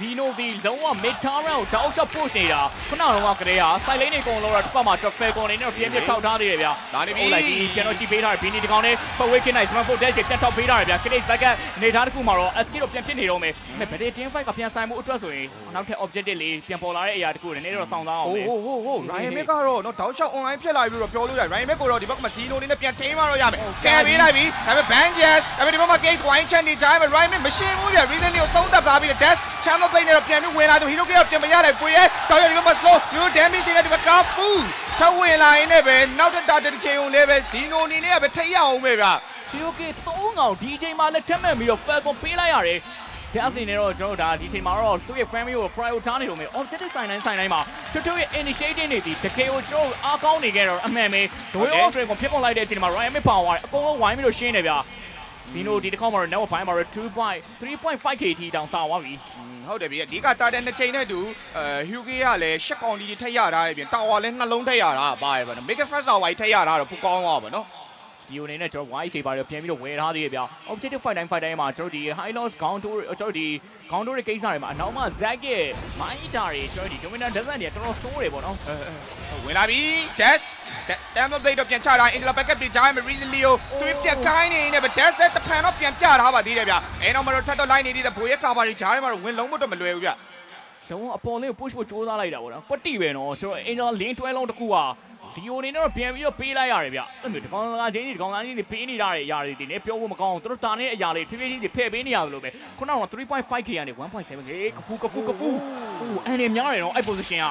ဒီနိုဒီလုံးဝ mid tower ကိုတောက်ချက် push နေတာခုနကတော့ကလေးဟာ side lane တွေအကုန်လုံးတော့တစ်ပတ်မှာ traffic ကုန်နေတော့ပြင်းပြထောက်ထားသေးတယ်ဗျာလာနေပြီဟုတ်လိုက်ပြီကျွန်တော်ကြည့်ပေးထားတယ်ဘီနီဒီကောင်နဲ့ပတ်ဝေးခင်းနိုင် smartphone dash ပြန်ထောက်ပေးထားတယ်ဗျာ credit back အနေထားတစ်ခုမှာတော့ SK တော့ပြန်ဖြစ်နေတော့မယ်ဒါပေမဲ့ team fight ကပြန်ဆိုင်မှုအတွက်ဆိုရင်နောက်ထပ် objective လေးပြန်ပေါ်လာတဲ့အရာတစ်ခုနဲ့နည်းတော့စောင့်သားအောင်ဟိုမယ်ဟိုဟိုဟို Ryan Mac ကတော့နော်တောက်ချောက် online ဖြစ်လာပြီလို့ပြောလို့ရတယ် Ryan Mac ကိုတော့ဒီဘက်မှာ Zeno လေးနဲ့ပြန်ထိန်းမှတော့ရမယ်ကဲပေးလိုက်ပြီဒါပေမဲ့ Banjas ဒါပေမဲ့ဒီဘက်မှာ Gate Wine Chan တွေကြားမှာ Ryan Mac မရှင်းဘူးဗျ Recently ကိုသုံးတက်လာပြီး Dash Channel Play နဲ့တော့ပြန်ပြီးဝင်လာတော့ Hero ကပြန်မရနိုင်ပွေရဲတောက်ရဒီဘက်မှာ slow you damage တွေနဲ့ဒီဘက်ကဖူးထပ်ဝင်လာရင်လည်းပဲနောက်တစ်တာတစ်ချိန်ုံလေးပဲ Zeno အနေနဲ့ကပဲထိရအောင်ပဲဗျဒီ okay 3ကောင်ဒီချိန်မှာလက်ထက်မဲ့ပြီးတော့ Falcon ပေးလိုက်ရတယ်ဒါအစင်းနေတော့ကျွန်တော်ဒါဒီချိန်မှာတော့သူ့ရဲ့ family ကို priority ထားနေလို့မယ် objective sign တိုင်း sign တိုင်းမှာတွတ်တွတ်ရဲ့ initiating တွေဒီတကယ်ကိုကျွန်တော်အားကောင်းနေခဲ့တော့အမှန်ပဲဒွေ off တွေကိုဖြစ်ပေါ်လိုက်တဲ့အချိန်မှာ Ryan Mid ပါသွားတယ်အကုန်လုံးဝိုင်းပြီးတော့ရှင်းတယ်ဗျာ ဒီနိုဒီတစ်ခေါက်မှာတော့ network ဘိုင်းမှာတော့2.3.5 KT တောင်တာသွားပြီဟုတ်တယ်ဗျအဓိကတာတဲ့နှစ်ချိန်နဲ့တူအဲ Hugo ကလည်းရှက်ကောင်ကြီးထက်ရတာရဲ့ပြင်တာဝါလည်းနှလုံးထက်ရတာပါတယ်ဗျနော် Make first hour ထက်ရတာတော့ပူကောင်းသွားပါနော်ဒဒီအနေနဲ့ကျွန်တော် white တွေပါတော့ပြန်ပြီးတော့ဝယ်ထားသေးရဗျာ objective fight time fight time မှာကျွန်တော်ဒီ high loss ground tour ကျွန်တော်ဒီ ground tour ရဲ့ကိစ္စတွေမှာအနောက်မှာ zack ရဲ့ monitor တွေကျွန်တော်ဒီ dominant descent တွေတော်တော်ဆိုးတယ်ပေါ့နော်ဝင်လာပြီ dash damage blade တော့ပြန်ချတာ Angela backup ပြချားမယ် recently ကိုသူပြက်ခိုင်းနေနေပဲ dash တဲ့တဖန်တော့ပြန်ပြထားပါသေးတယ်ဗျအဲနောက်မှာတော့ထပ်တော့ line နေသေးတယ်ဘိုးရဲ့ cover တွေဂျားထဲမှာတော့ဝင်လုံးမတော့မလွယ်ဘူးဗျတော့အပေါ်လေးကို push ဖို့ကြိုးစားလိုက်တာပေါ့နော်ကွက်တီပဲနော်ကျွန်တော် angel lane 12လုံးတစ်ခုဟာဒီယိုနေတော့ပြန်ပြီးတော့ပေးလိုက်ရတယ်ဗျအဲ့လိုဒီကောင်ကချင်းဒီကောင်ကချင်းဒီပေးနေရတဲ့အရာတွေဒီနေ့ပြောဖို့မကောင်းဘူးသူတို့တာနေတဲ့အရာလေးဖြည်းဖြည်းချင်းဒီဖဲ့ပေးနေရတယ်လို့ပဲခုနက 3.5k ကနေ 1.7k ကဖူးကဖူးကဖူးဟိုအန်နေများတယ်နော်အဲ့ position က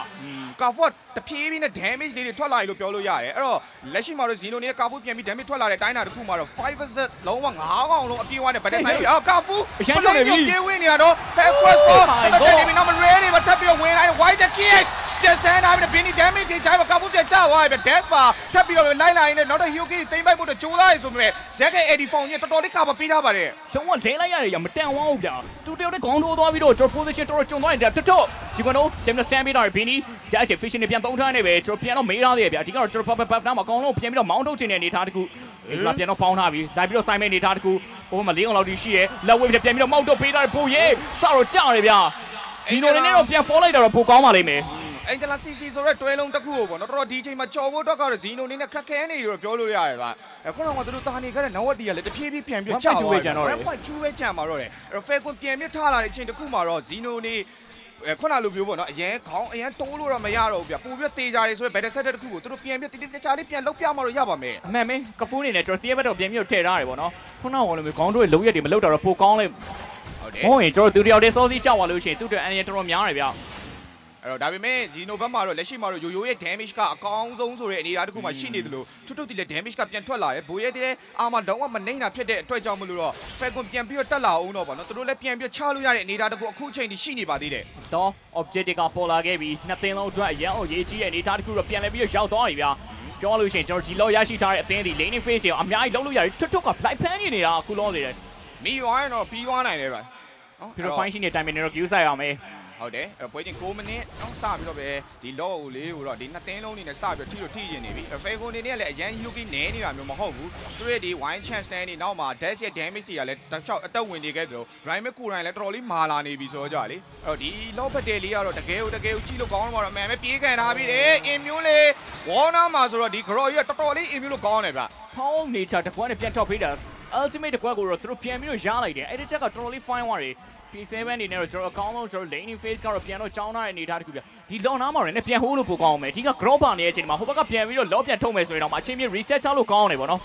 ကာဖော့တဖြည်းဖြည်းနဲ့ damage လေးတွေထွက်လာပြီလို့ပြောလို့ရတယ်အဲ့တော့လက်ရှိမှာတော့ Zeno နဲ့ကာဖူပြန်ပြီး damage ထွက်လာတဲ့တိုင်းတာတစ်ခုမှာတော့5%လုံးဝ9ကောင်လုံးအပြေးဝနဲ့ဗတ်တဲ့ဆိုင်လို့အော်ကာဖူပြေးဝင်နေရတော့ back quest for တဲ့ဒီနောက်မ ready မထပ်ပြီးတော့ဝင်လာတယ် white kiss ပြန်ဆန်းလာပြီး Benny damage တွေဂျိုင်းမှာကာဖူပြန်ကျသွားပြီ dash ပါထပ်ပြီးတော့လိုက်လာရင်းနဲ့နောက်တော့ Hyuki တိမ့်ပိုက်ဖို့တော့ကြိုးစားရဆိုပေမဲ့ Zack ရဲ့ Eddie Fong ကြီးတော်တော်လေးကာပါပေးထားပါတယ်လုံးဝဒဲလိုက်ရတယ်ရမတန်ဝအောင်ဗျာတူတယောက်တည်းခေါင်းထိုးသွားပြီးတော့ကျွန်တော် position တော်တော်ကျုံသွားတယ်တက်တော့ဒီကတော့ဂျမ်နစတန်ပေးတာဘီနီကြားချေ fishing နဲ့ပြန်သုံးထားနေပဲကျွန်တော်ပြန်တော့မေးထားသေးတယ်ဗျာဒီကတော့ကျွန်တော် pop pop နားမှာအကောင်လုံးပြန်ပြီးတော့မောင်းထုတ်ချင်တဲ့အနေထားတစ်ခုဒီကပြန်တော့ပေါင်းထားပြီးဒါပြီးတော့ sign မဲ့အနေထားတစ်ခုဟိုမှာလေးအောင်လောက်ထိရှိရဲလက်ဝဲပြန်ပြီးတော့မောင်းထုတ်ပေးတာပို့ရဲစတော့ကြာတယ်ဗျာဒီလိုနေတော့ပြန် fall လိုက်တာတော့ပိုကောင်းပါလိမ့်မယ်အင်ဂျလာစီစီဆိုတဲ့တွဲလုံးတစ်ခုကိုပေါ့နော်တော်တော်ဒီအချိန်မှာကြော်ဖို့တော့ကတော့ဇီနိုနေနဲ့ခက်ခဲနေလို့ပြောလို့ရတယ်ဗျအခုတော့ကသူတို့တာနေခဲ့တဲ့နဝတ်တီကလည်းတဖြည်းဖြည်းပြန်ပြီးကြောက်သွားတယ်1.2ပဲကျန်မှာတော့တယ်အဲ့တော့ဖဲကွန်ပြန်ပြီးထားလာတဲ့အချိန်တစ်ခုမှာတော့ဇီနိုနေအဲ ခုနလိုမျိုးပေါ့နော်အရန်ခေါင်းအရန်တိုးလို့တော့မရတော့ဘူးဗျပို့ပြီးသေးကြတယ်ဆိုတော့ better set တစ်ခုကိုသူတို့ပြန်ပြီးတိတိကျကျလေးပြန်လောက်ပြမှတော့ရပါမယ်အမှန်ပဲကဖူးနေနဲ့ကျွန်တော်စီးရဲဘက်တော့ပြန်ပြီးတော့ထည့်ထားတယ်ပေါ့နော်ခုနကလိုမျိုးခေါင်းတို့ရဲ့လုံးရက်တွေမလောက်တာတော့ပိုကောင်းလိမ့်ဟုတ်တယ်ဟောရင်ကျွန်တော်သူတယောက်တည်းစောစီးကြောက်သွားလို့ရှိရင်သူ့အတွက်အန်ရတော်တော်များတယ်ဗျာ အဲ့တော့ဒါပေမဲ့ဂျီနိုဘက်မှာတော့လက်ရှိမှာတော့ယိုယိုရဲ့ damage ကအကောင်းဆုံးဆိုတဲ့အနေအထားတစ်ခုမှရှိနေတယ်လို့ထွတ်ထွတ်တီလည်း damage ကပြန်ထွက်လာတယ်ဘိုးရဲတီလည်းအာမလုံးဝမနှိမ့်တာဖြစ်တဲ့အတွက်ကြောင့်မလို့တော့ Falcon ပြန်ပြီးတော့တက်လာအောင်တော့ဗောနော်သူတို့လည်းပြန်ပြီးချလို့ရတဲ့အနေအထားတစ်ခုအခုအချိန်ထိရှိနေပါသေးတယ်တော့ objective ကပေါ်လာခဲ့ပြီးနှစ်သိန်းလုံးအတွက်အရန်အောင်ရေးကြီးတဲ့အနေအထားတစ်ခုတော့ပြန်လည်ပြီးတော့ရောက်သွားပြီဗျာပြောလို့ရှိရင်ကျွန်တော်ဒီလောက်ရရှိထားတဲ့အသင်းဒီ laning phase တွေကိုအများကြီးလုံးလို့ရတယ်ထွတ်ထွတ်က flight pan နေနေတာအခုလုံးနေတယ်မိသွားရင်တော့ပြီးသွားနိုင်တယ်ဗျာနော်ဒီလို fine ရှိနေတိုင်းမှာတော့ view ဆိုင်အောင်မယ် ဟုတ်တယ်အဲ့ပွဲချင်း6မိနစ်တော့စပြီးတော့ပဲဒီ low ကိုလေးကိုတော့ဒီနှစ်တင်းလုံးနေနဲ့စပြီးတော့ထိလို့ထိရင်နေပြီဖေကွန်နေနဲ့လည်းအရန် Yuki နဲနေတာမျိုးမဟုတ်ဘူးသူရဲ့ဒီ wine chance stand နေနောက်မှာ dash ရဲ့ damage တွေကလည်းတစ်ချောက်အသက်ဝင်နေခဲ့သလို Rhyme ကိုယ်တိုင်လည်းတော်တော်လေးမာလာနေပြီဆိုတော့ကြလေအဲ့တော့ဒီ low ဖက်တယ်လေးကတော့တကယ်ကိုတကယ်ကိုကြည့်လို့ကောင်းတော့အမှန်ပဲပြေးခံထားပြီလေ immune လေး Warner မှာဆိုတော့ဒီ grow ကြီးကတော်တော်လေး immune လို့ကောင်းတယ်ဗျဖောင်း nature တကွက်နဲ့ပြန်ထောက်ပေးတာ ultimate တကွက်ကိုတော့သူတို့ပြန်ပြီးတော့ရလိုက်တယ်အဲ့ဒီချက်ကတော်တော်လေး fine သွားတယ် P7 အနေနဲ့တော့ကျွန်တော်အကောင်းဆုံးကျွန်တော် laning phase ကတော့ပြန်တော့ကြောင်းထားတဲ့အနေအထားတစ်ခုပြဒီ long နားမှာလည်းပြန်ဟိုးလို့ပိုကောင်းအောင်မယ်ဒီက grow ပါနေတဲ့အချိန်မှာဟိုဘက်ကပြန်ပြီးတော့ low ပြန်ထုတ်မယ်ဆိုရင်တော့အချင်းချင်း reset ချလို့ကောင်းအောင်နေပေါ့နော်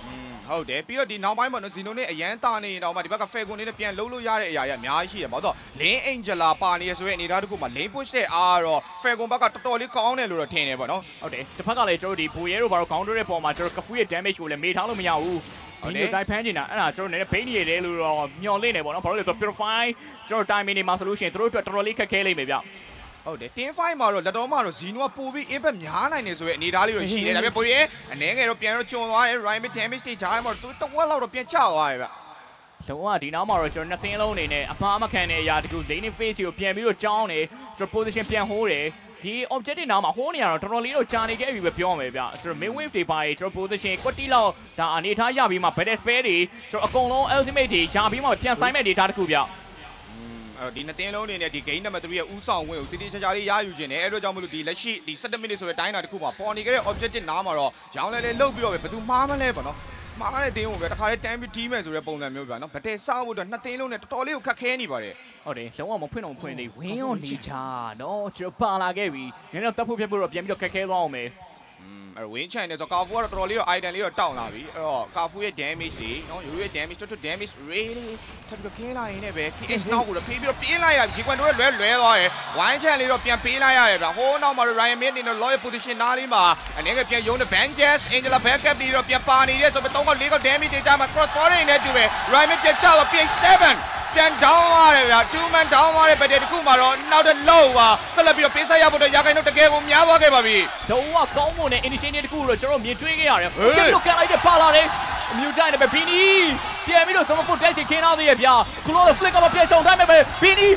ဟုတ်တယ်ပြီးတော့ဒီနောက်ပိုင်းမှာနော်ဇီနိုနဲ့အရန်တာနေရင်တော့မှဒီဘက်က Falcon နဲ့ပြန်လှုပ်လို့ရတဲ့အရာတွေအများကြီးရှိတယ်ဘာလို့လဲ Lane Angela ပါနေရဆိုတဲ့အနေအထားတစ်ခုမှာ Lane push တဲ့အားတော့ Falcon ဘက်ကတော်တော်လေးကောင်းတယ်လို့တော့ထင်တယ်ပေါ့နော်ဟုတ်တယ်တစ်ဖက်ကလည်းကျွန်တော်ဒီဘူရဲတို့ဘာလို့ counter တဲ့ပုံမှာကျွန်တော်ကဖူးရဲ့ damage ကိုလည်းမေးထားလို့မရဘူးဟုတ် ဒီတယ်လိုတိုင်းဖမ်းနေတာအဲ့ဒါကျွန်တော်လည်း bait နေရတယ်လို့တော့မျော်လင့်နေပေါ့နော်ဘာလို့လဲဆိုတော့ purify ကျွန်တော် timing နေမှာဆိုလို့ရှိရင်တို့အတွက်တော်တော်လေးခက်ခဲလိမ့်မယ်ဗျဟုတ်တယ် team fight မှာတော့လက်တော်မှာတော့ဇီနိုကပိုပြီး impact များနိုင်တယ်ဆိုတဲ့အနေအထားလေးတော့ရှိတယ်ဒါပေမဲ့ပိုရဲအနေငယ်တော့ပြန်တော့ကျွံသွားတယ် Rhyme damage တွေဂျားမှာတော့တဝက်လောက်တော့ပြန်ချသွားတယ်ဗျလုံးဝဒီနောက်မှာတော့ကျွန်တော်နှစ်သင်းလုံးအနေနဲ့အမှားမခံတဲ့အရာတကူ laning phase ကိုပြန်ပြီးတော့ကြောင်းနေကျွန်တော် position ပြန်ဟိုးတယ် ဒီ objective နားမှာဟိုးနေရတော့တော်တော်လေးတော့ကြာနေခဲ့ပြီပဲပြောမယ်ဗျကျွန်တော် main wave တွေပါရေကျွန်တော် position ကွက်တီလောက်ဒါအနေထားရပြီးမှ battle spell တွေကျွန်တော်အကုန်လုံး ultimate တွေရပြီးမှပြန်ဆိုင်မဲ့ data တခုဗျအဲ့တော့ဒီနှစ်တင်းလုံးအနေနဲ့ဒီ game number 3ရဲ့ဥဆောင်ဝင်ကိုတိတိကျကျလေးရယူခြင်းနဲ့အဲ့တော့ကြောင့်မလို့ဒီလက်ရှိဒီ17 minute ဆိုတဲ့တိုင်းတာတစ်ခုမှာပေါ်နေခဲ့တဲ့ objective နားမှာတော့ရောင်းလဲလဲလုတ်ပြီးတော့ပဲဘယ်သူမှားမလဲပေါ့နော် မှားတဲ့တင်းကိုပဲတခါလေးတန်းပြီးတီးမယ်ဆိုတဲ့ပုံစံမျိုးပြနော်ဗတဲ့စားဖို့အတွက်နှစ်တင်းလုံးနဲ့တော်တော်လေးကိုခက်ခဲနေပါတယ်ဟုတ်တယ်လုံးဝမဖွင့်တော့မဖွင့်သေးဝင်းရောနေချာနော်ကျွန်တော်ပါလာခဲ့ပြီနည်းနည်းတက်ဖို့ပြတ်ဖို့တော့ပြန်ပြီးတော့ခက်ခဲသွားအောင်မယ် อืมအဲ့ win chain နဲ့ဆိုကာဖူကတော့တော်တော်လေးတော့ item လေးတော့တောင်းလာပြီအဲ့တော့ကာဖူရဲ့ damage တွေနော်ယူရဲ့ damage တော်တော် damage really ထပ်ပြီးတော့ခင်းလာရင်လည်းပဲ KH နောက်ကိုတော့ဖေးပြီးတော့ပြင်းလိုက်ရပြီကွန်တို့လွဲလွဲသွားတယ် win chain လေးတော့ပြန်ပေးလိုက်ရတယ်ဗျဟိုးနောက်မှာ Ryan Mid နေတော့ loyal position နားလေးမှာအနေကပြန်ယုံတဲ့ Banjas Angela backup ပြီးတော့ပြန်ပါနေတဲ့ဆိုတော့တော့ကလေးက damage တွေကြမှာ cross body နဲ့တူပဲ Ryan Mid ပြန်ချတော့ PH7 ပြန် down သွားတယ်ဗျာ2 man down သွားတဲ့ဗတဲ့တစ်ခုမှာတော့နောက်တစ်လုံးပါဆက်လက်ပြီးတော့ပေးဆက်ရဖို့တော့ရာခိုင်တော့တကယ်ကိုများသွားခဲ့ပါပြီတော့ဝကောင်းမွန်တဲ့ initiative တခုကိုတော့ကျွန်တော်မြင်တွေ့ခဲ့ရတယ်ဟေးပြန်ပြီးတော့ကန်လိုက်တဲ့ပါလာတယ်အမြူတိုင်းနဲ့ပဲဘီနီပြန်ပြီးတော့သမဖို့တက်ချင်ခင်းသားသေးရဲ့ဗျာခုလော flick ကပြန်ချောင်းတိုင်းမဲ့ပဲဘီနီ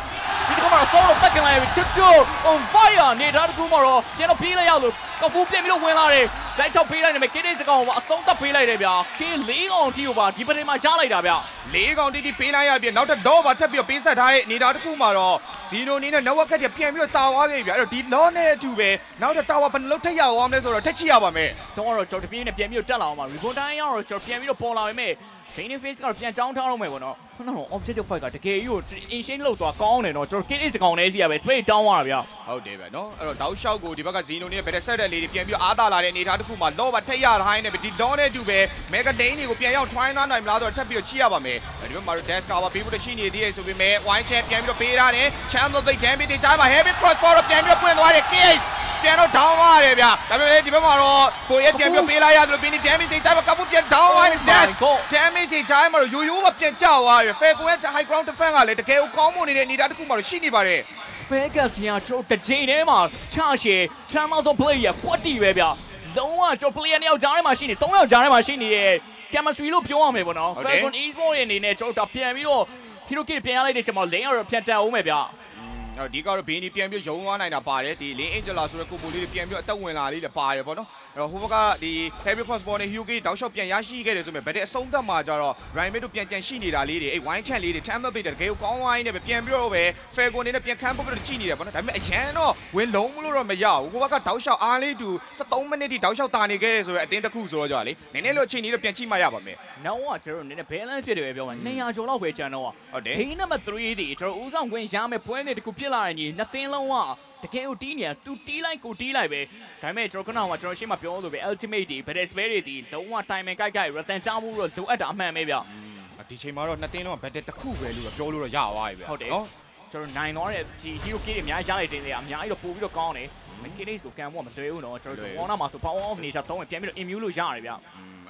ဒီကောင်ကတော့ဆောင်းလို့တက်ကန်လိုက်ပြီချွတ်ချွတ် on fire နေတာတခုမှတော့ကျွန်တော်ပြေးလိုက်ရလို့ကဖူးပြန်ပြီးတော့ဝင်လာတယ် လိုက်ချောက်ပေးလိုက်တယ်မယ်ကင်းနေစကောင်ကအဆုံးသတ်ပေးလိုက်တယ်ဗျာကင်း၄ကောင်တီကိုပါဒီပထမရလိုက်တာဗျာလေးကောင်တီတီပေးလိုက်ရပြီနောက်တော့တော့ပါထပ်ပြီးတော့ပေးဆက်ထားတဲ့အနေသားတစ်ခုမှာတော့ဇီနိုနေနဲ့ network ကတည်းကပြန်ပြီးတော့တာဝါခဲ့ပြီအဲ့တော့ဒီ law နဲ့အတူပဲနောက်တော့တာဝါဘယ်နှလုံးထက်ရအောင်မလဲဆိုတော့ထက်ချိရပါမယ်တော့တော့ကျွန်တော်တပြင်းနဲ့ပြန်ပြီးတော့တက်လာအောင်ပါ rebound တိုင်းရောကျွန်တော်ပြန်ပြီးတော့ပေါ်လာပေမဲ့ Dane face ကတော့ပြန်ကြောင်းထားတော့မယ်ပေါ့နော် ခုနက objective fight ကတကယ်ကြီးကို ancient လောက်သွားကောင်းတယ်နော်ကျွန်တော် kill is ကောင်လေးစီရပဲ space down ရတာဗျဟုတ်တယ်ဗျနော်အဲ့တော့ down shot ကိုဒီဘက်က Zeno နဲ့ better set တဲ့လေးတွေပြန်ပြီးအားသာလာတဲ့အနေအထားတစ်ခုမှာ low ပါထက်ရထားနေပြီဒီ down နဲ့တူပဲ mega dane တွေကိုပြန်ရောက် twine သွားနိုင်မလားဆိုတော့ထပ်ပြီးတော့ကြည့်ရပါမယ်ဒီဘက်မှာတော့ dash cover ပေးဖို့တရှိနေသေးတယ်ဆိုပေမဲ့ wide chat ပြန်ပြီးတော့ပေးထားတယ် channel သိ damage တွေကြားပါ heavy cross forward ပြန်ပြီးတော့ပွင့်သွားတယ် KS ပြန်တော့ down သွားတယ်ဗျဒါပေမဲ့ဒီဘက်မှာတော့ကိုရဲပြန်ပြီးပေးလိုက်ရတယ်လို့ပြီးနေ damage တွေကြားပါကပူပြန် down သွားတယ် dash damage တွေကြားမှာတော့ရိုးရိုးမပြန်ကျသွားတယ် fair ကိုရဲ့ high ground defense ကလည်းတကယ်ကိုကောင်းမွန်နေတဲ့အနေအထားတစ်ခုမှတော့ရှိနေပါတယ် Vegas ညာကျွန်တော်တစ်ချိန်ထဲမှာချရှယ်ချမ်းမောက်သော player ကွက်တီပဲဗျာလုံးဝကျွန်တော် player နှစ်ယောက်ကြားထဲမှာရှိနေ၃ယောက်ကြားထဲမှာရှိနေတဲ့ chemistry လို့ပြောရမယ်ပေါ့နော်ဟုတ်တယ် Falcon Esports ရဲ့အနေနဲ့ကျွန်တော်တို့ပြန်ပြီးတော့ Hero Kid ပြန်ရလိုက်တဲ့ကျွန်တော် lane ကတော့ပြန်တက်အောင်မယ်ဗျာ အဲ့တော့ဒီကတော့ဘင်းဒီပြန်ပြီးရုံသွားနိုင်တာပါတယ်ဒီလင်းအင်ဂျလာဆိုတဲ့ကိုပိုလေးတွေပြန်ပြီးအသက်ဝင်လာလေးလည်းပါတယ်ပေါ့နော်အဲ့တော့ဟိုဘက်ကဒီ heavy cross ball နဲ့ Hyuki တောက်လျှောက်ပြန်ရရှိခဲ့တယ်ဆိုပေမဲ့ဗတဲ့အဆုံးသတ်မှာကျတော့ Ryan Mid တို့ပြန်ကြံရှိနေတာလေးတွေအဲ့ wine chan လေးတွေ Tampa Bay တကယ်ကိုကောင်းဝိုင်းနဲ့ပဲပြန်ပြီးတော့ပဲ Falcon နေနဲ့ပြန်ခန်းပုတ်ပြီးတော့ကြည့်နေတယ်ပေါ့နော်ဒါပေမဲ့အရန်တော့ဝင်လုံးမလို့တော့မရဘူးဟိုဘက်ကတောက်လျှောက်အားလေးတူ73မိနစ်ထိတောက်လျှောက်တာနေခဲ့တယ်ဆိုတော့အတင်းတစ်ခုဆိုတော့ကြာလေနည်းနည်းလို့အချိန်လေးတော့ပြန်ကြည့်မှရပါမယ်နောက်ကကျွန်တော်တို့နည်းနည်း balance ဖြစ်တယ်ပဲပြောမှာ200ကျော်လောက်ပဲကျန်တော့ဟုတ်တယ်ဒိန်းနံပါတ်3ဒီကျွန်တော်ဦးဆောင်ခွင့်ရမယ်ပွဲနေတကူဖြစ်လာရင်ညီနှစ်သင်းလုံးကတကယ်ကိုတီးနေတာသူတီးလိုက်ကိုတီးလိုက်ပဲဒါပေမဲ့ကျွန်တော်ခုနကကျွန်တော်ရှေ့မှာပြောလို့ပဲ ultimate ဒီ battle spell တွေဒီလုံးဝ timing ကိုက်ကိုက် return ချမှုတော့လိုအပ်တာအမှန်ပဲဗျဒီချိန်မှာတော့နှစ်တင်းလုံးကဘက်တစ်ခုပဲလို့ပြောလို့တော့ရသွားပြီဗျဟုတ်တယ်နော်ကျွန်တော်နိုင်တော့တဲ့ဒီ hero key တွေအများကြီးရလိုက်တင်တယ်အများကြီးတော့ပို့ပြီးတော့ကောင်းတယ်မကင်းလေးကိုကန်ဖို့မလွယ်ဘူးနော်ကျွန်တော်တို့ corner မှာဆို power off နေချသုံးရင်ပြန်ပြီးတော့ immune လို့ရတယ်ဗျအဲ့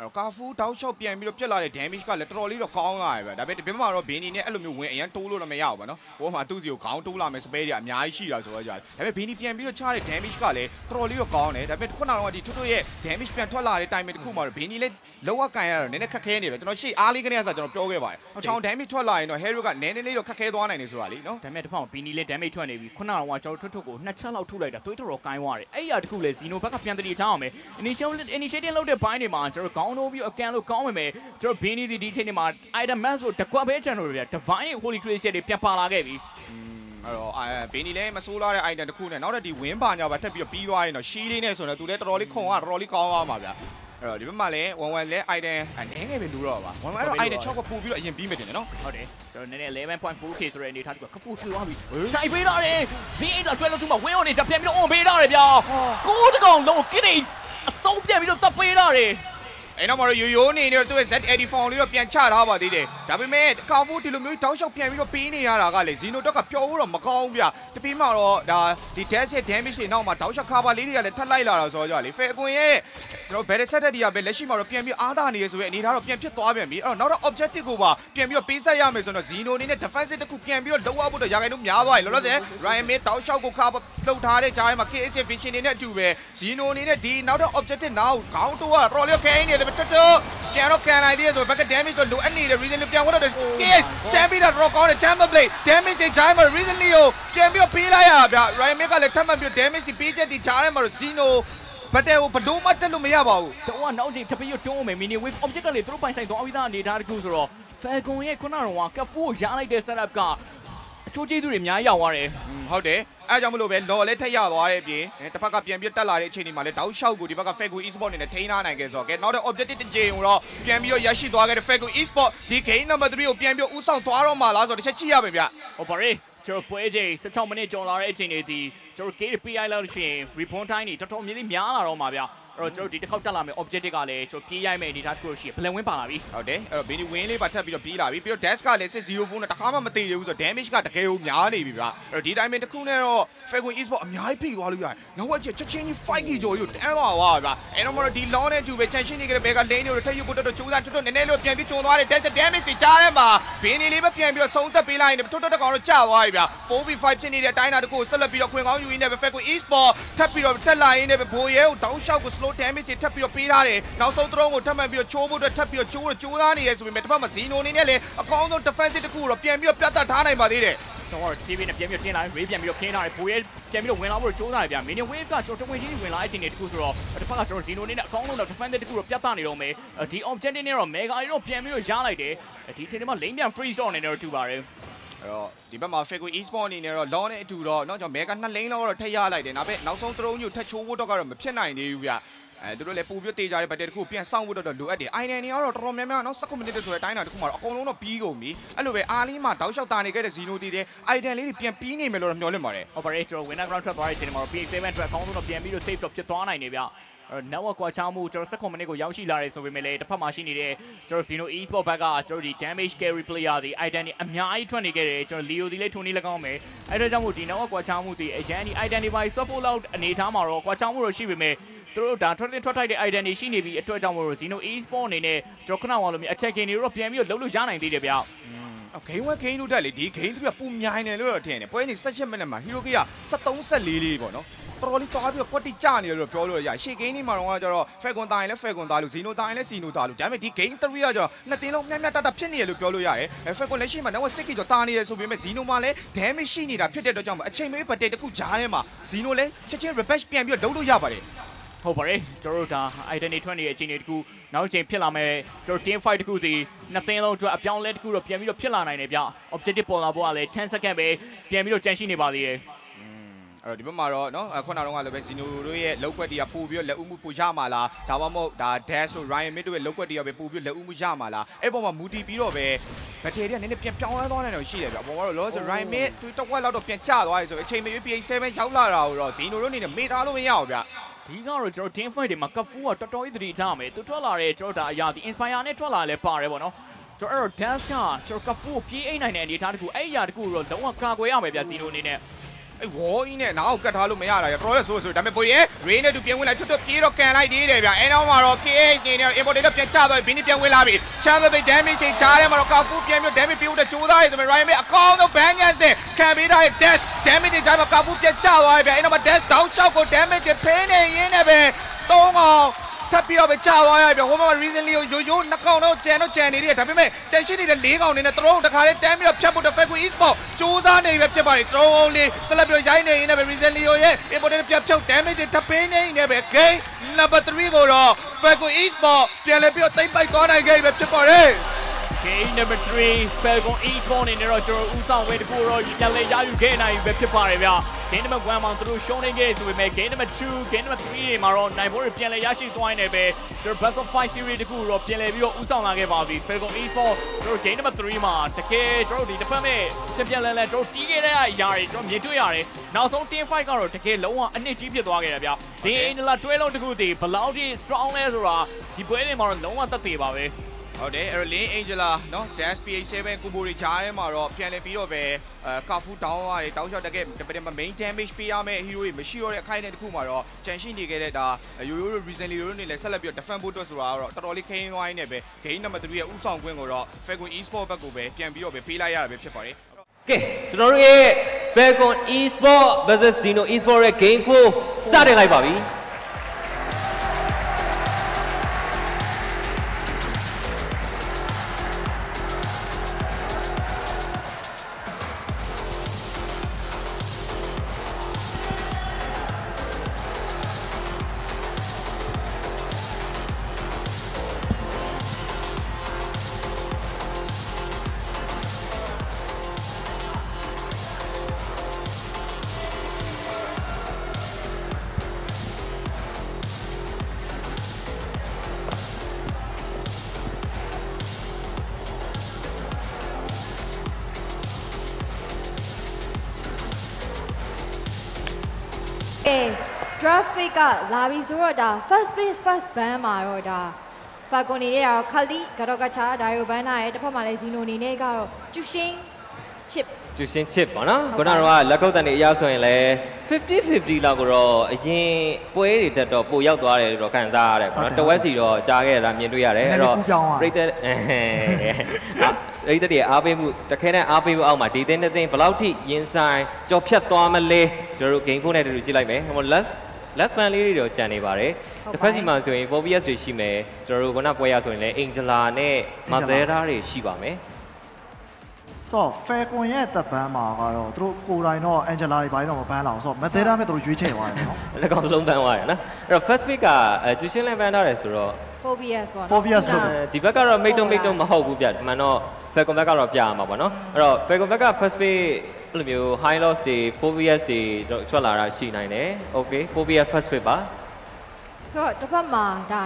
တော့ကာဖူးတောက်လျှောက်ပြန်ပြီးတော့ပြက်လာတဲ့ damage ကလည်းတော်တော်လေးတော့ကောင်းလာပြီဗျဒါပေမဲ့ဒီဘက်မှာတော့ဘင်းနီနဲ့အဲ့လိုမျိုးဝင်အရင်တိုးလို့တော့မရဘူးဗျနော်ဟိုမှာသူ့စီကိုခေါင်းတိုးလာမယ် spare တွေအများကြီးရှိတာဆိုတော့ကြာဒါပေမဲ့ဘင်းနီပြန်ပြီးတော့ချတဲ့ damage ကလည်းတော်တော်လေးတော့ကောင်းတယ်ဒါပေမဲ့ခုနကတော့ဒီထွတ်ထွတ်ရဲ့ damage ပြန်ထွက်လာတဲ့ time တစ်ခုမှာတော့ဘင်းနီလည်းလောကကန်ရတော့နည်းနည်းခက်ခဲနေပဲကျွန်တော်ရှေ့အားလေးကနေကစားကျွန်တော်ပြောခဲ့ပါတယ်ချောင်း damage ထွက်လာရင်တော့ hero ကနည်းနည်းလေးတော့ခက်ခဲသွားနိုင်နေဆိုတာလीနော်ဒါပေမဲ့တစ်ဖက်မှာဘီနီလေး damage ထွက်နေပြီခုနကတော့ကျွန်တော်ထွတ်ထွတ်ကိုနှစ်ချက်လောက်ထုလိုက်တာသွေးတော်တော်ကိုင်းသွားတယ်အဲ့ရတခုလေဇီနိုဘက်ကပြန်တတိထားအောင်မယ် initial initiating လုပ်တဲ့ဘိုင်းတွေမှာကျွန်တော်ခေါင်းထိုးပြီးအကန်လို့ကောင်းမယ်မယ်ကျွန်တော်ဘီနီဒီဒီချိန်တွေမှာ item mass ကိုတကွက်ပဲချန်လို့ဗျာ divine holy crystal တွေပြန်ပါလာခဲ့ပြီအဲ့တော့အဲဘင်းနီလည်းမဆိုးလာတဲ့ item တစ်ခုနဲ့နောက်တော့ဒီ win ပါညာပါတက်ပြီးတော့ပြီးသွားရင်တော့ shield လေးနဲ့ဆိုတော့သူလည်းတော်တော်လေးခုံကတော်တော်လေးကောင်းသွားမှာဗျာ အဲ့တော့ဒီဘက်မှာလည်း1 1လည်း item အနေငယ်ပဲလူတော့ပါ1 1အဲ့တော့ item 6ကပို့ပြီးတော့အရင်ပြီးမယ်တင်တယ်နော်ဟုတ်တယ်ကျွန်တော်နည်းနည်း 11.4k ဆိုတဲ့အနေထားတခုကခဖူးထွေသွားပြီဆိုင်ပေးတော့တယ် V8 တော့တွဲလို့သူ့မှာ win on နေကြပြန်ပြီးတော့ on ပေးတော့တယ်ဗျာကိုးတကောင်လုံး kidney အသုံးပြန်ပြီးတော့တပ်ပေးတော့တယ် အဲ့တော့မတော့ရိုးရိုးနေနေတော့သူ့ရဲ့ Z80 phone လေးတော့ပြန်ချထားပါသေးတယ်ဒါပေမဲ့ကာဖူးဒီလိုမျိုးတောက်လျှောက်ပြန်ပြီးတော့ပေးနေရတာကလေဇီနိုတော့ကပျော်ဖို့တော့မကောင်းဘူးဗျတပီးမှတော့ဒါဒီ dash ရဲ့ damage တွေနောက်မှာတောက်လျှောက်ခါပါလေးတွေကလည်းထပ်လိုက်လာတာဆိုတော့ကြာလေဖဲအကွန်ရဲ့ကျွန်တော် better set တွေကပဲလက်ရှိမှာတော့ပြန်ပြီးအားသာနေရဆိုရဲ့အနေထားတော့ပြန်ဖြစ်သွားပြန်ပြီအဲ့တော့နောက်တော့ objective ကိုပါပြန်ပြီးတော့ပေးဆက်ရမယ်ဆိုတော့ဇီနိုအနေနဲ့ defensive တစ်ခုပြန်ပြီးတော့လောက်ရဖို့တော့ရာဂိုင်တို့များသွားပြီလောလောဆယ် Ryan May တောက်လျှောက်ကိုခါပါလှုပ်ထားတဲ့ကြားထဲမှာ KS vision နေနဲ့အတူပဲဇီနိုအနေနဲ့ဒီနောက်တော့ objective နောက်ခေါင်းတော့တော်တော်လေးခိုင်းနေတယ်တော်တော်ကျန်တော့ကန်လိုက်သေးတယ်ဆိုဘက်က damage တော့လိုအပ်နေတဲ့ reason ကိုပြန်ဝင်တော့ KS ချန်ပီတာတော့ကောင်းတယ် chamber blade damage တွေဂျိုင်းမှာ reason ကိုပြန်ပြီးတော့ပေးလိုက်ရတာဗျ Ryan May ကလည်းထပ်မံပြီး damage တွေပေးချက်တွေကြားထဲမှာတော့ Zeno ဘတ်တယ်ကိုဘဒိုးမတက်လို့မရပါဘူးတော့နောက်ချိန်တပည့်ရတွန်းမယ် mini wave object ကလေသူတို့ပိုင်ဆိုင်သွားပြီးသားအနေထားတခုဆိုတော့ Falcon ရဲ့ခုနကတော့ကဖူးကိုရလိုက်တဲ့ setup က အချိုးကျေးဇူးတွေအများကြီးရောက်သွားတယ်อืมဟုတ်တယ်အဲကြောင့်မလို့ပဲလော်လည်းထက်ရသွားတဲ့အပြင်အဲတစ်ဖက်ကပြန်ပြီးတက်လာတဲ့အချိန်ဒီမှာလည်းတောက်လျှောက်ကိုဒီဘက်က Fago Esport အနေနဲ့ထိန်းထားနိုင်ခဲ့ဆိုတော့ကဲနောက်တဲ့ objective တစ်ချိန်ကိုတော့ပြန်ပြီးတော့ရရှိသွားခဲ့တဲ့ Fago Esport ဒီ game number 3ကိုပြန်ပြီးဥဆောင်သွားတော့မှလားဆိုတော့တစ်ချက်ကြည့်ရမယ်ဗျဟောပါရေကျွန်တော်ပွဲချိန်16မိနစ်ကျော်လာတဲ့အချိန်တွေဒီကျွန်တော် gate PI လောက်လို့ရှိရင် report time တွေတော်တော်များများများလာတော့မှာဗျအဲ့ တော့ကျွန်တော်ဒီတစ်ခေါက်တက်လာမယ် objective ကလည်းကျွန်တော်ပြေးရိုက်မယ်အနေထားတစ်ခုရှိရဘလန်ဝင်းပါလာပြီဟုတ်တယ်အဲ့တော့ Benny Win လေးပါထပ်ပြီးတော့ပြီးလာပြီပြီးတော့ Dash ကလည်း604နဲ့တခါမှမသေးသေးဘူးဆိုတော့ damage ကတကယ်ကိုများနေပြီဗျအဲ့တော့ဒီ timing တစ်ခုနဲ့တော့ Fago Esport အများကြီးဖိသွားလို့ရတယ်နောက်ဝက်ချက်ချက်ချင်းကြီး fight ကြီးကြော်ကြီးတန်းသွားပါဗျအဲ့တော့မလို့ဒီ long နဲ့တူပဲ tension နေကြတဲ့ဘက်က lane တွေကိုထပ်ယူဖို့တော်တော်ကြိုးစားတွတ်တွတ်နည်းနည်းလေးပြန်ပြီးကျုံသွားတယ် Dash damage တွေကြားထဲမှာ Benny လေးပဲပြန်ပြီးတော့ဆုံးသက်ပေးလိုက်ရင်တွတ်တွတ်တကောင်တော့ကြာသွားပြီဗျ 4v5 ဖြစ်နေတဲ့အတိုင်းတာတကူဆက်လက်ပြီးတော့ခွင်ကောင်းယူရင်းနဲ့ပဲ Fago Esport ထပ်ပြီးတော့တက်လာရင်းနဲ့ပဲဘိုးရဲကိုတောင်းလျှောက်ကို slow damage တွေထပ်ပြီးတော့ပေးထားတယ်နောက်ဆုံး drone ကိုထပ်မှန်ပြီးတော့ချိုးဖို့အတွက်ထပ်ပြီးတော့ချိုးတော့ကြိုးစားနေရဲဆိုပေမဲ့တစ်ဖက်မှာ Zeno အနေနဲ့လည်းအကောင်းဆုံး defensive တစ်ခုကိုတော့ပြန်ပြီးတော့ပြတ်တတ်ထားနိုင်ပါသေးတယ်တော့ TV နဲ့ပြန်ပြီးတင်းလာရေးပြန်ပြီးတော့ခင်းလာတယ်ဘိုးရဲ့ပြန်ပြီးတော့ဝင်လာဖို့ကြိုးစားတယ်ဗျာ minion wave ကကျွန်တော်တဝင်ချင်းဝင်လာတဲ့အချိန်တွေတခုဆိုတော့တစ်ဖက်ကကျွန်တော် Zeno နေနဲ့အကောင်းဆုံးတော့ defender တခုတော့ပြတ်သားနေတော့မယ်ဒီ objective နဲ့တော့ mega တွေတော့ပြန်ပြီးတော့ရလိုက်တယ်ဒီအချိန်မှာ lane ပြန် freeze တော့နေတော့တူပါတယ် အဲ့တော့ဒီဘက်မှာ Fago Esport အနေနဲ့တော့ law နဲ့အတူတော့เนาะကျွန်တော် mega နှစ် lane လောက်တော့ထည့်ရလိုက်တယ်နောက်ပဲနောက်ဆုံးသရုံးညိုထက်ချိုးဖို့တော့ကတော့မဖြစ်နိုင်သေးဘူးဗျအဲသူတို့လည်းပူပြတေးကြတဲ့ဘက်တဲ့တခုပြန်စောင့်ဖို့တော့လိုအပ်တယ် island တွေကတော့တော်တော်များများเนาะ19မိနစ်ဆိုတဲ့အတိုင်းတာတခုမှာတော့အကုန်လုံးတော့ပြီးကုန်ပြီအဲ့လိုပဲအားလေးမှာတောက်လျှောက်တာနေခဲ့တဲ့ Zeno တီးတဲ့ island လေးတွေပြန်ပြီးနေမယ်လို့တော့မျှော်လင့်ပါတယ် operator winner ground trap သွားတဲ့အချိန်မှာ P7 အတွက်အကောင်းဆုံးတော့ပြန်ပြီးတော့ save တော့ဖြစ်သွားနိုင်နေဗျအဲ့ network ကွာချောင်းမှုကျွန်တော်16မိနစ်ကိုရောက်ရှိလာတယ်ဆိုပေမဲ့လည်းတစ်ဖက်မှာရှိနေတဲ့ကျွန်တော် Zeno Esport ဘက်ကကျွန်တော်ဒီ damage carry player တွေ item တွေအများကြီးထွက်နေခဲ့တယ်ကျွန်တော် Leo ဒီလေးထုံနေ၎င်းမယ်အဲ့ဒါကြောင့်မို့ဒီ network ကွာချောင်းမှုတွေအရင်ဒီ item တွေပါ support လောက်အနေထားမှာတော့ကွာချောင်းမှုတော့ရှိပေမဲ့သူတို့ဒါထွက်တင်ထွက်ထိုက်တဲ့ item တွေရှိနေပြီးအတွက်ကြောင့်မို့လို့ Zeno Esport အနေနဲ့ကျွန်တော်ခဏဝါလို့မျိုး attacking တွေတော့ပြန်ပြီးတော့လှုပ်လို့ရနိုင်သေးတယ်ဗျ အော် game 1 game 2တက်လေဒီ game 2ကပူမြိုင်တယ်လို့တော့ထင်တယ်ပွဲနေ18မိနစ်မှာ Hero Key က73 74လေးပေါ့နော်တော်တော်လေးသွားပြီးတော့ကွက်တိကြနေတယ်လို့ပြောလို့ရရှေ့ game នេះမှာတော့ကျတော့ Falcon တာရင်လည်း Falcon တာလို့ Zeno တာရင်လည်း Zeno တာလို့ဒါပေမဲ့ဒီ game 3ကကျတော့နှစ်တင်းလုံးမြတ်မြတ်တတဖြစ်နေတယ်လို့ပြောလို့ရတယ်အဲ Falcon လက်ရှိမှာတော့6ကီကျော်တာနေတယ်ဆိုပေမဲ့ Zeno မှာလည်း damage ရှိနေတာဖြစ်တဲ့အတွက်ကြောင့်အချိန်မေးပတ်တဲ့တခုကြားထဲမှာ Zeno လည်းချက်ချင်း rebatch ပြန်ပြီးတော့လုပ်လို့ရပါတယ်ဟုတ်ပါတယ်ကျွန်တော်တို့ဒါ item တွေထွက်နေတဲ့အချိန်တွေတခု နောက်အချိန်ဖြစ်လာမယ်ကျွန်တော် team fight တခုစီနှစ်သင်းလုံးအတွက်အပြောင်းလဲတခုတော့ပြန်ပြီးတော့ဖြစ်လာနိုင်တယ်ဗျ objective ပေါ်လာဖို့ကလည်း10 second ပဲပြန်ပြီးတော့ကြန့်ရှိနေပါသေးတယ် အဲ့တော့ဒီဘက်မှာတော့เนาะခုနကတော့လည်းပဲဇီနိုတို့ရဲ့လောက်ွက်တီးကပို့ပြီးတော့လက်ဦးမှုပို့ရမှာလားဒါမှမဟုတ်ဒါ dash တို့ Ryan Mid တို့ရဲ့လောက်ွက်တီးကပဲပို့ပြီးလက်ဦးမှုရမှာလားအဲ့ပေါ်မှာမူတီပြီးတော့ပဲဘက်ထရီကနည်းနည်းပြန်ပြောင်းလဲသွားနိုင်တော့ရှိတယ်ဗျအပေါ်မှာတော့ loss Ryan Mid သူတစ်ဝက်လောက်တော့ပြန်ကျသွားပြီဆိုအချိန်မရွေး PA7 ရောက်လာတာကိုတော့ဇီနိုတို့အနေနဲ့မေ့ထားလို့မရအောင်ဗျ ဒီကတော့ကျွန်တော် team fight တွေမှာ Cup 4ကတော်တော်ကြီးသတိထားမယ်သူထွက်လာတဲ့ကျွန်တော်ဒါအရာဒီ inspire နဲ့ထွက်လာလဲပါတယ်ပေါ့နော်ကျွန်တော်အဲ့တော့ dance ကကျွန်တော် Cup 4ကိုပြေးအိတ်နိုင်တဲ့အနေအထားတခုအဲ့အရာတခုကိုတော့လုံးဝကာကွယ်ရမယ်ဗျဇီနိုအနေနဲ့ အဲ့ဝေါ်ကြီးနဲ့နားကိုကတ်ထားလို့မရတာရတော်ရဆိုးဆိုးဒါပေမဲ့ပိုရဲ Rain နဲ့သူပြန်ဝင်လာထွတ်ထွတ်ပြေးတော့ကန်လိုက်သေးတယ်ဗျအဲနောက်မှာတော့ KH နေနဲ့ import တော့ပြန်ချသွားပြီဘင်းပြန်ဝင်လာပြီ chance of damage ချိန်ချားထဲမှာတော့ကောက်ကူပြန်ပြီး damage ပေးဖို့ကြိုးစားရတယ်ဆိုပေမဲ့ Ryan မေအကောင်းဆုံး ban ညက်တဲ့ခံပေးထားတဲ့ dash damage တွေချိန်မှာကောက်ကူပြန်ချသွားပြီဗျအဲနောက်မှာ dash down shot ကို damage တွေဖိနေရင်းနဲ့ပဲသုံးအောင် ထပ်ပြီးတော့ပဲကြာသွားရပြီဟိုမှာ recently ကိုရိုးရိုးနှစ်ကောင်တော့ကြံတော့ကြံနေသေးတယ်ဒါပေမဲ့ကြံရှိနေတဲ့၄ကောင်နေနဲ့တရုံးတခါလေးတန်းပြီးတော့ဖြတ်ဖို့တော့ Fairway Esport စူးစမ်းနေပဲဖြစ်ပါတယ်တရုံးလေးဆက်လက်ပြီးတော့ရိုင်းနေရင်းနဲ့ပဲ recently ရဲ့ important ပြတ်ဖြုတ် damage တွေထပ်ပေးနေနေပဲ game number 3ကိုတော့ Fairway Esport ပြန်လည်ပြီးတော့သိမ့်ပိုက်သွားနိုင်ခဲ့ပြီဖြစ်ပါတယ် Game number 3 Falcon E4 နေတော့ကျွန်တော်ဦးဆောင်ဝဲတကူတော့ပြန်လဲရယူခဲ့နိုင်ပြီပဲဖြစ်ပါတယ်ဗျ Game number 1မှာသူတို့ရှုံးနေခဲ့ဆိုပေမဲ့ Game number 2 Game number 3တွေမှာတော့နိုင်ဖို့ပြန်လဲရရှိသွားနေပဲကျွန်တော် Best of 5 series တကူတော့ပြန်လဲပြီးတော့ဦးဆောင်လာခဲ့ပါပြီ Falcon E4 ကျွန်တော် Game number 3မှာတကယ်ကျွန်တော်ဒီတစ်ဖက်မဲ့ပြန်ပြန်လဲလဲကျွန်တော်တီးခဲ့တဲ့အရာတွေကျွန်တော်မြင်တွေ့ရတယ်နောက်ဆုံး team fight ကတော့တကယ်လုံးဝအနစ်ကြီးဖြစ်သွားခဲ့တယ်ဗျဒီအင်ဒလာတွဲလုံးတကူတည်ဘယ်လောက်ထိ strong လဲဆိုတာဒီပွဲတွေမှာတော့လုံးဝသက်သေပါပဲ ဟုတ်တယ်အဲ့တော့ Lin Angela เนาะ Dash PH7 ကိုဘိုတွေဂျားထဲမှာတော့ပြန်လည်ပြီးတော့ပဲအဲကာဖူတောင်းရတယ်တောင်းလျှောက်တကယ်တပည့် main damage ပေးရမယ့် hero တွေမရှိတော့တဲ့အခိုင်အတန့်တစ်ခုမှာတော့ကြံရှိနေခဲ့တဲ့ဒါရိုးရိုးတို့ recently တို့နေလဲဆက်လက်ပြီးတော့ defend ဖို့အတွက်ဆိုတာကတော့တော်တော်လေးခင်းဝိုင်းနေပဲ game number 3ရဲ့ဥဆောင်ခွင့်ကိုတော့ Falcon Esport ဘက်ကိုပဲပြန်ပြီးတော့ပဲပေးလိုက်ရတာပဲဖြစ်ပါတယ် ကဲကျွန်တော်တို့ရဲ့ Falcon Esport vs Zeno Esport ရဲ့ Game 4စတင်လိုက်ပါပြီ ဆိုတော့ဒါ first pick first ban မှာတော့ဒါ Falcon နေနဲ့ကတော့ Kali ကတော့ကချာဒါရိုဘန်နာရဲ့တစ်ဖက်မှာလည်း Zeno နေနဲ့ကတော့ကျူရှင်း chip ကျူရှင်ချစ်ပေါ့နော်ဟုတ်ခုပါနကတော့လက်ကုပ်တန်တွေအရဆိုရင်လည်း50 50လောက်ကိုတော့အရင်ပွဲတွေတက်တော့ပိုရောက်သွားတယ်လို့တော့ခံစားရတယ်ပေါ့နော်တဝက်စီတော့ကြားခဲ့ရတာမြင်တွေ့ရတယ်အဲ့တော့ပြိတ္တအဲရိတ်တဲ့အားပေးမှုတခဲနဲ့အားပေးမှုအောက်မှာဒီတင်းတဲ့တင်းဘယ်လောက်ထိရင်ဆိုင်ကြော်ဖြတ်သွားမလဲကျွန်တော်တို့ game phone နဲ့တူတူကြည့်လိုက်မယ်ဟို last last fan လေးတွေတော့ကြံနေပါတယ်တစ်ဖက်စီမှာဆိုရင် 4PS တွေရှိမယ်ကျွန်တော်တို့ခုနပွဲရဆိုရင်လည်း Angela နဲ့ Mathera တွေရှိပါမယ်ဆိုတော့ Falcon ရဲ့တပ်ပန်းမှာကတော့သူတို့ကိုယ်တိုင်တော့ Angela တွေဘာလို့တော့မပန်းလာအောင်ဆိုတော့ Mathera မဲ့သူတို့ရွေးချယ်သွားတယ်နော်လက်ကောင်စလုံးပန်းသွားတယ်နော်အဲ့တော့ first pick ကအဲကျူရှင်းလန်ပန်းထားတယ်ဆိုတော့ phobias ပေါ့နော် Phobias လို့ဒီဘက်ကတော့ make to make တော့မဟုတ်ဘူးဗျဒီမှန်တော့ Falcon ဘက်ကတော့ပြရမှာပေါ့နော်အဲ့တော့ Falcon ဘက်က first pick အဲ့လိုမျိုး high loss တွေ phobias တွေတော့ထွက်လာတာရှိနိုင်တယ် okay phobias first pick ပါဆိုတော့တစ်ဖက်မှာဒါ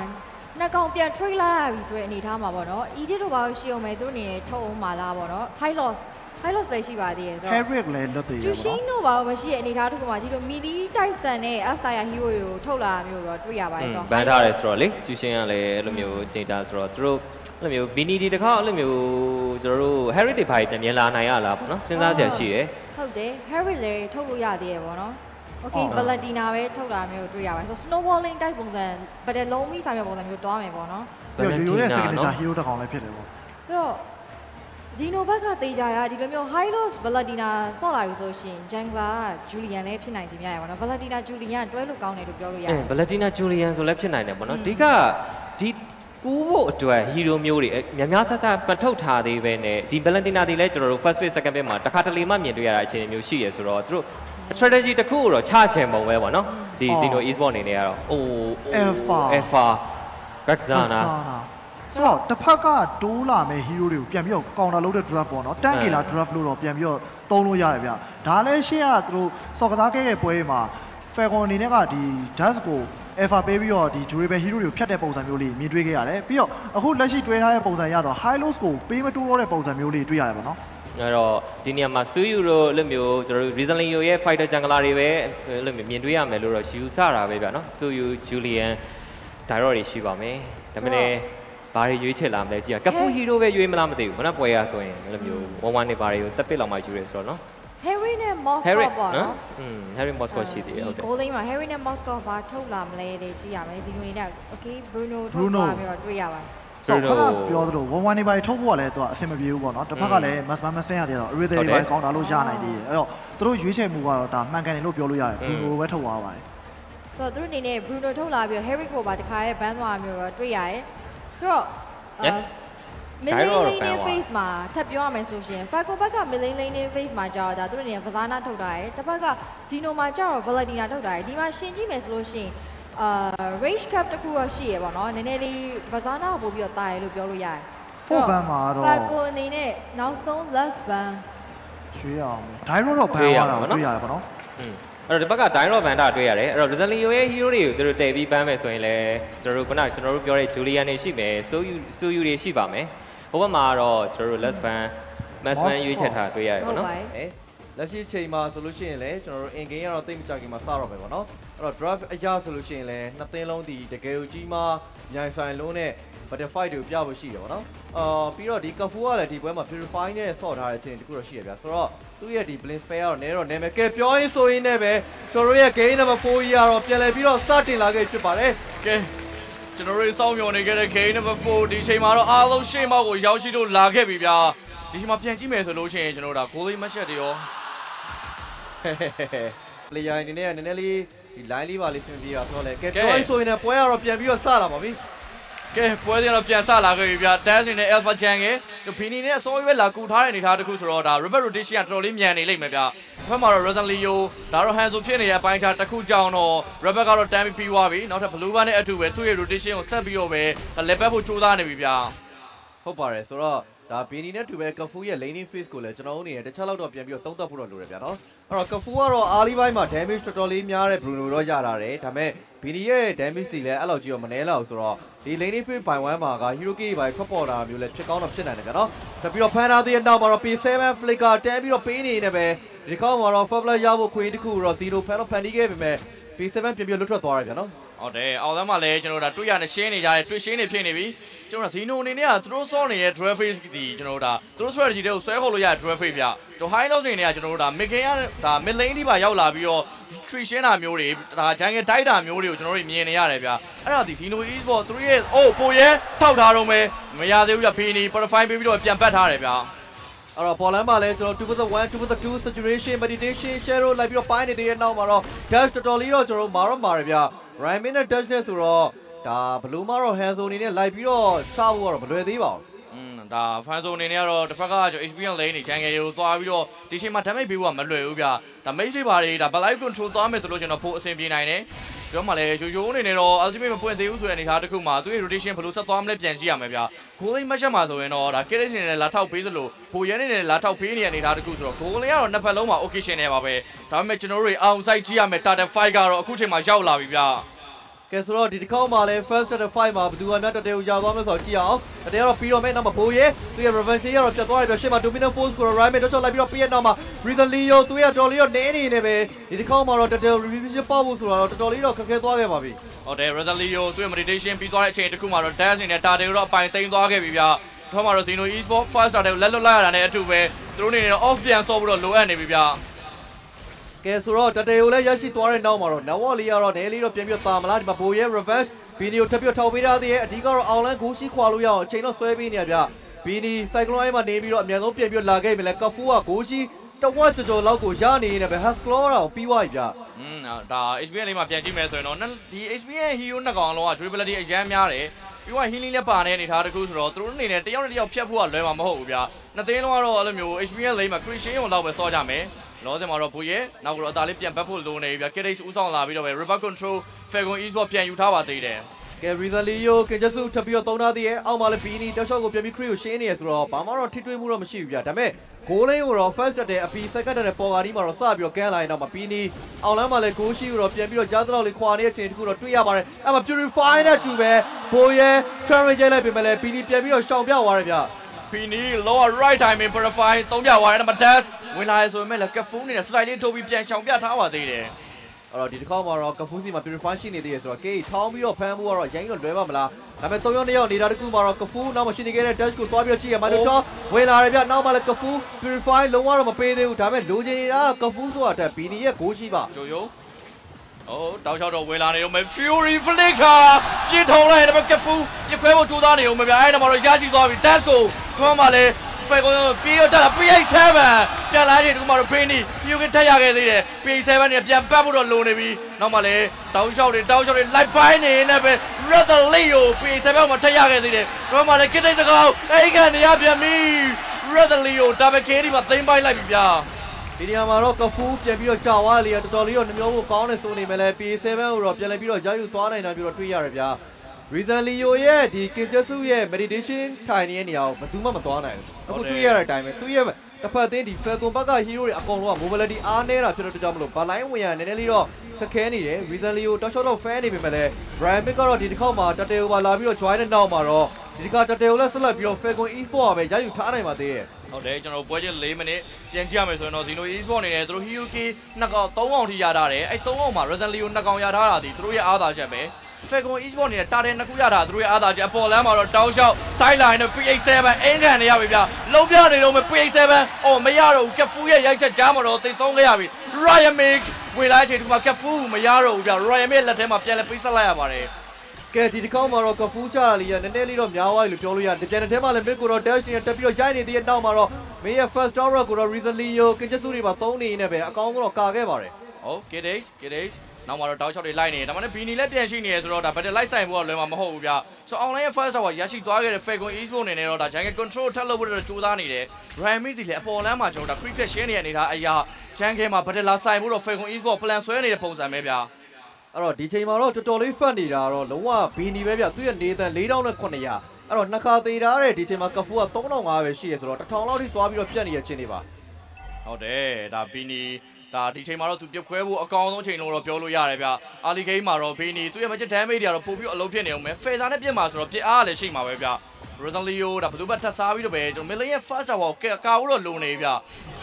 နှစ်ကောင်ပြန် trade လာရပြီဆိုတဲ့အနေအထားမှာပေါ့နော် edit တို့ဘာလို့ရှိအောင်မဲသူတို့အနေနဲ့ထုတ်အောင်မလားပေါ့နော် high loss high loss လည်းရှိပါသေးတယ်ဆိုတော့ Herrick လည်းလွတ်သေးတယ်ကျူပေါ့ရှင်းနော်တို့ဘာလို့မရှိတဲ့အနေအထားတစ်ခုမှာဒီလို midi type ဆန်နဲ့ S tier hero တွေကိုထုတ်လာမျိုးတော့တွေ့ရပါတယ်ဆိုတော့ဘန်ထားတယ်ဆိုတော့လေကျူရှင်းကလည်းအဲ့လိုမျိုးချိန်တာဆိုတော့သူတို့အဲ့ လိုမျိုး mini ဒီတစ်ခါအဲ့လိုမျိုးကျွန်တော်တို့ Harry တွေဘာတွေပြန်လာနိုင်ရလားပေါ့နော်စဉ်းစားစရာရှိတယ်ဟုတ်တယ် Harry လည်းထုတ်လို့ရသေးတယ်ပေါ့နော် Okay ဟုတ် Valentina ပဲထုတ်တာမျိုးတွေ့ရပါတယ်ဆိုတော့ snowballing type ပုံစံဗတဲ့လုံးမိဆိုင်မျိုးပုံစံမျိုးတွားမယ်ပေါ့နော်ပြီးတော့ Yo-Yo ရဲ့ signature နော် hero တစ်ကောင်လည်းဖြစ်တယ်ပေါ့ဆိုတော့ Zeno ဘက်ကတေးကြရဒီလိုမျိုး high loss Valentina ဆော့လာပြီဆိုရှင် Jungler က Julian လည်းဖြစ်နိုင်ခြင်းများရပါတော့ Valentina Julian တွဲလို့ကောင်းတယ်လို့ပြောလို့ရတအဲယ်ဗလက်တီနာဂျူလီယန်ဆိုလည်းဖြစ်နိုင်တယ်ပေါ့နော်อืมဒီကဒီ ကူးဖို့အတွက်ဟီရိုမျိုးတွေအများများဆဆပထုတ်ထားသေးပဲနဲ့ဒီဗလက်တီနာဒီလည်းကျွန်တော်တို့ first page second page မှာတစ်ခါတလေမှမြင်တွေ့ရတာအခြေအနေမျိုးရှိရဆိုတော့သူတို့ strategy တစ်ခုကိုတော့ချချင်ပုံပဲပေါ့နော်ဒီအော် Zeno Esport အနေနဲ့ကတော့အိုး Alpha Alpha Gaxana ဆိုတော့တစ်ဖက်ကတိုးလာမဲ့ hero တွေကိုပြန်ပြီးတော့ counter လုပ်တဲ့ draft ပေါ့နော် tank ကလာ draft လို့တော့ပြန်ပြီးတော့သုံးလို့ရတယ်ဗျဒါလည်းရှေ့ကသူတို့စော်ကစားခဲ့တဲ့ပွဲတွေမှာ Falcon အနေနဲ့ကဒီ Dust ကို Alpha ပေးပြီးတော့ဒီ durable hero တွေကိုဖြတ်တဲ့ပုံစံမျိုးလေးမြင်တွေ့ခဲ့ရတယ်ပြီးတော့အခုလက်ရှိတွေ့ထားတဲ့ပုံစံရတော့ high loss ကိုပေးမတိုးတော့တဲ့ပုံစံမျိုးလေးတွေ့ရတယ်ပေါ့နော်အဲ့တော့ဒီနေရာမှာ Suyu တို့အဲ့လိုမျိုးကျွန်တော်တို့ Rizalin Yo ရဲ့ fighter jungler တွေပဲအဲ့လိုမျိုးမြင်တွေ့ရမယ်လို့တော့ယူဆတာပဲဗျာနော် Suyu Julian ဒါတော့တွေရှိပါမယ်ဒါပေမဲ့ဘာတွေရွေးချယ်လာမလဲကြည့်ရကပူဟီရိုပဲရွေးမလားမသိဘူးမနက်ပွဲရဆိုရင်အဲ့လိုမျိုး1 1နေဘာတွေကိုတက်ပစ်လောက်မှယူရဲဆိုတော့နော် Harry နဲ့ Moscow ပေါ့နော်။อืม Harry Moscow ရှိသေးတယ်ဟုတ်တယ်။ဒီ goal မှာ Harry နဲ့ Moscow ဘာထုတ်လာမလဲတဲ့ကြည့်ရမယ်။ဇီနိုနေနဲ့ Okay Bruno ထုတ်လာပြီးတော့တွေ့ရပါတယ်။ဆိုတော့ပြောသလိုဝန်ဝန်နေပါထုတ်ဖို့ကလည်းသူကအဆင်မပြေဘူးပေါ့နော်တစ်ဖက်ကလည်းမတ်မမဆင်းရသေးတော့အရီသေးတွေပဲကောင်းတာလို့ရနိုင်သေးတယ်အဲ့တော့သူတို့ရွေးချယ်မှုကတော့ဒါမှန်ကန်တယ်လို့ပြောလို့ရတယ်ဘူနိုပဲထုတ်သွားပါတယ်ဆိုတော့သူတို့အနေနဲ့ Bruno ထုတ်လာပြီးတော့ Harry ကိုပါတခါရဲ့ဘန်းသွားမျိုးတော့တွေ့ရတယ်ဆိုတော့ Milling ဒါတော့ Lane ဘန်းသွား face မှာထပ်ပြောရမယ်ဆိုရှင် Falco ဘက်က Milling Lane face မှာကြာတော့ဒါသူတို့အနေနဲ့ Vazana ထုတ်တာရယ်တစ်ဖက်က Zeno မှာကြာတော့ Valentina ထုတ်တာရယ်ဒီမှာရှင်းကြည့်မယ်ဆိုလို့ရှိရင်အာ range cap တစ်ခုတော့ရှိရပေါ့နော်နည်းနည်းလေး Vazana ကိုပို့ပြီးတော့တာရယ်လို့ပြောလို့ရတယ် four ban မှာတော့ Falco အနေနဲ့နောက်ဆုံး last ban ရွှေရအောင်ဒိုင်းရောတော့ဘန်သွားတာကိုတွေ့ရတယ်ပေါ့နော်อืมအဲ့တော့ဒီဘက်ကဒိုင်းရော့ဗန်တာတွေ့ရတယ်အဲ့တော့ Rizalin Yo ရဲ့ hero တွေကိုသူတို့တည်ပြီးပန်းမယ်ဆိုရင်လည်းကျွန်တော်တို့ခုနကကျွန်တော်တို့ပြောတဲ့ Julian တွေရှိမယ် Soyu Soyu တွေရှိပါမယ် ဟိုဘက်မှာကတော့ကျွန်တော်တို့ less ban mass ban ရွေးချက်ထားတွေ့ရတယ်ဟုပေါ့တ်နော်ပါတယ်အဲလက်ရှိချိန်မှာဆိုလို့ရှိရင်လည်းကျွန်တော်တို့ in game ကတော့တိတ်မကြခင်မှာစတော့ပဲပေါ့နော်အဲ့တော့ draft အရာဆိုလို့ရှိရင်လည်းနှစ်သင်းလုံးဒီတကယ်ကိုကြီးမားမြိုင်ဆိုင်လုံးနဲ့ butterfly တွေကိုပြဖို့ရှိတယ်ပေါ့နော်အာပြီးတော့ဒီ Kafu ကလည်းဒီပွဲမှာ purify နဲ့ဆော့ထားတဲ့ချင်းတခုတော့ရှိရဗျာဆိုတော့သူ့ရဲ့ဒီ blink spell ကတော့နည်းတော့နည်းမယ်ကဲပြောရင်းဆိုရင်းနဲ့ပဲကျွန်တော်တို့ရဲ့ game number 4ကြီးကတော့ပြန်လည်ပြီးတော့စတင်လာခဲ့ဖြစ်ပါတယ်ကဲ ကျွန်တော်တို့စောင့်မျှော်နေခဲ့တဲ့ game number 4ဒီချိန်မှာတော့အားလုံးရှေ့မောက်ကိုရောက်ရှိလို့လာခဲ့ပြီဗျာဒီချိန်မှာပြန်ကြည့်မယ်ဆိုလို့ရှိရင်ကျွန်တော်တို့ဒါ goal match တွေရော player အနေနဲ့ကနည်းနည်းလေးဒီ line လေးပါလေးဆင်ပြေတာဆိုတော့လေကဲပြောရင်းဆိုရင်လည်းပွဲကတော့ပြန်ပြီးတော့စလာပါပြီ ကဲပွဲစဉ်တော့ပြန်ဆလာခဲ့ပြီဗျာ dash နဲ့ alpha jang ရဲ့ဖီနီနဲ့အစိုးရပဲလာကူထားတဲ့အနေထားတစ်ခုဆိုတော့ဒါ river rotation ကတော်တော်လေးမြန်နေလိမ့်မယ်ဗျာတစ်ဖက်မှာတော့ Rosalio ဒါတော့ hands ဖြစ်နေတဲ့အပိုင်းခြားတစ်ခုကြောင်းတော့ river ကတော့တန်းပြီးပြီးသွားပြီနောက်ထပ် blue bar နဲ့အတူပဲသူ့ရဲ့ rotation ကိုဆက်ပြီးတော့ပဲ level ဖို့ကြိုးစားနေပြီဗျာဟုတ်ပါတယ်ဆိုတော့ ဒါဘီနီနဲ့တူပဲကဖူးရဲ့ laning phase ကိုလည်းကျွန်တော်တို့အနေနဲ့တစ်ချက်လောက်တော့ပြန်ပြီးတော့သုံးသပ်ဖို့တော့လိုတယ်ဗျာနော်အဲ့တော့ကဖူးကတော့အားလီပိုင်းမှာ damage တော်တော်လေးများတဲ့ Bruno တော့ရတာတယ်ဒါပေမဲ့ဘီနီရဲ့ damage တွေလည်းအဲ့လောက်ကြီးတော့မနှဲလောက်ဆိုတော့ဒီ laning phase ဘိုင်1မှာက hero key ဘိုင်ထွက်ပေါ်တာမျိုးလည်းဖြစ်ကောင်းတော့ဖြစ်နိုင်တယ်ဗျာနော်ဆက်ပြီးတော့ဖန်ထားတဲ့နောက်မှာတော့ P7 flicker တန်းပြီးတော့ပေးနေနေပဲဒီကောက်မှာတော့ Fabler ရဖို့ခွင့်တစ်ခုတော့0ဖန်တော့ဖန်တီးခဲ့ပေမဲ့ P7 ပြန်ပြီးလွတ်ထွက်သွားတယ်ဗျာနော် ဟုတ်တယ်အောက်လမ်းမှာလည်းကျွန်တော်တို့ဒါတွေ့ရနေရှင်းနေကြတယ်တွေ့ရှင်းနေဖြစ်နေပြီကျွန်တော်တို့ဇီနိုအနေနဲ့ကသူတို့စောနေတဲ့ draft phase ဒီကျွန်တော်တို့ဒါသူတို့ strategy တွေကိုဆွဲခေါ်လို့ရတဲ့ draft phase ဗျတို့ high loss အနေနဲ့ကကျွန်တော်တို့ဒါ mid game ကဒါ mid lane ဒီပါရောက်လာပြီးတော့ဒီ creation တာမျိုးတွေဒါ jungle တိုက်တာမျိုးတွေကိုကျွန်တော်တို့မြင်နေရတယ်ဗျအဲ့ဒါဒီ Zeno Esport 3ရဲ့အိုးပိုရဲထောက်ထားတော့မယ်မရသေးဘူးဗျဖီနီ profile ပေးပြီးတော့ပြန်ပတ်ထားတယ်ဗျအဲ့တော့ပေါ်လမ်းမှာလည်းကျွန်တော်2.1 2.2 saturation meditation share လို့လိုက်ပြီးတော့ပိုင်းနေတဲ့နောက်မှာတော့ dash တော်တော်လေးတော့ကျွန်တော်မာတော့မာရဗျ Ryman နဲ့ dash နဲ့ဆိုတော့ဒါဘလူးမတော့ hands on အနေနဲ့လိုက်ပြီးတော့ချဖို့ကတော့မလွယ်သေးပါဘူးอืม ဒါ fan zone အနေနဲ့ကတော့တစ်ဖက်ကကျွန်တော် HPN lane နေဂျန်ငယ်ကိုသွားပြီးတော့ဒီချိန်မှာ damage ပေးဖို့ကမလွယ်ဘူးဗျဒါ mage တွေပါတွေဒါ live control သွားမယ်ဆိုလို့ကျွန်တော်ဖို့အဆင်ပြေနိုင်တယ်ပြောမှလည်းရိုးရိုးအနေနဲ့တော့ ultimate မပွင့်သေးဘူးဆိုတဲ့အနေအထားတစ်ခုမှာသူ့ရဲ့ rotation ဘယ်လိုဆက်သွားမလဲပြန်ကြည့်ရမယ်ဗျ goal lane match မှာဆိုရင်တော့ဒါ KDS အနေနဲ့လာထောက်ပေးသလိုဘိုရဲအနေနဲ့လာထောက်ပေးနေတဲ့အနေအထားတစ်ခုဆိုတော့ goal lane ကတော့နှစ်ဖက်လုံးမှာ occasion နေပါပဲဒါပေမဲ့ကျွန်တော်တို့တွေအောင် side ကြည့်ရမယ် target fight ကတော့အခုချိန်မှာရောက်လာပြီဗျ ကဲဆိုတော့ဒီတစ်ခေါက်မှာလည်း first to the fight မှာဘယ်သူကများတက်တယ်ကိုရောက်သွားမယ်ဆိုတော့ကြည့်အောင်တကယ်တော့ပြီးတော့မဲ့နောက်မှာဘိုးရဲသူရဲ့ revenge ရတော့ပြတ်သွားရတော့ရှေ့မှာ dominant force ကို right မဲ့တော့ချက်လိုက်ပြီးတော့ပြည့်နောက်မှာ Breather Leo သူရဲ့တော်လေးတော့နေနေနေပဲဒီတစ်ခေါက်မှာတော့တက်တယ် revision ပေါက်ဖို့ဆိုတော့တော်တော်လေးတော့ခက်ခဲသွားခဲ့ပါပြီဟုတ်တယ် Rosalio သူ့ရဲ့ meditation ပြီးသွားတဲ့အချိန်တစ်ခုမှာတော့ dance နေတဲ့ target ကိုတော့အပိုင်သိမ်းသွားခဲ့ပြီဗျ။ထောမှာတော့ Zeno Esport first target ကိုလက်လွတ်လိုက်ရတာနဲ့အတူပဲသူတို့အနေနဲ့ off ပြန်ဆော့ပြီးတော့လိုအပ်နေပြီဗျ။ ကဲဆိုတော့တတေကိုလည်းရရှိသွားတဲ့နောက်မှာတော့နဝလီကတော့နဲလေးတော့ပြန်ပြီးတာမလားဒီမှာဘိုးရဲ revenge ဘီနီကိုထပ်ပြီးထောက်ပေးထားသေးရဲ့အဓိကတော့အောင်လန်းဂိုးရှိခွာလို့ရအောင်အချိန်တော့ဆွဲပေးနေရဗျဘီနီစိုက်ကလိုင်းမှာနေပြီးတော့အမြန်ဆုံးပြန်ပြီးလာခဲ့ပြီလဲကဖူးကဂိုးရှိတဝက်ကျော်ကျော်လောက်ကိုရနေနေပဲ has claw တော့ပြီးသွားပြီဗျอืมဒါ HPN လေးမှာပြန်ကြည့်မယ်ဆိုရင်တော့ဒီ HPN hero နှစ်ကောင်လုံးက durability အများများတယ်ပြီးတော့ healing လည်းပါနေတဲ့အနေထားတစ်ခုဆိုတော့သူတို့အနေနဲ့တယောက်နဲ့တယောက်ဖြတ်ဖို့ကလွယ်မှာမဟုတ်ဘူးဗျနှစ်သိန်းလုံးကတော့အဲ့လိုမျိုး HPN လေးမှာ Christian ကိုလောက်ပဲစောကြမယ် လောဆယ်မှာတော့ဘူရဲနောက်ကတော့အသာလေးပြန်ပတ်ဖို့လိုနေပြီဗျ KDH ဦးဆောင်လာပြီးတော့ပဲ River Control Falcon Esport ပြန်ယူထားပါသေးတယ်ကဲ Rizalio ကင်ဂျစုထပ်ပြီးတော့သုံးထားသေးရဲ့အောက်မှာလည်းဘီနီတောက်လျှောက်ကိုပြန်ပြီး crew ကိုရှင်းနေရဆိုတော့ဘာမှတော့ထိတွေ့မှုတော့မရှိဘူးဗျဒါပေမဲ့ goal line ကိုတော့ first တက်တဲ့အပီ second တက်တဲ့ပေါ်ကာဒီမှာတော့စပြီးတော့ကန်းလာရင်တော့မဘီနီအောင်လမ်းမှာလည်း goal ရှိကိုတော့ပြန်ပြီးတော့ကြားသလောက်လေးခွာနေတဲ့အချိန်တခုတော့တွေ့ရပါတယ်အဲ့မှာ purify နဲ့တူပဲဘိုးရဲ travel ကျလိုက်ပြင်မဲ့လည်းဘီနီပြန်ပြီးတော့ရှောင်ပြသွားတယ်ဗျ Fini lower right time in profile သုံးပြသွားတယ်နံပါတ်10ဝင်လာရဆိုပေမဲ့လည်းကဖူးနေတဲ့ slide လေးထိုးပြီးပြန်ရှောင်ပြထားပါသေးတယ်အဲ့တော့ဒီတစ်ခေါက်မှာတော့ကဖူးစီမှာ purify ရှိနေသေးတယ်ဆိုတော့ကေထောင်းပြီးတော့ဖမ်းဖို့ကတော့ရိုင်းတော့လွဲပါမလားဒါပေမဲ့၃ယောက်၂ယောက်နေတာတခုမှာတော့ကဖူးနောက်မှာရှိနေခဲ့တဲ့ dash ကိုတွားပြီးတော့ကြည့်ရမှာလို့တော့ဝင်လာတယ်ဗျနောက်မှာလည်းကဖူး purify လုံးဝတော့မပေးသေးဘူးဒါပေမဲ့လိုချင်နေတာကဖူးဆိုတာတက်ဘီနီရဲ့ဂိုးရှိပါဂျိုယိုအိုးတောက်လျှောက်တော့ဝင်လာနေတော့မယ် Fury Flicker ပြစ်ထုံလိုက်တယ်ကဖူးပြစ်ခွဲဖို့ကြိုးစားနေအောင်မဗျာအဲ့ဒါမှတော့ရရှိသွားပြီ dash ကို တွန်းမှလည်းဖေကွန်ပြေးရတာ PH7 ပြန်လာချိန်ဒီမှာတော့ Penny ပြုကထက်ရခဲ့သေးတယ် PH7 နဲ့ပြန်ပတ်ဖို့တော့လိုနေပြီနောက်မှလည်းတောက်လျှောက်တွေတောက်လျှောက်တွေ light ပိုင်းနေနေပဲ Rather Leo PH7 မှာထက်ရခဲ့သေးတယ်တွန်းမှလည်းကစ်တိတ်တကောက်အဲ့ကနေရပြန်ပြီ Rather Leo ဒါပေမဲ့ KD မှာသိမ်းပိုက်လိုက်ပြီဗျာဒီနေရာမှာတော့ကဖူးပြန်ပြီးတော့ကြာသွားလေတော်တော်လေးတော့နှမျောဖို့ကောင်းတယ်ဆိုနေမယ်လဲ P7 ကိုတော့ပြန်လဲပြီးတော့ရယူသွားနိုင်တာပြီးတော့တွေ့ရတယ်ဗျာ Reason Leo ရဲ့ဒီ Kinjetsu ရဲ့ meditation ထိုင်နေတဲ့နေရာကိုဘယ်သူမှမသွားနိုင်ဘူးအခုတွေ့ရတဲ့အတိုင်းပဲသူရဲ့တစ်ဖက်သင်းဒီ Falcon ဘက်က hero တွေအကုန်လုံးက mobility အားနေတာဖြစ်တဲ့အတွက်ကြောင့်မလို့ဘာလိုင်းဝင်ရနည်းနည်းလေးတော့ခက်ခဲနေတယ် Reason Leo တောက်လျှောက်တော့ fan နေပေမဲ့လဲ Brian Pick ကတော့ဒီတစ်ခေါက်မှာ Tateo ပါလာပြီးတော့ join တဲ့နောက်မှာတော့ဒီတစ်ခါ Tateo လည်းဆက်လက်ပြီးတော့ Falcon Esport ကပဲရယူထားနိုင်ပါသေးတယ်ဟုတ်တယ်ကျွန်တော်ပွဲချင်း၄မိနစ်ပြန်ကြည့်ရမယ်ဆိုရင်တော့ Zeno Esport အနေနဲ့သူတို့ Hero Key နှစ်ကောင်၃ကောင်ထိရထားတယ်အဲ့၃ကောင်မှာ Resident Leo နှစ်ကောင်ရထားတာဒီသူတို့ရဲ့အားသာချက်ပဲ Falcon Esport အနေနဲ့တာတယ်နှစ်ခုရတာသူတို့ရဲ့အားသာချက်အပေါ်လမ်းမှာတော့တောင်းလျှောက် sideline နဲ့ PH7 အင်ကန်နေရပြီဗျလုံးပြနေတော့မယ် PH7 အော်မရတော့ဘူးကဖူးရဲ့ရိုက်ချက်ကြားမှာတော့သိဆုံးခဲ့ရပြီ Ryan Mick ဝင်လာတဲ့အချိန်ဒီမှာကဖူးမရတော့ဘူးဗျ Ryan Mick လက်ထဲမှာပြန်လဲပိတ်ဆက်လိုက်ရပါတယ်ကဲဒီတစ်ခေါက်မှာတော့ကဖူးကြတာလေးကနည်းနည်းလေးတော့များသွားပြီလို့ပြောလို့ရတယ်။ပြန်တဲ့ထဲမှာလည်းမစ်ကိုတော့ dash နဲ့တက်ပြီးတော့ရိုက်နေသေးတဲ့နောက်မှာတော့မင်းရဲ့ first tower ကိုတော့ recently ကိုကင်ချက်စုတွေပါသုံးနေနေပဲအကောင်းဆုံးတော့ကာခဲ့ပါတယ်ဟုတ် KDH KDH နောက်မှာတော့တောက်ချောက်တွေလိုက်နေတယ်ဒါမှလည်းဘီနီလည်းပြန်ရှိနေရဆိုတော့ဒါ battle light ဆိုင်ဖို့ကလွယ်မှာမဟုတ်ဘူးဗျဆို online ရဲ့ first tower ရရှိသွားခဲ့တဲ့ Falcon Esport အနေနဲ့တော့ဒါ jungle control ထပ်လုပ်ဖို့တော့ကြိုးစားနေတယ် Ryan Mick ဒီလည်းအပေါ်လမ်းမှာကျွန်တော်ဒါ creep ဖြတ်ရှင်းနေတဲ့အနေထားအရာ jungle မှာ battle လာဆိုင်ဖို့တော့ Falcon Esport plan ဆွဲနေတဲ့ပုံစံပဲဗျ။အဲ့တော့ဒီချိန်မှာတော့တော်တော်လေးဖတ်နေတာတော့လုံးဝဘီနီပဲဗျ။သူ့ရဲ့နေတန်4900အဲ့တော့နှစ်ခါသေးတာတဲ့ဒီချိန်မှာကဖူးက3005ပဲရှိရဆိုတော့1000လောက်ထိသွားပြီးတော့ပြတ်နေရချင်းနေပါဟုတ်တယ်ဒါဘီနီ ဒါဒီချိန်မှာတော့သူပြုတ်ခွဲဖို့အကောင်းဆုံးချိန်လို့တော့ပြောလို့ရတယ်ဗျအာလီဂိမ်းမှာတော့ဘီနီသူ့ရဲ့ budget damage တွေကတော့ပို့ပြီးအလုံးဖြစ်နေအောင်ပဲဖေဇာနဲ့ပြစ်မှာဆိုတော့ပြစ်အားလည်းရှိမှာပဲဗျ Rosalio ဒါဘယ်သူမှထပ်စားပြီးတော့ပဲကျွန်တော် Million ရဲ့ first hour ကိုကာဖို့တော့လုံနေပြီဗျ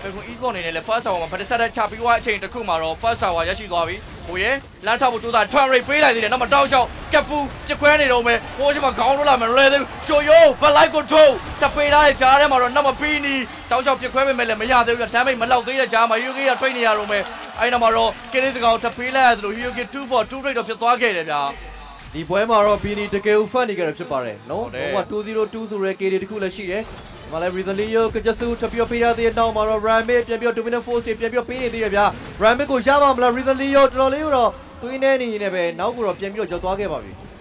Falcon Esport အနေနဲ့လည်း first hour မှာဗတ်ဆက်တဲ့ချပြီးွားအချိန်တစ်ခုမှာတော့ first hour ရရှိသွားပြီဟိုရဲ့လမ်းထောက်ဖို့ကြိုးစား turn rate ပေးလိုက်သေးတယ်နောက်မှတောက်လျှောက်ကက်ဖူပြခွဲနေတော့မယ်ဟိုရှိမှာခေါင်းလို့လာမယ်လွယ်သေးဘူးရှိုယိုဘက်လိုက် control တပေထားတဲ့ကြားထဲမှာတော့နောက်မှပီနီတောက်လျှောက်ပြခွဲပေးမယ်လည်းမရသေးဘူး damage မလောက်သေးတဲ့ကြားမှာ Yuki က train နေရတော့မယ်အဲ့နောက်မှာတော့ Kenny တကောင်တပေးလိုက်ရသလို Yuki 2 for 2 rate တော့ဖြစ်သွားခဲ့တယ်ဗျာ ဒီပွဲမှာတော့ဘီနီတကယ်ကိုဖတ်နေကြရဖြစ်ပါတယ်နော်ဟုတ်တယ်ဟိုက202ဆိုရဲ KD တခုလည်းရှိတယ်ဒီမှာလည်း recently ကိုကချက်စုထပ်ပြီးတော့ပေးရသေးတဲ့နောက်မှာတော့ Ramit ပြန်ပြီးတော့ dominant force တွေပြန်ပြီးတော့ပေးနေသေးတယ်ဗျာ Ramit ကိုရပါမလား recently ကိုတော်တော်လေးကိုတော့သွင်းနေနေနေပဲနောက်ကိုတော့ပြန်ပြီးတော့ကြောက်သွားခဲ့ပါပြီအအ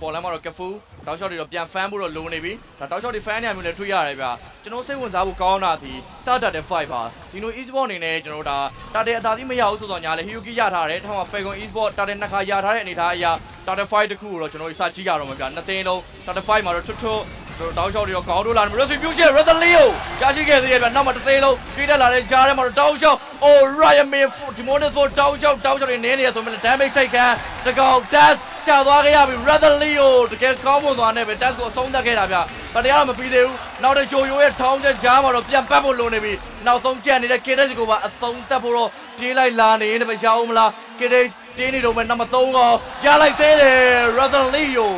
ပေါ်လမ်းမှာတော့ကဖူတောက်ရှော့တွေတော့ပြန်ဖမ်းဖို့တော့လိုနေပြီဒါတောက်ရှော့တွေဖမ်းနေရမျိုးနဲ့တွေ့ရတယ်ဗျာကျွန်တော်စိတ်ဝင်စားဖို့ကောင်းတာဒီတာတာတဲ့5ပါဇီနို e-sport အနေနဲ့ကျွန်တော်ဒါတာတဲ့အသာသီးမရဘူးဆိုတော့ညာလေဟီယိုကီရထားတယ်ထောင်မှာ Falcon e-sport တာတဲ့နှစ်ခါရထားတဲ့အနေထားအရာတာတဲ့5တခုကိုတော့ကျွန်တော်စကြည့်ရတော့မှာဗျာနှစ်သိန်းလုံးတာတဲ့5မှာတော့ထွတ်ထွတ်တို့တောက်လျှောက်တွေရောခေါင်းတို့လာတယ် retribution resolio ကြားရှိခဲ့သေးတယ်ဗျနောက်မှတစ်သိန်းလုံးပြေးတက်လာတဲ့ကြားထဲမှာတော့တောက်လျှောက် oh ryan me demonis for တောက်လျှောက်တောက်လျှောက်တွေနင်းနေရဆိုမှလည်း damage ထိတ်ခံတကောင် dash ကျသွားခဲ့ရပြီ resolio တကယ်ကောင်းမွန်သွားနေပဲ dash ကိုအဆုံးသတ်ခဲ့တာဗျဗတရားတော့မပြီးသေးဘူးနောက်တဲ့ဂျိုယိုရဲ့ထောင်းချက်ကြားမှာတော့ပြန်ပတ်ဖို့လိုနေပြီနောက်ဆုံးကြက်နေတဲ့ KDS ကိုပါအဆုံးသတ်ဖို့တော့ပြေးလိုက်လာနေတယ်ပဲရအောင်မလား KDS တင်းနေတော့မဲ့နံပါတ်3ကရလိုက်သေးတယ် resolio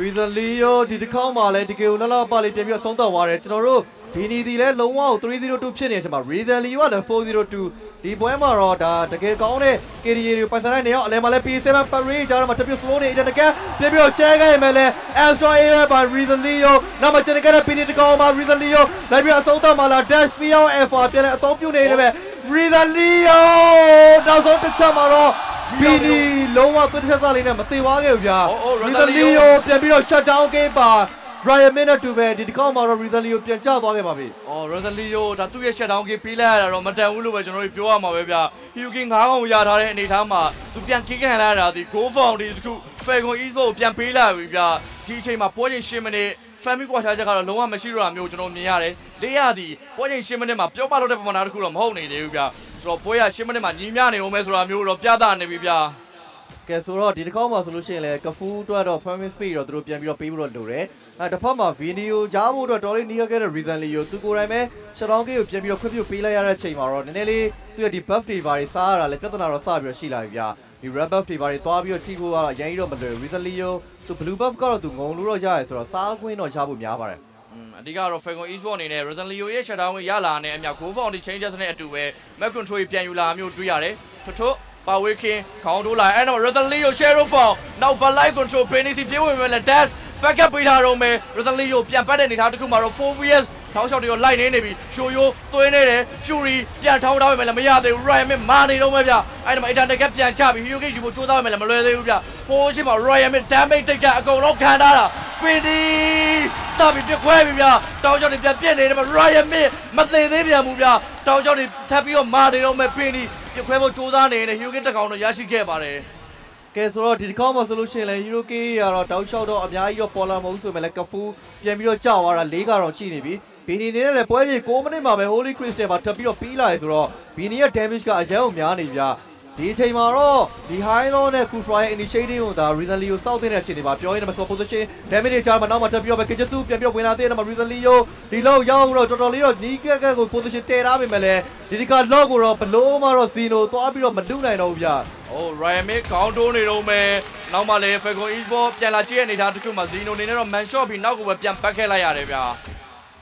Reason Leo ဒီတစ်ခေါက်မှလည်းတကယ်ကိုလှလှပလေးပြန်ပြီးတော့ဆုံးသက်သွားတယ်ကျွန်တော်တို့ဒီနီဒီလည်းလုံးဝ302ဖြစ်နေတဲ့အချိန်မှာ Reason Leo ကလည်း402 ဒီပွဲမှာတော့ဒါတကယ်ကောင်းတဲ့ KDA တွေပိုင်ဆိုင်တဲ့နေရာအလဲမှာလည်း P7 Parade ကြားတော့မှာတပြည့် slow နေတယ်တကယ်ပြန်ပြီးတော့ချဲခဲ့ရမယ်လဲ Extra Air by Reason Leo နောက်မှကျန်တဲ့က P တကောင်မှာ Reason Leo လိုက်ပြီးအဆုံးသတ်မှာလား Dash P Alpha ပြန်လဲအသုံးပြုနေတယ်ပဲ Reason Leo နောက်ဆုံးတစ်ချက်မှာတော့ PD လုံးဝသွတ်ချက်စားလေးနဲ့မသေးသွားခဲ့ဘူးဗျာ Oh, oh, Reason Rosalio Leo ပြန်ပြီးတော့ shut down game ပါ Ryan Min နဲ့တူပဲဒီတစ်ခေါက်မှာတော့ Reason Leo ပြန်ကျသွားခဲ့ပါပြီအော် Rosalio ဒါသူ့ရဲ့ shutdown game ပေးလိုက်ရတာတော့မတန်ဘူးလို့ပဲကျွန်တော်တို့ပြောရမှာပဲဗျာ Hyuki 9កောင်ရထားတဲ့အနေအထားမှာသူပြန်ကိခံလာတာဒီ Go Foundry တခု Falcon Esports ကိုပြန်ပေးလာပြီဗျာဒီအချိန်မှာပွဲချိန်10မိနစ် Family Quarter ချက်ကတော့လုံးဝမရှိတော့တာမျိုးကျွန်တော်မြင်ရတယ်လေးရသည်ပွဲချိန်10မိနစ်မှာပြောပလောက်တဲ့ပမာဏတစ်ခုတော့မဟုတ်နေသေးဘူးဗျာဆိုတော့ပွဲရ10မိနစ်မှာညီမျှနေအောင်မဲဆိုတာမျိုးတော့ပြသနေပြီဗျာ ကဲဆိုတော့ဒီတစ်ခေါက်မှာဆိုလို့ရှိရင်လည်းကဖူးအတွက်တော့ farming speed တော့သူတို့ပြန်ပြီးတော့ပေးဖို့တော့လိုတယ်အဲတစ်ဖက်မှာ video ကြားဖို့အတွက်တော်လေးနီးခဲ့တဲ့ reason လေးကိုသူကိုယ်တိုင်ပဲ shutdown game ကိုပြန်ပြီးတော့ခွင့်ပြုပေးလိုက်ရတဲ့ချိန်မှာတော့နည်းနည်းလေးသူရဲ့ဒီ buff တွေဘာတွေစားရတာလည်းပြဿနာတော့စပြီးတော့ရှိလာပြီဗျာဒီ red buff တွေဘာတွေသွားပြီးတော့ထိဖို့ကတော့အရင်ကြီးတော့မလွယ် reason လေးကိုသူ blue buff ကတော့သူငုံလို့တော့ရရဲဆိုတော့စားခွင့်တော့ရဖို့များပါတယ်อืมအဓိကတော့ Falcon Esports အနေနဲ့ Rosalio ရဲ့ shutdown ဝင်ရလာတဲ့အမြောက် Go Foundry changes နဲ့အတူပဲ Map Control ပြန်ယူလာမျိုးတွေ့ရတယ်ထွတ်ထွတ် ပါဝေးခင်းခေါင်းထိုးလာအဲ့တော့ Rosalio Shadow Fall နောက် Light Control ပင်နေစီပြေးဝင်မဲ့လက် dash backup ပေးထားတော့မယ် Rosalio ပြန်ပတ်တဲ့အနေထားတစ်ခုမှာတော့ 4vs ထောင်းရှော့တွေကိုလိုက်နေနေပြီရှိုယိုသွင်းနေတယ် Fury ပြန်ထောင်းထားပေမဲ့လည်းမရသေးဘူး Ryan မာနေတော့မယ်ဗျအဲ့ဒီမှာ Internet ကပြန်ချပြီ Hyuki ယူဖို့ကြိုးစားပေမဲ့လည်းမလွယ်သေးဘူးဗျပိုးရှိမှာ Ryan damage တိတ်ကအကုန်လုံးခံထားတာ Findi စပြီပြခွဲပြီဗျတောင်းချောင်းတွေပြန်ပြက်နေတယ်မှာ Ryan Mid မသေးသေးပြန်ဘူးဗျတောင်းချောင်းတွေထပ်ပြီးတော့မာနေတော့မယ် Findi ပြခွဲဖို့ကြိုးစားနေတယ် Hyuki တက်ကောင်တော့ရရှိခဲ့ပါတယ်ကဲဆိုတော့ဒီတစ်ခေါက်မှာဆိုလို့ရှိရင်လည်း Hero K ကတော့တောက်လျှောက်တော့အများကြီးတော့ပေါ်လာမဟုတ်ဆိုပေမဲ့လည်းကဖူးပြန်ပြီးတော့ကြောက်သွားတာ၄ကတော့ရှိနေပြီဘီနီနေတဲ့လည်းပွဲကြီး6မိနစ်မှာပဲ Holy Crystal မှာထပ်ပြီးတော့ပြီးလာတယ်ဆိုတော့ဘီနီရဲ့ damage ကအရန်ကိုများနေပြ ဒီအချိန်မှာတော့ဒီ high low နဲ့ Kufra ရဲ့ initiative ကိုဒါ Reason Leo စောက်တဲ့အခြေအနေမှာပြောရင်းနဲ့ position damage တွေကြားမှာနောက်မှာထပ်ပြီးတော့ပဲ Kijutsu ပြန်ပြီးတော့ဝင်လာတဲ့နောက်မှာ Reason Leo ဒီလောက်ရောက်တော့တော်တော်လေးတော့နီးကက်ကက်ကို position တည်ထားပေမဲ့လည်းဒီဒီက lock ကိုတော့ဘလို့မှတော့ Zeno သွားပြီးတော့မလူနိုင်တော့ဘူးဗျ။အိုး Ryan Mid ခေါင်းတိုးနေတော့မယ်။နောက်မှလည်း Falcon Esports ပြန်လာကြည့်ရနေတဲ့တစ်ခုမှာ Zeno နေနဲ့တော့ man shot ပြီးနောက်ကိုပဲပြန်ပတ်ခဲ့လိုက်ရတယ်ဗျာ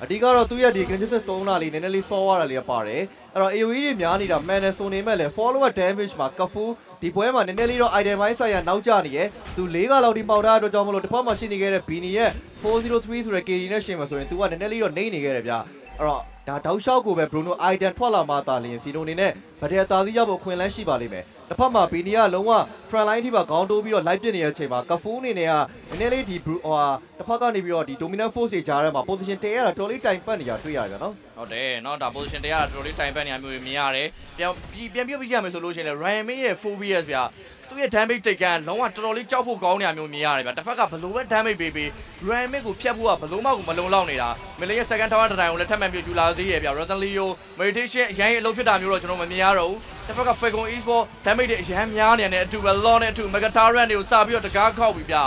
အဓိကတော့သူ့ရဲ့ဒီ congestion 3လာလေးနည်းနည်းလေးစောသွားတာလေးပါတယ် အဲ့တော့ AoE တွေများနေတာ mana ဆိုနေမဲ့လေ follower damage မှာကဖူးဒီပွဲမှာနည်းနည်းလေးတော့ item ပိုင်းဆိုင်ရာနောက်ကျနေရယ်သူ၄ကလောက်ဒီပေါက်တာအတွက်ကြောင့်မလို့တစ်ဖက်မှာရှိနေခဲ့တဲ့ Bini ရဲ့403ဆိုတဲ့ KD နဲ့ရှင်မှာဆိုရင်သူကနည်းနည်းလေးတော့နှိမ့်နေခဲ့တယ်ဗျအဲ့တော့ဒါတောက်လျှောက်ကိုပဲ Bruno item ထွက်လာမှသာလျင်စီနိုအနေနဲ့ဗတဲ့အသာစီးရဖို့အခွင့်အလမ်းရှိပါလိမ့်မယ်တစ်ဖက်မှာဘီနီကလုံးဝ front line ထိပါခေါင်းတိုးပြီးတော့ live ပြစ်နေတဲ့အချိန်မှာကဖူးအနေနဲ့ကနည်းနည်းလေးဒီဟာတစ်ဖက်ကနေပြီးတော့ဒီ dominant force တွေကြားထဲမှာ position တရရတာတော်လေးတိုင်ပတ်နေကြတွေ့ရပြန်နော်ဟုတ်တယ်နော်ဒါ position တရရတာတော်လေးတိုင်ပတ်နေရမျိုးမြင်ရတယ်ပြန်ပြန်ပြုတ်ပြကြမယ်ဆိုလို့ရှိရင်လည်း Ryan May ရဲ့ phobia ဗျာသူ့ရဲ့ damage တိတ်ကန်လုံးဝတော်တော်လေးကြောက်ဖို့ကောင်းနေတာမျိုးမြင်ရတယ်ဗျာတစ်ဖက်ကဘလို့ပဲ damage ပေးပေး Ryan May ကိုဖျက်ဖို့ကဘလို့မှကိုမလုံလောက်နေတာ Millie ရဲ့ second tower တိုင်ကိုလည်းထပ်မံပြူလာသေးရဲ့ဗျာ Rosalio meditation အရင်အလုပ်ဖြစ်တာမျိုးတော့ကျွန်တော်မမြင်ရတော့ဘူး တစ်ဖက်က Falcon Esports damage တွေအရင်များနေတဲ့အတူပဲ law နဲ့အတူ Mega Tyrant တွေကိုစပြီးတော့တကားခောက်ပြီဗျာ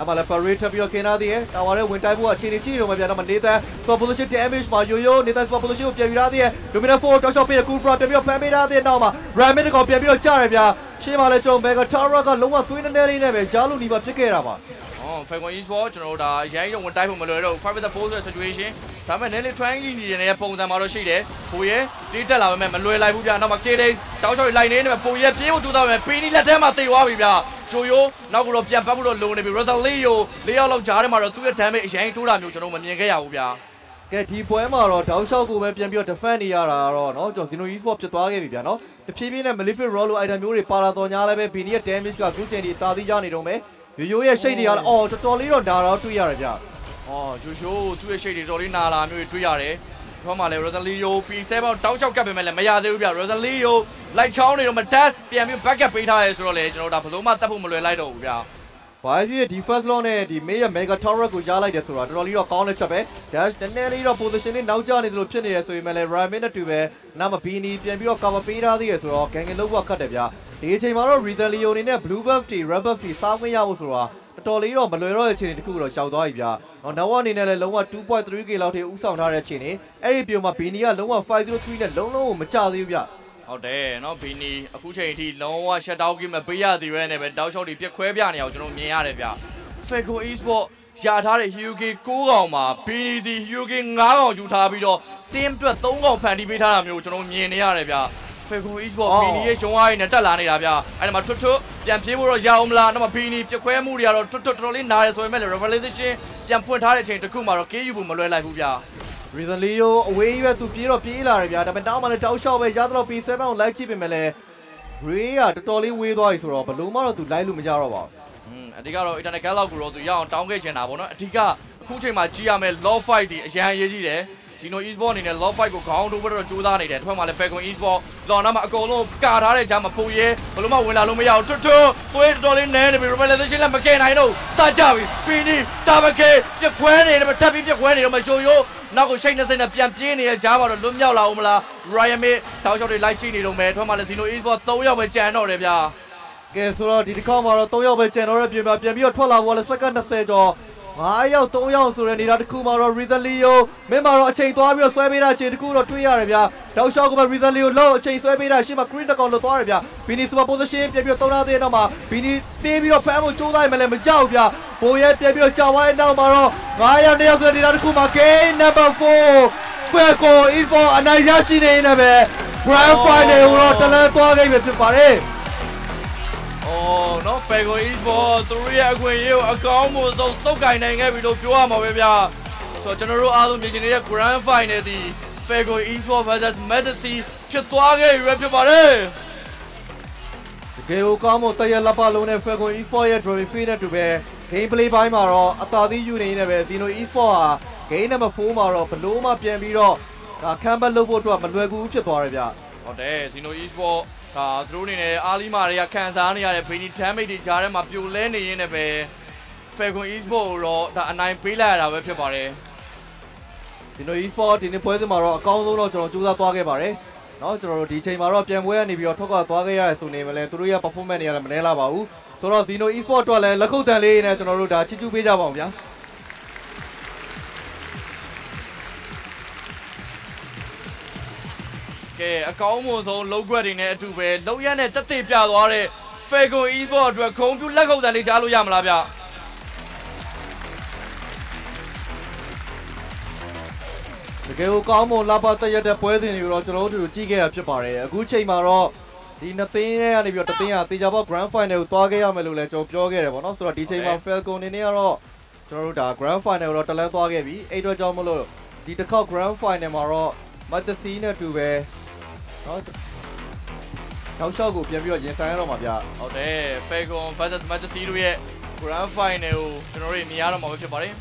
အမလည်း parade ထပ်ပြီးတော့ခင်းလာသေးတယ်။တာဝါရဲ့ဝင်တိုက်ဖို့အခြေအနေကြည့်ရုံပဲပြန်တော့မနေတာ swap position damage မှာယိုယိုနေတာ swap position ကိုပြန်ယူရသေးတယ်။ dominant 4 တောက်လျှောက်ပေးတဲ့ Cobra ပြန်ပြီးတော့ဖမ်းပေးထားသေးတဲ့နောက်မှာ Ramid ကောင်ပြန်ပြီးတော့ကြားရဗျာ။ရှင်းပါလေကျွန်တော် Mega Tower ကလုံးဝသွေးနေနေလေးနဲ့ပဲကြားလို့နေပါဖြစ်ခဲ့တာပါ။ အော် Falcon Esports ကျွန်တော်တို့ဒါအရင်ရုံဝင်တိုက်ဖို့မလွယ်တော့ဘူး5 with the 4ဆိုတဲ့ situation ဒါပေမဲ့ Nelly Triangle ညီနေတဲ့ပုံစံမှာတော့ရှိတယ်။ကိုရဲတေးတက်လာပေမဲ့မလွယ်လိုက်ဘူးဗျာ။နောက်မှာ K Day တောက်ချောက်လိုက်နေနေမှာပုံရဲပြေးဖို့တူတော့မယ်။ပီနီလက်ထဲမှာတိတ်သွားပြီဗျာ။ဂျိုယိုနောက်ကတော့ပြန်ပတ်ဖို့တော့လိုနေပြီ။ Rosalio လေးယောက်လောက်ကြားထဲမှာတော့သူ့ရဲ့ damage အရင်တိုးတာမျိုးကျွန်တော်မမြင်ခဲ့ရဘူးဗျာ။ က ကဲဒီပွဲမှာတော့တောက်လျှောက်ကိုပဲပြန်ပြီးတော့ defend နေရတာကတော့เนาะကျွန်တော် Zeno Esport ဖြစ်သွားခဲ့ပြီဗျာเนาะတဖြည်းဖြည်းနဲ့ Malefic Roll လို item မျိုးတွေပါလာတော့ညာလည်းပဲ Bini ရဲ့ damage ကခုချိန်ဒီတာသီးကြနေတော့မယ် ရိုးရိုးရဲ့ shade တွေကလည်းအော်တော်တော်လေးတော့ဒါတော့တွေ့ရတယ်ဗျာအော်ဂျိုရှိုးသူ့ရဲ့ရှိတ်တွေတော်လေးနာလာမျိုးတွေတွေ့ရတယ်ဒီဘက်မှာလည်း Rosalio P7 တောက်လျှောက်ကပ်ပေမဲ့လည်းမရသေးဘူးဗျ Rosalio လိုက်ချောင်းနေတော့မ dash ပြန်ပြီး backup ပေးထားရဲဆိုတော့လေကျွန်တော်တို့ဒါဘလုံးမတတ်ဖို့မလွယ်လိုက်တော့ဘူးဗျာဘာဖြစ်ဒီ first law နဲ့ဒီ May ရဲ့ Mega Tower ကိုကြားလိုက်တယ်ဆိုတော့တော်တော်လေးတော့ကောင်းတဲ့ချက်ပဲ dash နည်းနည်းလေးတော့ position လေးနောက်ကျနေသလိုဖြစ်နေရဆိုရင်လည်း Ramin နဲ့တူပဲနာမ Bini ပြန်ပြီးတော့ cover ပေးထားသေးရဆိုတော့ Gangen လောက်ကခတ်တယ်ဗျာ ဒီအချိန်မှာတော့ Rizalio အနေနဲ့ Blue Buff တွေ Red Buff တွေစားခွင့်ရဖို့ဆိုတော့တော်တော်လေးတော့မလွယ်တော့တဲ့အခြေအနေတစ်ခုတော့ရှောက်သွားပြီဗျာ။နော် Nawa အနေနဲ့လည်းလုံးဝ 2.3k လောက်ထိဥဆောင်ထားတဲ့အခြေအနေ။အဲ့ဒီပြုံမှာ Bini ကလုံးဝ503နဲ့လုံးလုံးကိုမချသေးဘူးဗျ။ ဟုတ်တယ်နော်ဘီနီအခုချိန်အထိလုံးဝ shut down game မပေးရသေးပဲနဲ့ပဲတောက်လျှောက်တွေပြက်ခွဲပြနေအောင်ကျွန်တော်မြင်ရတယ်ဗျ Faco Esport ရထားတဲ့ HUK 6កောင်မှာဘီနီဒီ HUK 9កောင်ယူထားပြီးတော့ team အတွက်3កောင်ဖန်တီးပေးထားတာမျိုးကျွန်တော်မြင်နေရတယ်ဗျ Faco Esport ဘီနီရဲ့ဂျုံအားရနဲ့တက်လာနေတာဗျအဲ့ဒါမှာထွတ်ထွတ်ပြန်ပြေးဖို့တော့ရအောင်မလားနောက်မှဘီနီပြက်ခွဲမှုတွေကတော့ထွတ်ထွတ်တော်တော်လေးနားရဆိုပေမဲ့လည်း revelation ပြန်ဖွင့်ထားတဲ့အချိန်တစ်ခုမှာတော့ KU ဘူးမလွယ်လိုက်ဘူးဗျ Reason Leo အဝေးရွက်သူပြေးတော့ပြေးလာတယ်ဗျာဒါပေမဲ့တောင်းမှလည်းတောက်လျှောက်ပဲရသလောက် P7 ကိုလိုက်ကြည့်ပေမဲ့လည်း Ray ကတော်တော်လေးဝေးသွားပြီဆိုတော့ဘလို့မှတော့သူလိုက်လို့မကြတော့ပါဘူးอืมအဓိကတော့ internet gal လောက်ကိုတော့သူရအောင်တောင်းခဲ့ချင်တာပေါ့နော်အဓိကအခုချိန်မှာကြီးရမယ် law fight ဒီအရန်ရေးကြီးတယ် Gino Esport အနေနဲ့ law fight ကိုခေါင်းထိုးပြီးတော့ကြိုးစားနေတယ်တစ်ဖက်မှာလည်း Falcon Esport လော်နာမှာအကုန်လုံးကာထားတဲ့ကြားမှာပုံရဲဘလို့မှဝင်လာလို့မရအောင်ထွတ်ထွတ်သွေးတော်လေးနဲနေပြီ revelation လည်းမကဲနိုင်တော့စကြပြီဖီနီတာဘကေပြက်ခွဲနေတယ်တက်ပြီးပြက်ခွဲနေတော့မချိုယိုနောက်ကိုရှိတ်နေစိတ်နဲ့ပြန်ပြေးနေတဲ့ကြားမှာတော့လွတ်မြောက်လာအောင်မလား Ryan Mid တောက်ချောက်တွေလိုက်ကြည့်နေတော့မယ်တစ်ဖက်မှာလည်း Gino Esport 3ယောက်ပဲကြံတော့တယ်ဗျာကဲဆိုတော့ဒီတစ်ခေါက်မှာတော့3ယောက်ပဲကျန်တော့တဲ့ပြင်မှာပြန်ပြီးတော့ထွက်လာဖို့ကလည်းစက္ကန့်20ကျော် 9ယောက်3ယောက်ဆိုတဲ့နေတာတစ်ခုမှာတော့ Reason Leo မင်းမှာတော့အချိန်သွားပြီးတော့ဆွဲပေးတာအချိန်တစ်ခုတော့တွေးရတယ်ဗျာတောက်လျှောက်ကပဲ Reason Leo လောက်အချိန်ဆွဲပေးတာရှေ့မှာ green တစ်ကောင်လွတ်သွားတယ်ဗျာ Bini super position ပြန်ပြီးတော့သုံးထားတဲ့နောက်မှာ Bini တေးပြီးတော့ဖမ်းဖို့ကြိုးစားရမယ်လည်းမကြောက်ဗျာဘိုးရဲပြန်ပြီးတော့ကြာသွားတဲ့နောက်မှာတော့9ယောက်2ယောက်ဆိုတဲ့နေတာတစ်ခုမှာ game number 4 Falco Esport အနိုင်ရရှိနေနေပဲ Grand Final ကိုတော့တလန်းသွားခဲ့ပြီဖြစ်ပါတယ် အော်နော် Fago Esport သူတို့ရဲ့အခွင့်အရေးကိုအကောင်းမှုဆုံးသုတ်ကင်နိုင်ခဲ့ပြီလို့ပြောရမှာပဲဗျာဆိုတော့ကျွန်တော်တို့အားလုံးမြင်ချင်နေတဲ့ Grand Final ဒီ Fago Esport vs Medici ဖြစ်သွားခဲ့ပြီပဲဖြစ်ပါတယ်တကယ်ကိုကောင်းမွန်တရလက်ပါလုံးနဲ့ Falcon Esport ရဲ့ Trophy နဲ့တူပဲ gameplay ဘိုင်းမှာတော့အသာသီးယူနေနေပဲ Zeno Esport ဟာ game number 4မှာတော့ဘလို့မှပြန်ပြီးတော့ဒါ comeback လုပ်ဖို့အတွက်မလွယ်ကူဖြစ်သွားတယ်ဗျဟုတ်တယ် Zeno Esport ဒါသူတို့အနေနဲ့အားလီမာတွေကခံစားနေရတဲ့ Bini damage တွေကြားထဲမှာပြိုလဲနေရင်းနဲ့ပဲ Fago Esport ကိုတော့ဒါအနိုင်ပေးလိုက်ရတာပဲဖြစ်ပါတယ် Zeno Esport ဒီနေ့ပွဲစဉ်မှာတော့အကောင်းဆုံးတော့ကျွန်တော်ကြိုးစားသွားခဲ့ပါတယ်เนาะကျွန်တော်တို့ဒီချိန်မှာတော့ပြန်ပွဲကနေပြီးတော့ထွက်ခွာသွားခဲ့ရတဲ့ဆိုနေမလဲသူတို့ရဲ့ performance တွေကလည်းမနှဲလာပါဘူးဆိုတော့ Zeno Esport အတွက်လည်းလက်ခုပ်တန်လေးနဲ့ကျွန်တော်တို့ဒါချီးကျူးပေးကြပါအောင်ဗျာ ကဲအကောင်းမွန်ဆုံးလုံးကွက်တွေနဲ့အတူပဲလုံရနဲ့တက်သေးပြသွားတဲ့ Fago Esport အတွက်ခုံပြူလက်ခုပ်တန်လေးကြားလို့ရမလားဗျတကယ်ကိုကောင်းမွန်လာပါတက်ရတဲ့ပွဲစဉ်တွေကိုတော့ကျွန်တော်တို့ကြည့်ခဲ့ရဖြစ်ပါတယ်အခုချိန်မှာတော့ဒီနှစ်သင်းရဲ့ကနေပြီးတော့တစ်သင်းကတေချာပေါက် Grand Final ကိုသွားခဲ့ရမယ်လို့လည်းကျွန်တော်ပြောခဲ့တယ်ပေါ့နော်ဆိုတော့ဒီချိန်မှာ Falcon အနေနဲ့ကတော့ကျွန်တော်တို့ဒါ Grand Final ကိုတော့တလန်းသွားခဲ့ပြီအဲ့အတွက်ကြောင့်မလို့ဒီတစ်ခေါက် Grand Final မှာတော့ Matsi နဲ့တူပဲ နော်တောက်လျှောက်ကိုပြန်ပြီးတော့ရင်ဆိုင်ရတော့မှာဗျဟုတ်တယ် Fago vs Majesty တို့ရဲ့ Grand Final ကိုကျွန်တော်တို့မြင်ရတော့မှာပဲဖြစ်ပါတယ်